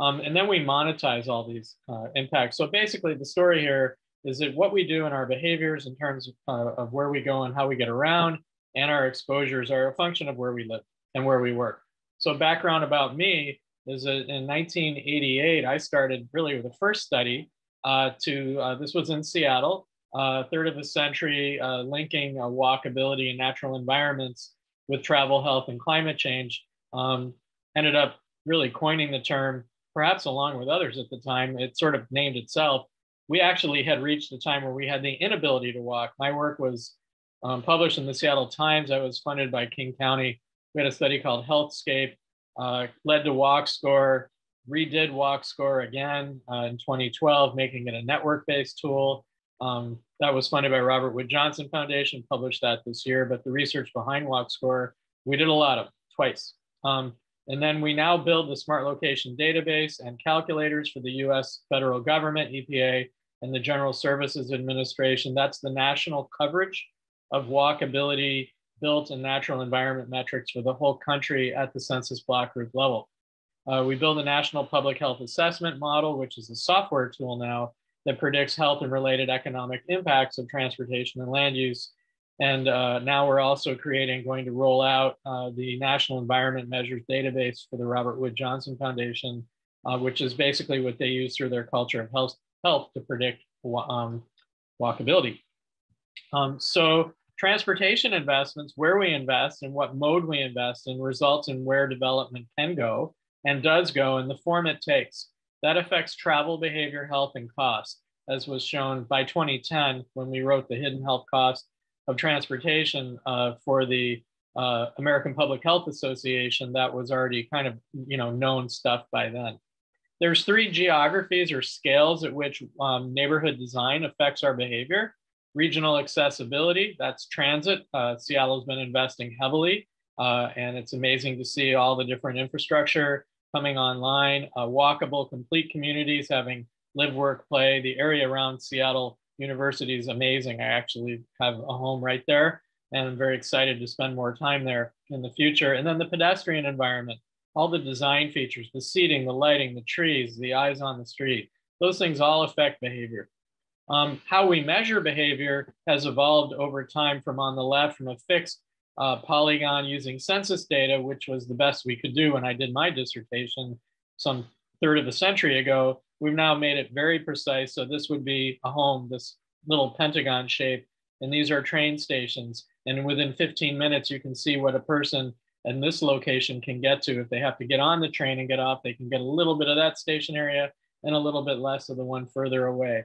Um, and then we monetize all these uh, impacts. So basically the story here is that what we do in our behaviors in terms of, uh, of where we go and how we get around and our exposures are a function of where we live and where we work. So background about me is that in 1988, I started really with the first study uh, to, uh, this was in Seattle, uh, third of a century, uh, linking walkability and natural environments with travel health and climate change. Um, ended up really coining the term, perhaps along with others at the time, it sort of named itself. We actually had reached a time where we had the inability to walk. My work was um, published in the Seattle Times. I was funded by King County. We had a study called Healthscape, uh, led to Walk Score, redid Walk Score again uh, in 2012, making it a network-based tool. Um, that was funded by Robert Wood Johnson Foundation, published that this year, but the research behind Walk Score, we did a lot of twice. Um, and then we now build the smart location database and calculators for the US federal government, EPA, and the General Services Administration. That's the national coverage of walkability built and natural environment metrics for the whole country at the census block group level. Uh, we build a national public health assessment model, which is a software tool now that predicts health and related economic impacts of transportation and land use. And uh, now we're also creating, going to roll out uh, the National Environment Measures Database for the Robert Wood Johnson Foundation, uh, which is basically what they use through their culture of health, health to predict um, walkability. Um, so transportation investments, where we invest and what mode we invest in results in where development can go and does go in the form it takes. That affects travel behavior, health, and cost, as was shown by 2010 when we wrote the hidden health cost of transportation uh, for the uh, American Public Health Association. That was already kind of you know known stuff by then. There's three geographies or scales at which um, neighborhood design affects our behavior. Regional accessibility, that's transit. Uh, Seattle's been investing heavily, uh, and it's amazing to see all the different infrastructure coming online, uh, walkable, complete communities having live, work, play. The area around Seattle University is amazing. I actually have a home right there, and I'm very excited to spend more time there in the future. And then the pedestrian environment, all the design features, the seating, the lighting, the trees, the eyes on the street, those things all affect behavior. Um, how we measure behavior has evolved over time from on the left from a fixed uh, polygon using census data, which was the best we could do when I did my dissertation some third of a century ago. We've now made it very precise. So this would be a home, this little pentagon shape, and these are train stations. And within 15 minutes, you can see what a person in this location can get to. If they have to get on the train and get off, they can get a little bit of that station area and a little bit less of the one further away.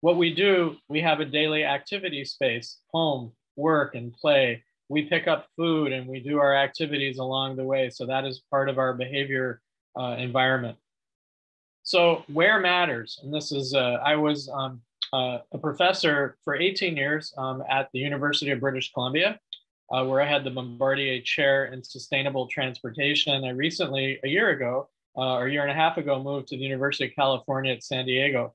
What we do, we have a daily activity space, home, work, and play we pick up food and we do our activities along the way. So that is part of our behavior uh, environment. So where matters, and this is, uh, I was um, uh, a professor for 18 years um, at the University of British Columbia, uh, where I had the Bombardier Chair in Sustainable Transportation. I recently, a year ago, uh, or a year and a half ago, moved to the University of California at San Diego.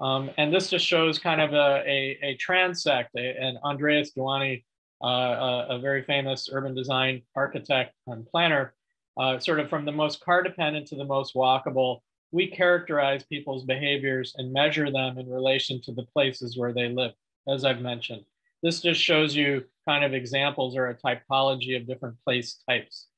Um, and this just shows kind of a, a, a transect, a, and Andrés Duany uh, a, very famous urban design architect and planner, uh, sort of from the most car dependent to the most walkable, we characterize people's behaviors and measure them in relation to the places where they live, as I've mentioned. This just shows you kind of examples or a typology of different place types.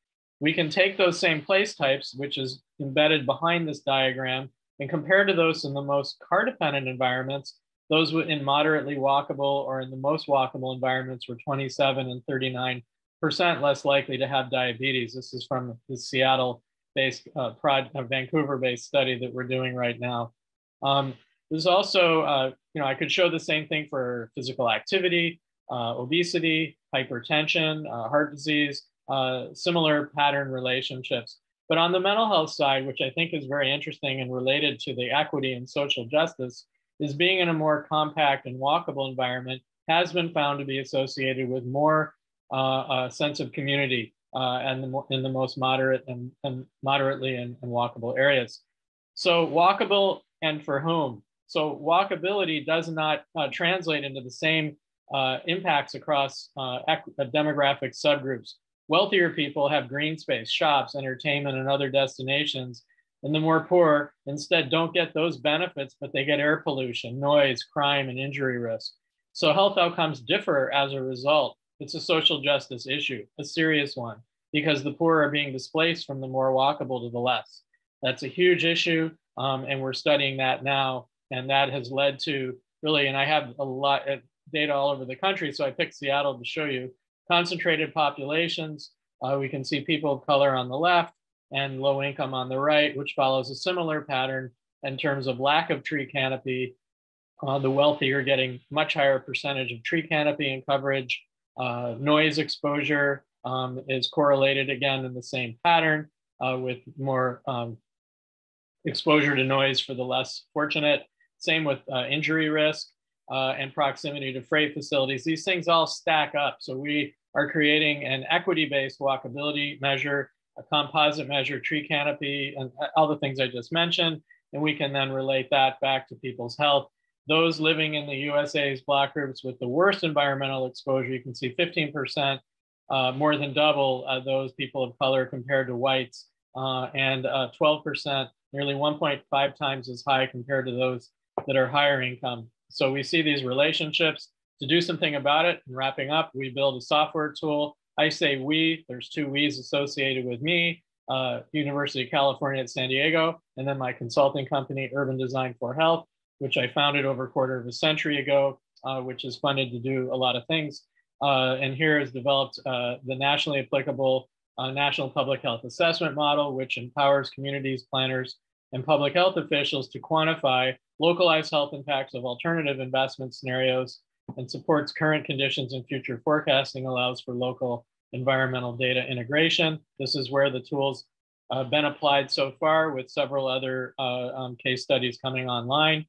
We can take those same place types, which is embedded behind this diagram, and compare to those in the most car dependent environments those in moderately walkable or in the most walkable environments were 27 and 39 percent less likely to have diabetes. This is from the Seattle-based, uh, uh, Vancouver-based study that we're doing right now. Um, there's also, uh, you know, I could show the same thing for physical activity, uh, obesity, hypertension, uh, heart disease, uh, similar pattern relationships. But on the mental health side, which I think is very interesting and related to the equity and social justice, is being in a more compact and walkable environment has been found to be associated with more uh, uh, sense of community uh, and the in the most moderate and, and moderately and, and, walkable areas. So walkable and for whom? So walkability does not uh, translate into the same uh, impacts across uh, uh, demographic subgroups. Wealthier people have green space, shops, entertainment, and other destinations. And the more poor instead don't get those benefits, but they get air pollution, noise, crime, and injury risk. So health outcomes differ as a result. It's a social justice issue, a serious one, because the poor are being displaced from the more walkable to the less. That's a huge issue, um, and we're studying that now. And that has led to really, and I have a lot of data all over the country, so I picked Seattle to show you concentrated populations. Uh, we can see people of color on the left and low income on the right, which follows a similar pattern in terms of lack of tree canopy. Uh, the wealthy are getting much higher percentage of tree canopy and coverage. Uh, noise exposure um, is correlated again in the same pattern uh, with more um, exposure to noise for the less fortunate. Same with uh, injury risk uh, and proximity to freight facilities. These things all stack up. So we are creating an equity-based walkability measure, a composite measure, tree canopy, and all the things I just mentioned. And we can then relate that back to people's health. Those living in the USA's block groups with the worst environmental exposure, you can see 15%, uh, more than double uh, those people of color compared to whites, uh, and 12%, uh, nearly 1.5 times as high compared to those that are higher income. So we see these relationships. To do something about it, and wrapping up, we build a software tool. I say we, there's two we's associated with me, uh, University of California at San Diego, and then my consulting company, Urban Design for Health, which I founded over a quarter of a century ago, uh, which is funded to do a lot of things. Uh, and here has developed uh, the nationally applicable uh, National Public Health Assessment Model, which empowers communities, planners, and public health officials to quantify localized health impacts of alternative investment scenarios and supports current conditions and future forecasting allows for local environmental data integration. This is where the tools uh, been applied so far with several other uh, um, case studies coming online.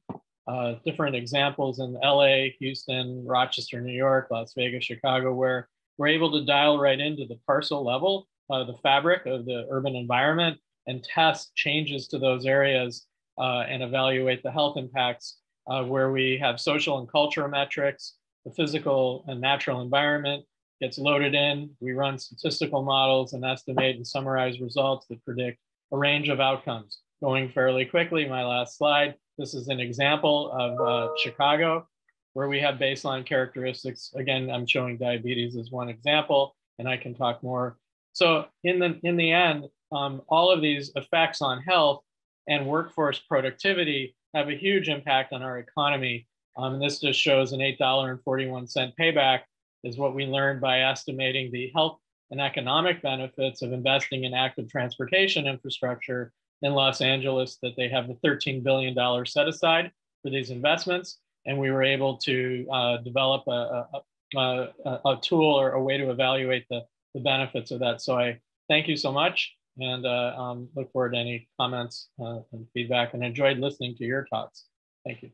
Uh, different examples in LA, Houston, Rochester, New York, Las Vegas, Chicago, where we're able to dial right into the parcel level, uh, the fabric of the urban environment and test changes to those areas uh, and evaluate the health impacts uh, where we have social and cultural metrics, the physical and natural environment gets loaded in. We run statistical models and estimate and summarize results that predict a range of outcomes. Going fairly quickly, my last slide. This is an example of uh, Chicago, where we have baseline characteristics. Again, I'm showing diabetes as one example, and I can talk more. So in the, in the end, um, all of these effects on health and workforce productivity have a huge impact on our economy. Um, and this just shows an $8.41 payback is what we learned by estimating the health and economic benefits of investing in active transportation infrastructure in Los Angeles, that they have the $13 billion set aside for these investments. And we were able to uh, develop a, a, a, a, tool or a way to evaluate the, the benefits of that. So I thank you so much and uh, um, look forward to any comments uh, and feedback and enjoyed listening to your talks. Thank you.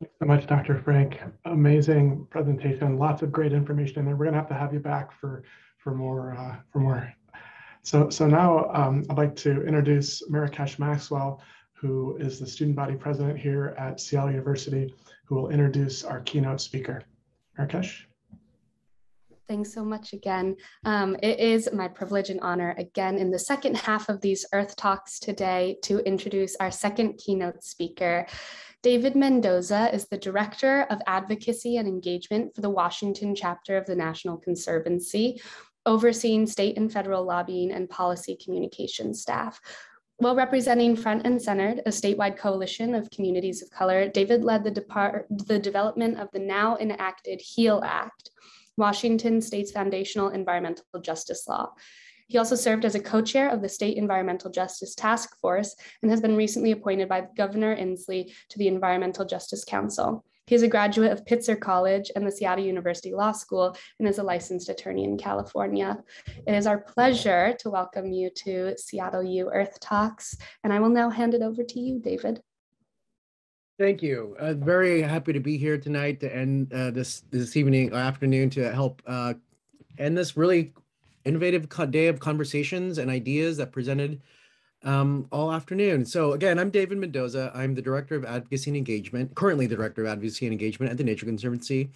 Thanks so much, Dr. Frank. Amazing presentation. Lots of great information, and we're going to have to have you back for for more uh, for more. So so now um, I'd like to introduce Marrakech Maxwell, who is the student body president here at Seattle University, who will introduce our keynote speaker. Marrakech. Thanks so much again. Um, it is my privilege and honor again in the second half of these Earth Talks today to introduce our second keynote speaker. David Mendoza is the Director of Advocacy and Engagement for the Washington chapter of the National Conservancy, overseeing state and federal lobbying and policy communication staff. While representing Front and Centered, a statewide coalition of communities of color, David led the, the development of the now enacted HEAL Act, Washington State's foundational environmental justice law. He also served as a co-chair of the State Environmental Justice Task Force and has been recently appointed by Governor Inslee to the Environmental Justice Council. He is a graduate of Pitzer College and the Seattle University Law School and is a licensed attorney in California. It is our pleasure to welcome you to Seattle U Earth Talks, and I will now hand it over to you, David. Thank you. Uh, very happy to be here tonight to end uh, this this evening or afternoon to help uh, end this really innovative day of conversations and ideas that presented um, all afternoon. So again, I'm David Mendoza. I'm the Director of Advocacy and Engagement, currently the Director of Advocacy and Engagement at the Nature Conservancy.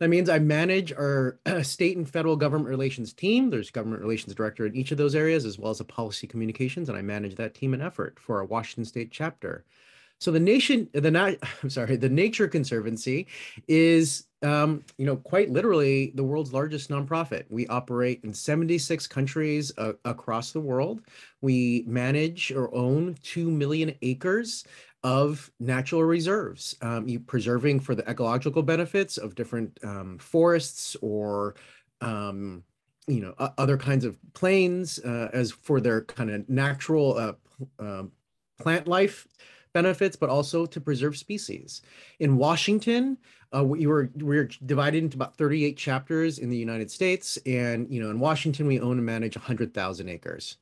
That means I manage our [CLEARS THROAT] state and federal government relations team. There's government relations director in each of those areas, as well as a policy communications, and I manage that team and effort for our Washington State chapter. So the nation, the [LAUGHS] I'm sorry, the Nature Conservancy is, um, you know, quite literally the world's largest nonprofit. We operate in 76 countries uh, across the world. We manage or own 2 million acres of natural reserves, um, preserving for the ecological benefits of different um, forests or um, you know other kinds of plains uh, as for their kind of natural uh, uh, plant life benefits, but also to preserve species. In Washington, uh, we were we are divided into about 38 chapters in the United States, and you know in Washington we own and manage 100,000 acres.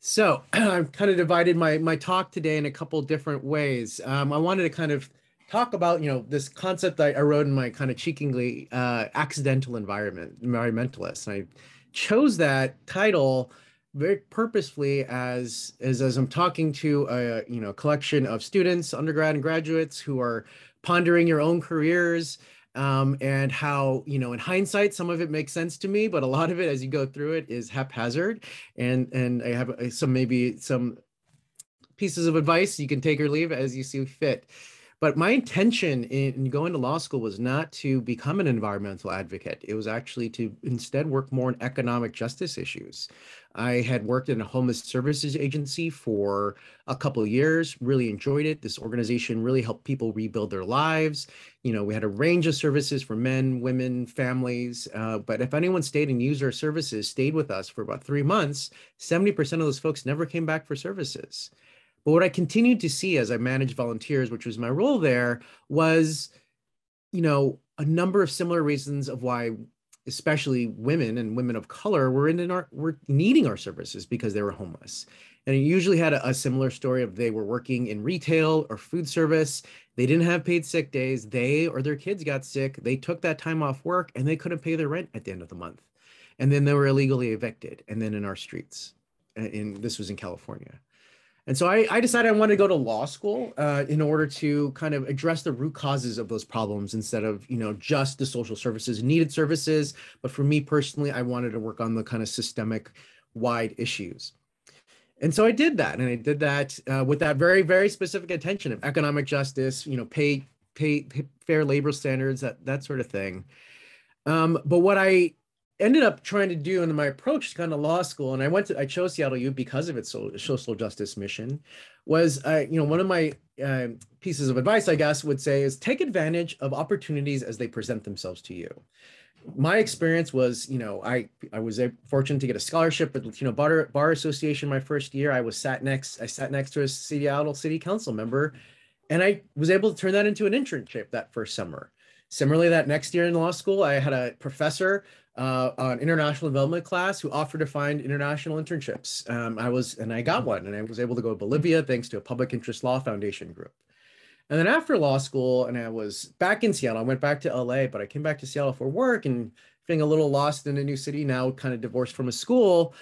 So [CLEARS THROAT] I've kind of divided my my talk today in a couple different ways. Um, I wanted to kind of talk about you know this concept that I wrote in my kind of cheekingly uh, accidental environment environmentalist. And I chose that title very purposefully as as as I'm talking to a you know collection of students, undergrad and graduates who are pondering your own careers um, and how you know in hindsight some of it makes sense to me but a lot of it as you go through it is haphazard. And and i have uh, some maybe some pieces of advice you can take or leave as you see fit but my intention in going to law school was not to become an environmental advocate. It was actually to instead work more on economic justice issues. I had worked in a homeless services agency for a couple years, really enjoyed it. This organization really helped people rebuild their lives. You know, we had a range of services for men, women, families. Uh, but if anyone stayed and used our services, stayed with us for about three months, 70% of those folks never came back for services. But what I continued to see as I managed volunteers, which was my role there, was, you know, a number of similar reasons of why especially women and women of color were in our were needing our services because they were homeless. And it usually had a, a, similar story of they were working in retail or food service. They didn't have paid sick days. They or their kids got sick. They took that time off work and they couldn't pay their rent at the end of the month. And then they were illegally evicted and then in our streets uh, and this was in california and so I, I decided I wanted to go to law school uh, in order to kind of address the root causes of those problems instead of, you know, just the social services, needed services. But for me personally, I wanted to work on the kind of systemic wide issues. And so I did that. And I did that uh, with that very, very specific attention of economic justice, you know, pay, pay, pay fair labor standards, that, that sort of thing. Um, but what I ended up trying to do in my approach to kind of law school, and I went to I chose Seattle U because of its social justice mission, was uh, you know one of my uh, pieces of advice I guess would say is take advantage of opportunities as they present themselves to you. My experience was, you know, I I was fortunate to get a scholarship at Latino Bar, Bar Association my first year. I was sat next I sat next to a Seattle City Council member, and I was able to turn that into an internship that first summer. Similarly, that next year in law school, I had a professor uh, an international development class who offered to find international internships. Um, I was, and I got one, and I was able to go to Bolivia thanks to a public interest law foundation group. And then after law school, and I was back in Seattle, I went back to LA, but I came back to Seattle for work and feeling a little lost in a new city now, kind of divorced from a school.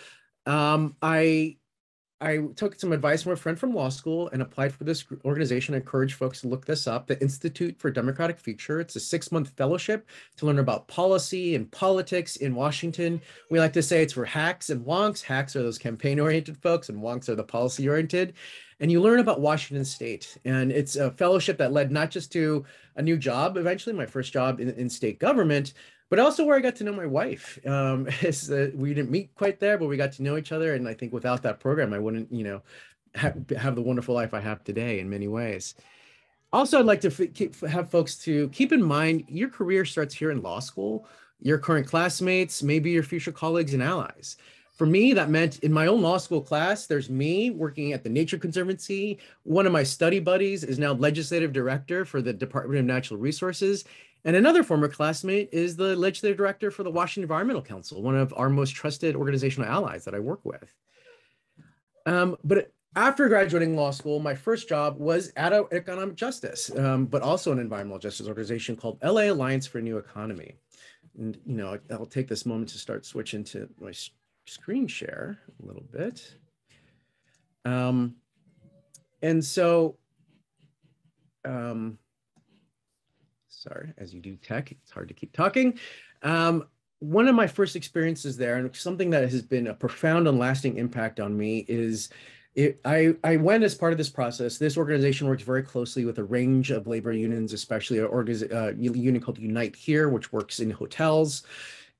Um, I I took some advice from a friend from law school and applied for this organization. I encourage folks to look this up, the Institute for Democratic Future. It's a six-month fellowship to learn about policy and politics in Washington. We like to say it's for hacks and wonks. Hacks are those campaign-oriented folks, and wonks are the policy-oriented. And you learn about Washington State. And it's a fellowship that led not just to a new job, eventually my first job in, in state government, but also where I got to know my wife. Um, [LAUGHS] is we didn't meet quite there, but we got to know each other. And I think without that program, I wouldn't, you know, have, have the wonderful life I have today in many ways. Also, I'd like to keep, have folks to keep in mind your career starts here in law school, your current classmates, maybe your future colleagues and allies. For me, that meant in my own law school class, there's me working at the Nature Conservancy. One of my study buddies is now legislative director for the Department of Natural Resources. And another former classmate is the legislative director for the Washington Environmental Council, one of our most trusted organizational allies that I work with. Um, but after graduating law school, my first job was at economic justice, um, but also an environmental justice organization called LA Alliance for a New Economy. And, you know, I'll take this moment to start switching to my screen share a little bit. Um, and so, um, sorry, as you do tech, it's hard to keep talking. Um, one of my first experiences there, and something that has been a profound and lasting impact on me, is it, I, I went as part of this process. This organization works very closely with a range of labor unions, especially a uh, union called Unite Here, which works in hotels.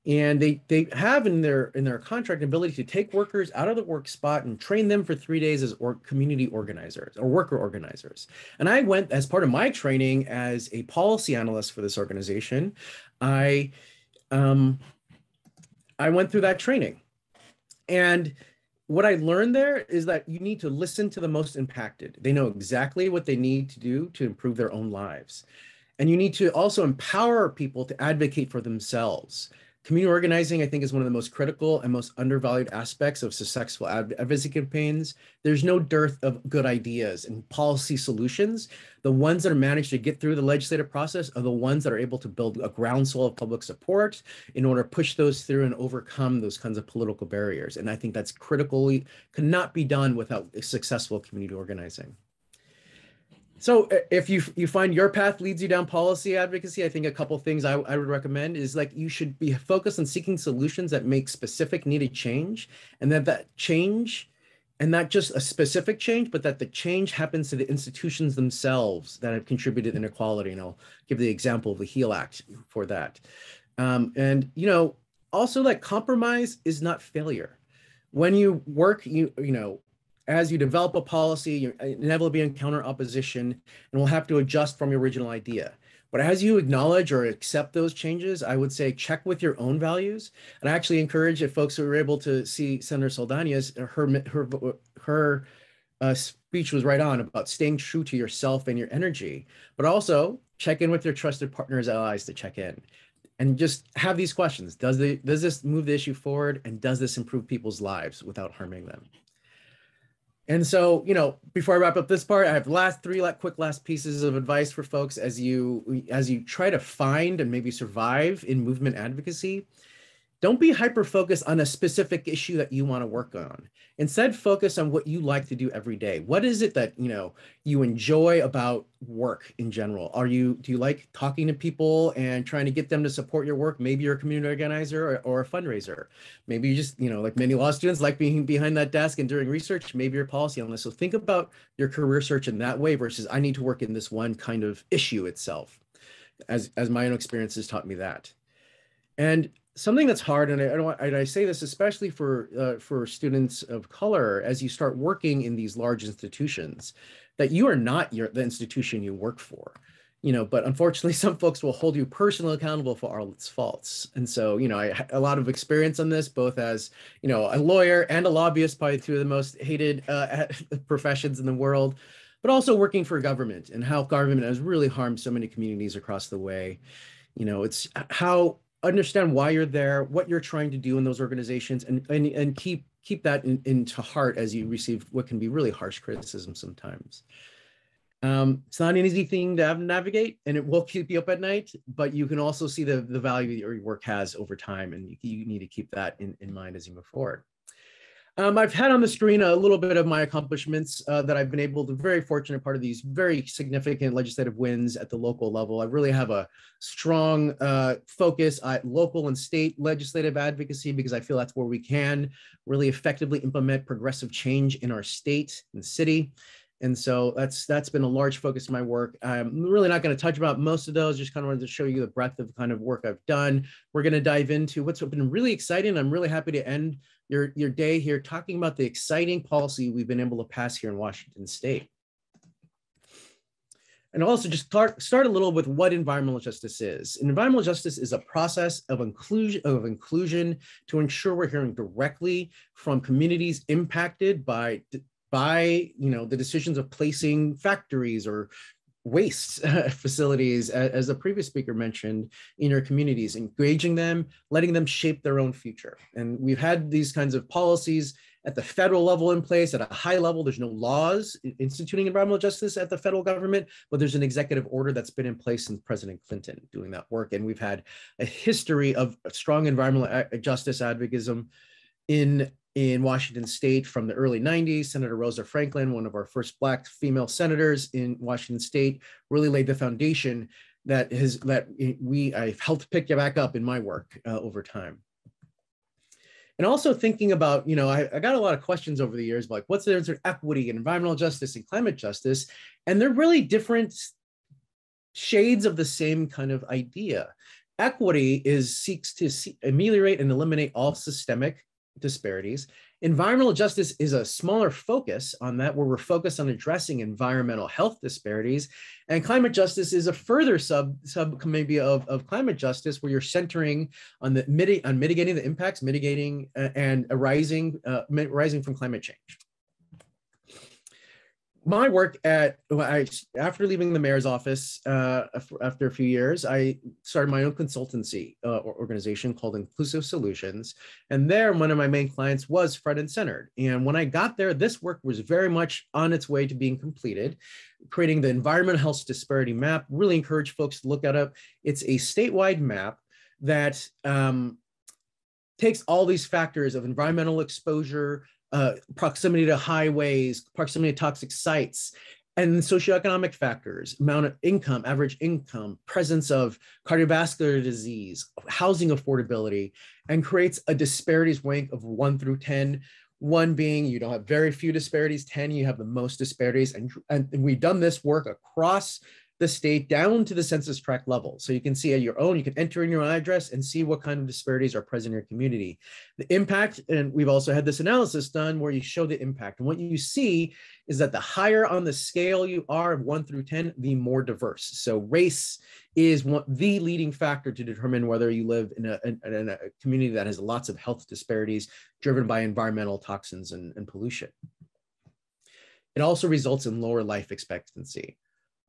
And they, they have in their in their contract ability to take workers out of the work spot and train them for three days as or community organizers or worker organizers. And I went as part of my training as a policy analyst for this organization. I um, I went through that training. And what I learned there is that you need to listen to the most impacted. They know exactly what they need to do to improve their own lives. And you need to also empower people to advocate for themselves. Community organizing, I think, is one of the most critical and most undervalued aspects of successful advocacy campaigns. There's no dearth of good ideas and policy solutions. The ones that are managed to get through the legislative process are the ones that are able to build a groundswell of public support in order to push those through and overcome those kinds of political barriers. And I think that's critically cannot be done without successful community organizing. So if you you find your path leads you down policy advocacy, I think a couple things I, I would recommend is like you should be focused on seeking solutions that make specific needed change and that that change and not just a specific change, but that the change happens to the institutions themselves that have contributed inequality. And I'll give the example of the HEAL Act for that. Um, and, you know, also like compromise is not failure. When you work, you, you know, as you develop a policy, you inevitably encounter opposition and will have to adjust from your original idea. But as you acknowledge or accept those changes, I would say check with your own values. And I actually encourage if folks who are able to see Senator Saldaña's, her, her, her uh, speech was right on about staying true to yourself and your energy, but also check in with your trusted partners, allies to check in and just have these questions. Does, the, does this move the issue forward? And does this improve people's lives without harming them? And so, you know, before I wrap up this part, I have last three like quick last pieces of advice for folks as you as you try to find and maybe survive in movement advocacy don't be hyper focused on a specific issue that you want to work on. Instead focus on what you like to do every day. What is it that you know you enjoy about work in general? Are you do you like talking to people and trying to get them to support your work? Maybe you're a community organizer or, or a fundraiser. Maybe you just you know like many law students like being behind that desk and doing research. Maybe you're a policy analyst. So think about your career search in that way versus i need to work in this one kind of issue itself. As as my own experiences taught me that. And something that's hard, and I, I don't, and I say this especially for uh, for students of color as you start working in these large institutions, that you are not your the institution you work for, you know. But unfortunately, [LAUGHS] some folks will hold you personally accountable for all its faults, and so you know, I a lot of experience on this, both as you know a lawyer and a lobbyist, probably two of the most hated uh, [LAUGHS] professions in the world. But also working for government and how government has really harmed so many communities across the way. You know, it's how understand why you're there, what you're trying to do in those organizations, and and, and keep keep that in, into heart as you receive what can be really harsh criticism sometimes. Um, it's not an easy thing to navigate, and it will [LAUGHS] keep you up at night. But you can also see the the value that your work has over time, and you, you need to keep that in, in mind as you move forward. Um, I've had on the screen a little bit of my accomplishments uh, that I've been able to, very fortunate part of these very significant legislative wins at the local level. I really have a strong uh, focus at local and state legislative advocacy because I feel that's where we can really effectively implement progressive change in our state and city. And so that's that's been a large focus of my work. I'm really not going to touch about most of those, just kind of wanted to show you the breadth of kind of work I've done. We're going to dive into what's been really exciting. I'm really happy to end your, your day here talking about the exciting policy we've been able to pass here in Washington State. And also just start, start a little with what environmental justice is. Environmental justice is a process of inclusion, of inclusion to ensure we're hearing directly from communities impacted by by you know the decisions of placing factories or waste [LAUGHS] uh, facilities, as the previous speaker mentioned, in your communities, engaging them, letting them shape their own future. And we've had these kinds of policies at the federal level in place at a high level. There's no laws instituting environmental justice at the federal government, but there's an executive order that's been in place since President Clinton doing that work. And we've had a history of strong environmental uh, justice advocacy in in Washington state from the early 90s. Senator Rosa Franklin, one of our first black female senators in Washington state, really laid the foundation that has that we I've helped pick it back up in my work uh, over time. And also thinking about, you know, I, I, got a lot of questions over the years, like what's the difference between equity and environmental justice and climate justice? And they're really different shades of the same kind of idea. Equity is seeks to see, ameliorate and eliminate all systemic disparities. Environmental justice is a smaller focus on that, where we're focused on addressing environmental health disparities. And climate justice is a further sub sub maybe of, of climate justice, where you're centering on the on mitigating the impacts, mitigating uh, and arising uh, arising from climate change my work at I, after leaving the mayor's office uh, after a few years, I started my own consultancy uh, organization called Inclusive Solutions, and there one of my main clients was Front and Centered. And when I got there, this work was very much on its way to being completed, creating the environmental health disparity map. Really encourage folks to look at it. It's a statewide map that um, takes all these factors of environmental exposure, uh, proximity to highways, proximity to toxic sites, and socioeconomic factors, amount of income, average income, presence of cardiovascular disease, housing affordability, and creates a disparities rank of one through 10. One being you don't have very few disparities, 10, you have the most disparities. And, and we've done this work across the state down to the census tract level. So you can see at your own, you can enter in your address and see what kind of disparities are present in your community. The impact, and we've also had this analysis done where you show the impact. And what you see is that the higher on the scale you are of one through 10, the more diverse. So race is one, the leading factor to determine whether you live in a, in, in a community that has lots of health disparities driven by environmental toxins and, and pollution. It also results in lower life expectancy.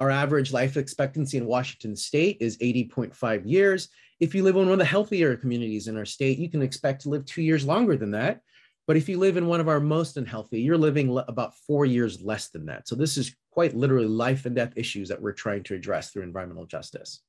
Our average life expectancy in Washington state is 80.5 years. If you live in one of the healthier communities in our state, you can expect to live two years longer than that. But if you live in one of our most unhealthy, you're living about four years less than that. So this is quite literally life and death issues that we're trying to address through environmental justice.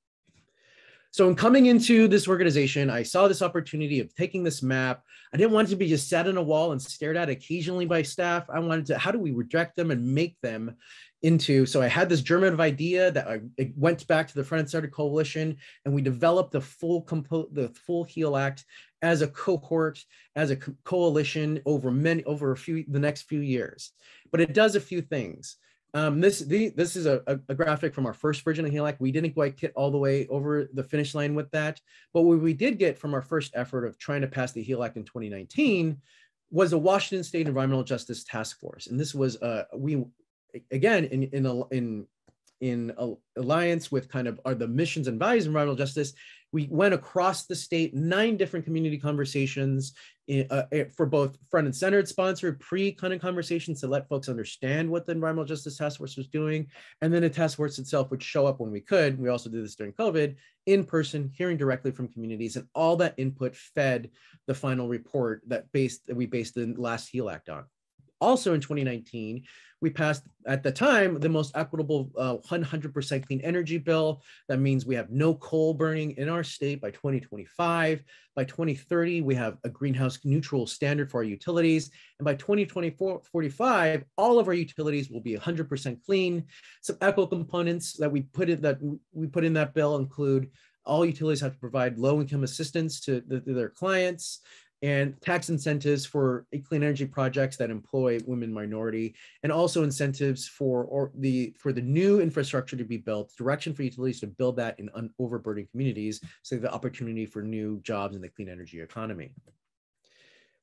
So in coming into this organization, I saw this opportunity of taking this map. I didn't want it to be just sat on a wall and stared at occasionally by staff. I wanted to, how do we reject them and make them into so i had this germinative idea that i went back to the front and center coalition and we developed the full compo the full heal act as a cohort as a co coalition over many over a few the next few years. But it does a few things. Um, this the, this is a, a, graphic from our first version of heal act. We didn't quite get all the way over the finish line with that but what we did get from our first effort of trying to pass the heal act in 2019 was a Washington State Environmental Justice Task Force, and this was uh, we again in in in in alliance with kind of are the missions and values of environmental justice we went across the state nine different community conversations in, uh, eh, for both front and centered sponsored pre kind of conversations to let folks understand what the environmental justice task force was doing. And then the task force itself would show up when we could. We also did this during covid in person hearing directly from communities and all that input fed the final report that based that we based the last heal act on also in 2019 we passed at the time the most equitable uh, 100% clean energy bill. That means we have no coal burning in our state by 2025. By 2030, we have a greenhouse neutral standard for our utilities. And by 2024, 45, all of our utilities will be 100% clean. Some eco components that we put in that we put in that bill include all utilities have to provide low income assistance to, the, to their clients and tax incentives for clean energy projects that employ women minority and also incentives for or the for the new infrastructure to be built direction for utilities to build that in un, overburdened communities so the opportunity for new jobs in the clean energy economy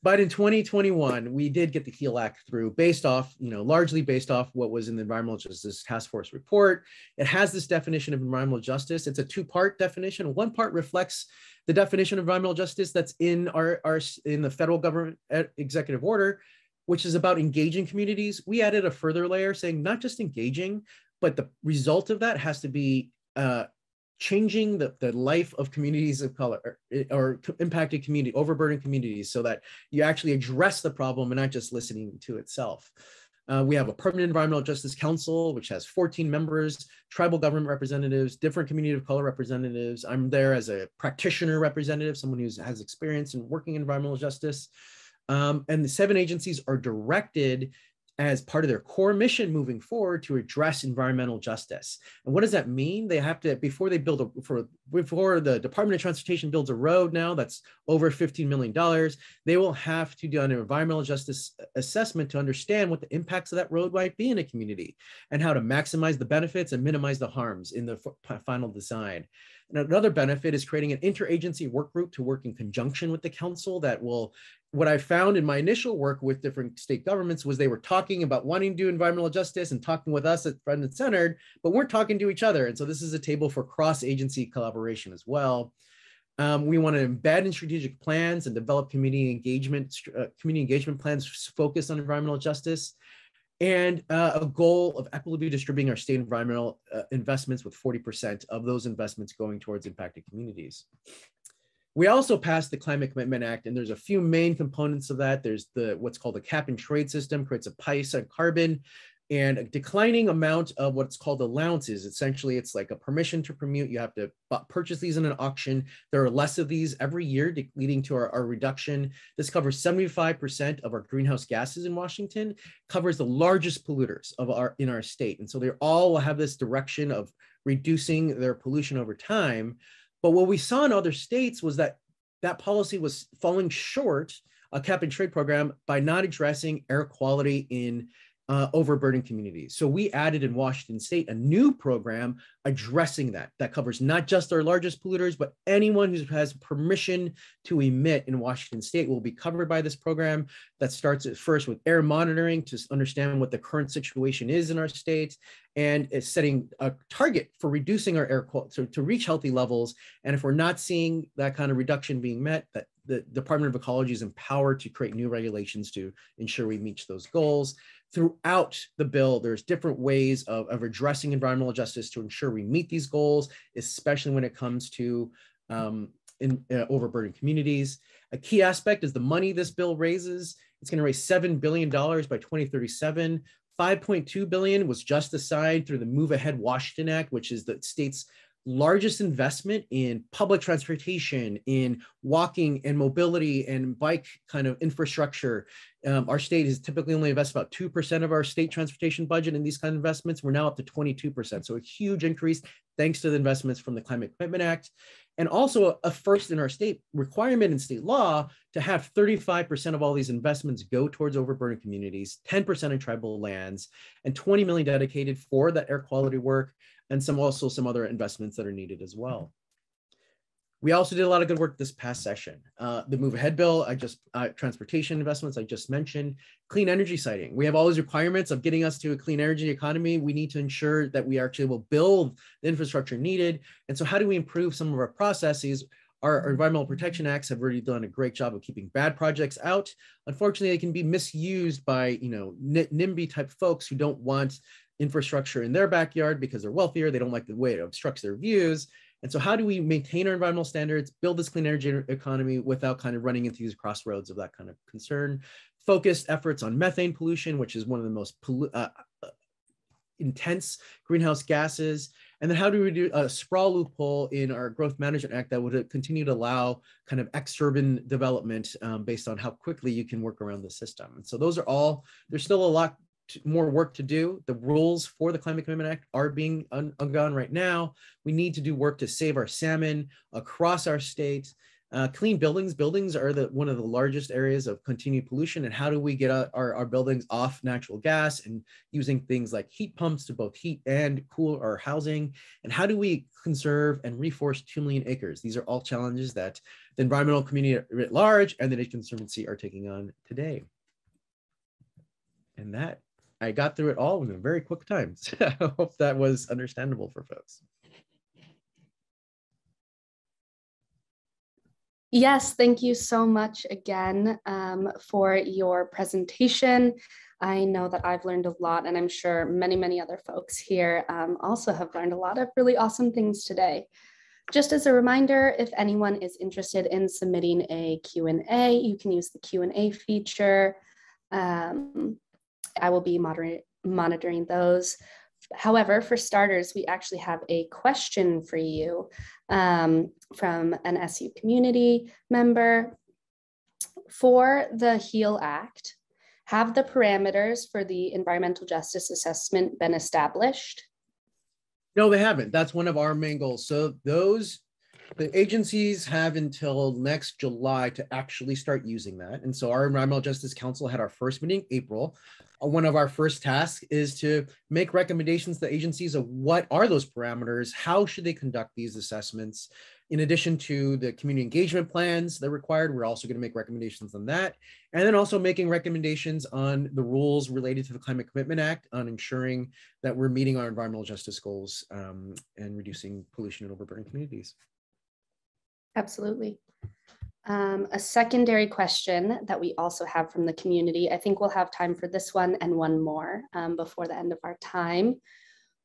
but in 2021, we did get the HEAL Act through based off, you know, largely based off what was in the Environmental Justice Task Force report. It has this definition of environmental justice. It's a two-part definition. One part reflects the definition of environmental justice that's in our, our in the federal government executive order, which is about engaging communities. We added a further layer saying not just engaging, but the result of that has to be uh, changing the, the life of communities of color or, or, impacted community, overburdened communities so that you actually address the problem and not just listening to itself. Uh, we have a permanent environmental justice council, which has 14 members, tribal government representatives, different community of color representatives. I'm there as a practitioner representative, someone who has experience in working environmental justice. Um, and the seven agencies are directed as part of their core mission moving forward to address environmental justice. And what does that mean? They have to, before they build a, for, before the Department of Transportation builds a road now that's over $15 million, they will have to do an environmental justice assessment to understand what the impacts of that road might be in a community and how to maximize the benefits and minimize the harms in the final design. And another benefit is creating an interagency work group to work in conjunction with the council that will what I found in my initial work with different state governments was they were talking about wanting to do environmental justice and talking with us at Front and Centered, but weren't talking to each other. And so this is a table for cross-agency collaboration as well. Um, we want to embed in strategic plans and develop community engagement, uh, community engagement plans focused on environmental justice and uh, a goal of equitably distributing our state environmental uh, investments with 40% of those investments going towards impacted communities. We also passed the Climate Commitment Act, and there's a few main components of that. There's the what's called the cap and trade system, creates a price on carbon and a declining amount of what's called allowances. Essentially, it's like a permission to permit. You have to purchase these in an auction. There are less of these every year, leading to our, our reduction. This covers 75% of our greenhouse gases in Washington, covers the largest polluters of our in our state. And so they all will have this direction of reducing their pollution over time. But what we saw in other states was that that policy was falling short a cap and trade program by not addressing air quality in uh, overburdened communities. So we added in Washington State a new program addressing that. That covers not just our largest polluters, but anyone who has permission to emit in Washington State will be covered by this program. That starts at first with air monitoring to understand what the current situation is in our state, and is setting a target for reducing our air quality to, to reach healthy levels. And if we're not seeing that kind of reduction being met, that the Department of Ecology is empowered to create new regulations to ensure we meet those goals throughout the bill, there's different ways of, of addressing environmental justice to ensure we meet these goals, especially when it comes to um, in uh, overburdened communities. A key aspect is the money this bill raises. It's going to raise $7 billion by 2037. 5.2 billion was just assigned through the Move Ahead Washington Act, which is the state's largest investment in public transportation, in walking and mobility and bike kind of infrastructure. Um, our state has typically only invested about 2% of our state transportation budget in these kind of investments. We're now up to 22%. So a huge increase thanks to the investments from the Climate Commitment Act. And also a first in our state requirement in state law to have 35% of all these investments go towards overburdened communities, 10% in tribal lands, and 20 million dedicated for that air quality work and some also some other investments that are needed as well. We also did a lot of good work this past session. Uh, the Move Ahead bill, I just uh, transportation investments I just mentioned, clean energy siting. We have all these requirements of getting us to a clean energy economy. We need to ensure that we actually will build the infrastructure needed. And so, how do we improve some of our processes? Our, our environmental protection acts have already done a great job of keeping bad projects out. Unfortunately, they can be misused by you know NIMBY type folks who don't want infrastructure in their backyard because they're wealthier. They don't like the way it obstructs their views. And so, how do we maintain our environmental standards, build this clean energy economy without kind of running into these crossroads of that kind of concern? Focused efforts on methane pollution, which is one of the most uh, uh, intense greenhouse gases. And then, how do we do a sprawl loophole in our Growth Management Act that would continue to allow kind of exurban development um, based on how quickly you can work around the system? And so, those are all, there's still a lot more work to do. The rules for the Climate Commitment Act are being undone right now. We need to do work to save our salmon across our state. Uh, clean buildings. Buildings are the one of the largest areas of continued pollution. And how do we get our, our buildings off natural gas and using things like heat pumps to both heat and cool our housing? And how do we conserve and reforest 2 million acres? These are all challenges that the environmental community at large and the Nature Conservancy are taking on today. And that I got through it all in a very quick time. [LAUGHS] So I hope that was understandable for folks. Yes, thank you so much again um, for your presentation. I know that I've learned a lot, and I'm sure many, many other folks here um, also have learned a lot of really awesome things today. Just as a reminder, if anyone is interested in submitting a Q&A, you can use the Q&A feature. Um, I will be monitoring those. However, for starters, we actually have a question for you um, from an SU community member. for the HEAL Act, have the parameters for the environmental justice assessment been established? No, they haven't. That's one of our main goals. So those the agencies have until next July to actually start using that. And so our Environmental Justice Council had our first meeting April. Uh, one of our first tasks is to make recommendations to agencies of what are those parameters, how should they conduct these assessments, in addition to the community engagement plans that are required, we're also going to make recommendations on that. And then also making recommendations on the rules related to the Climate Commitment Act on ensuring that we're meeting our environmental justice goals um, and reducing pollution in overburdened communities. Absolutely. Um, a secondary question that we also have from the community, I think we'll have time for this one and one more um, before the end of our time.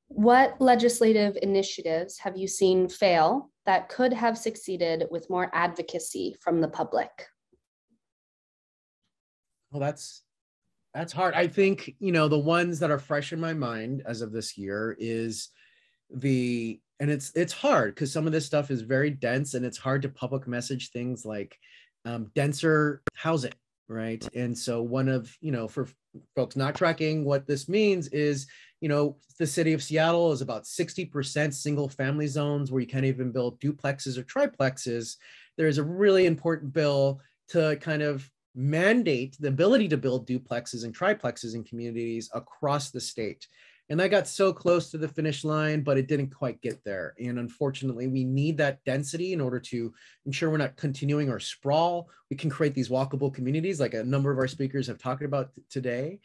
What legislative initiatives have you seen fail that could have succeeded with more advocacy from the public? Well, that's that's hard. I think, you know, the ones that are fresh in my mind as of this year is the and it's it's hard because some of this stuff is very dense and it's hard to public message things like um, denser housing right? And so one of you know for folks not tracking what this means is you know the city of seattle is about 60% single family zones where you can't even build duplexes or triplexes. There's a really important bill to kind of mandate the ability to build duplexes and triplexes in communities across the state and I got so close to the finish line, but it didn't quite get there. And unfortunately, we need that density in order to ensure we're not continuing our sprawl. We can create these walkable communities, like a number of our speakers have talked about today,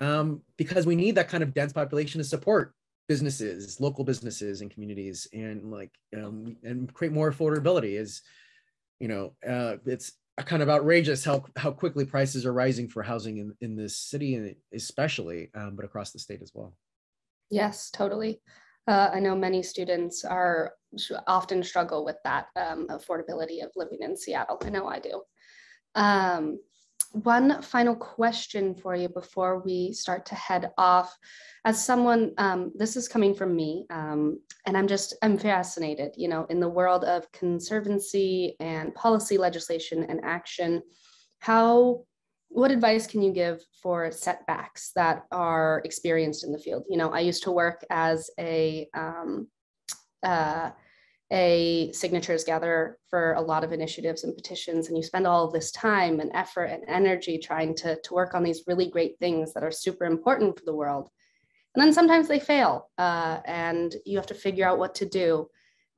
um, because we need that kind of dense population to support businesses, local businesses, and communities, and like um, and create more affordability. Is you know, uh, it's kind of outrageous how how quickly prices are rising for housing in in this city, and especially, um, but across the state as well. Yes, totally. Uh, I know many students are often struggle with that um, affordability of living in Seattle. I know I do. Um, one final question for you before we start to head off. As someone, um, this is coming from me, um, and I'm just, I'm fascinated, you know, in the world of conservancy and policy legislation and action, how what advice can you give for setbacks that are experienced in the field? You know, I used to work as a um, uh, a signatures gatherer for a lot of initiatives and petitions, and you spend all of this time and effort and energy trying to, to work on these really great things that are super important for the world. And then sometimes they fail, uh, and you have to figure out what to do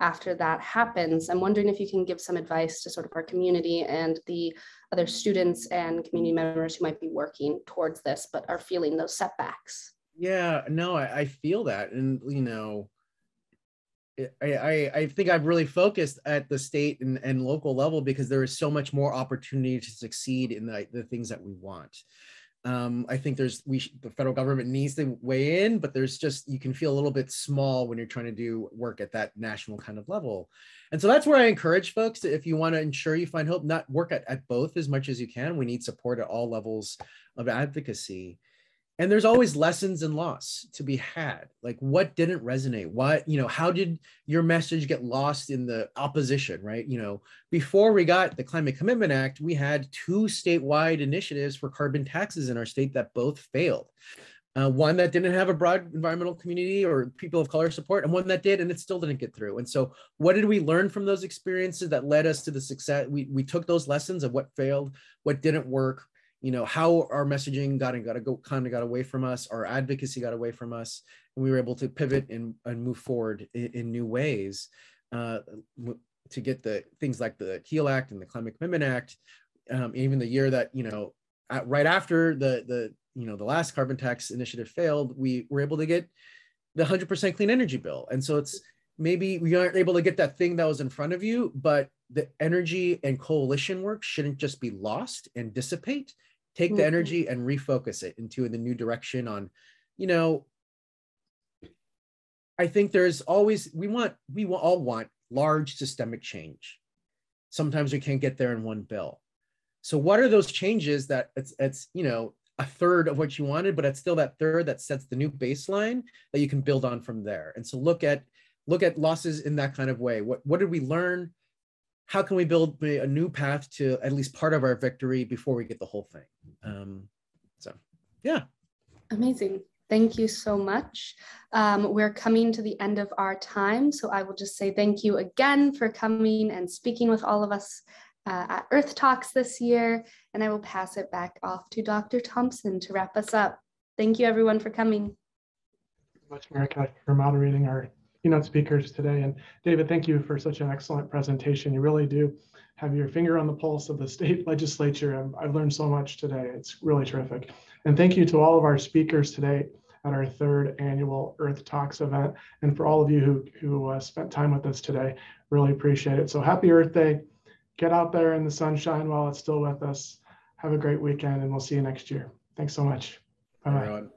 after that happens. I'm wondering if you can give some advice to sort of our community and the other students and community members who might be working towards this but are feeling those setbacks. Yeah, no, I, I feel that. And, you know, I, I, I think I've really focused at the state and, and local level because there is so much more opportunity to succeed in the, the things that we want. Um, I think there's we the federal government needs to weigh in, but there's just you can feel a little bit small when you're trying to do work at that national kind of level. And so that's where I encourage folks if you want to ensure you find hope, not work at, at both as much as you can. We need support at all levels of advocacy and there's always lessons and loss to be had. Like what didn't resonate? What you know how did your message get lost in the opposition right? You know before we got the climate commitment act we had two statewide initiatives for carbon taxes in our state that both failed. Uh, one that didn't have a broad environmental community or people of color support and one that did and it still didn't get through. And so what did we learn from those experiences that led us to the success? We, we took those lessons of what failed what didn't work you know how our messaging got and got to go kind of got away from us our advocacy got away from us and we were able to pivot and, and move forward in, in new ways uh, to get the things like the heal act and the climate commitment act um, even the year that you know at, right after the the you know the last carbon tax initiative failed we were able to get the 100% clean energy bill. And so it's maybe we aren't able to get that thing that was in front of you but the energy and coalition work shouldn't just be lost and dissipate take the mm-hmm. energy and refocus it into the new direction on you know i think there's always we want we all want large systemic change. Sometimes we can't get there in one bill. So what are those changes that it's it's you know a third of what you wanted but it's still that third that sets the new baseline that you can build on from there? And so look at look at losses in that kind of way. What what did we learn how can we build a new path to at least part of our victory before we get the whole thing? Um, so, yeah. Amazing. Thank you so much. Um, we're coming to the end of our time, so I will just say thank you again for coming and speaking with all of us uh, at Earth Talks this year, and I will pass it back off to Dr. Thompson to wrap us up. Thank you everyone for coming. Thank you much, Marika, for moderating our keynote speakers today. And David, thank you for such an excellent presentation. You really do have your finger on the pulse of the state [LAUGHS] legislature. I've, learned so much today. It's really terrific. And thank you to all of our speakers today at our third annual Earth Talks event. And for all of you who, who uh, spent time with us today, really appreciate it. So happy Earth Day. Get out there in the sunshine while it's still with us. Have a great weekend and we'll see you next year. Thanks so much. Bye-bye.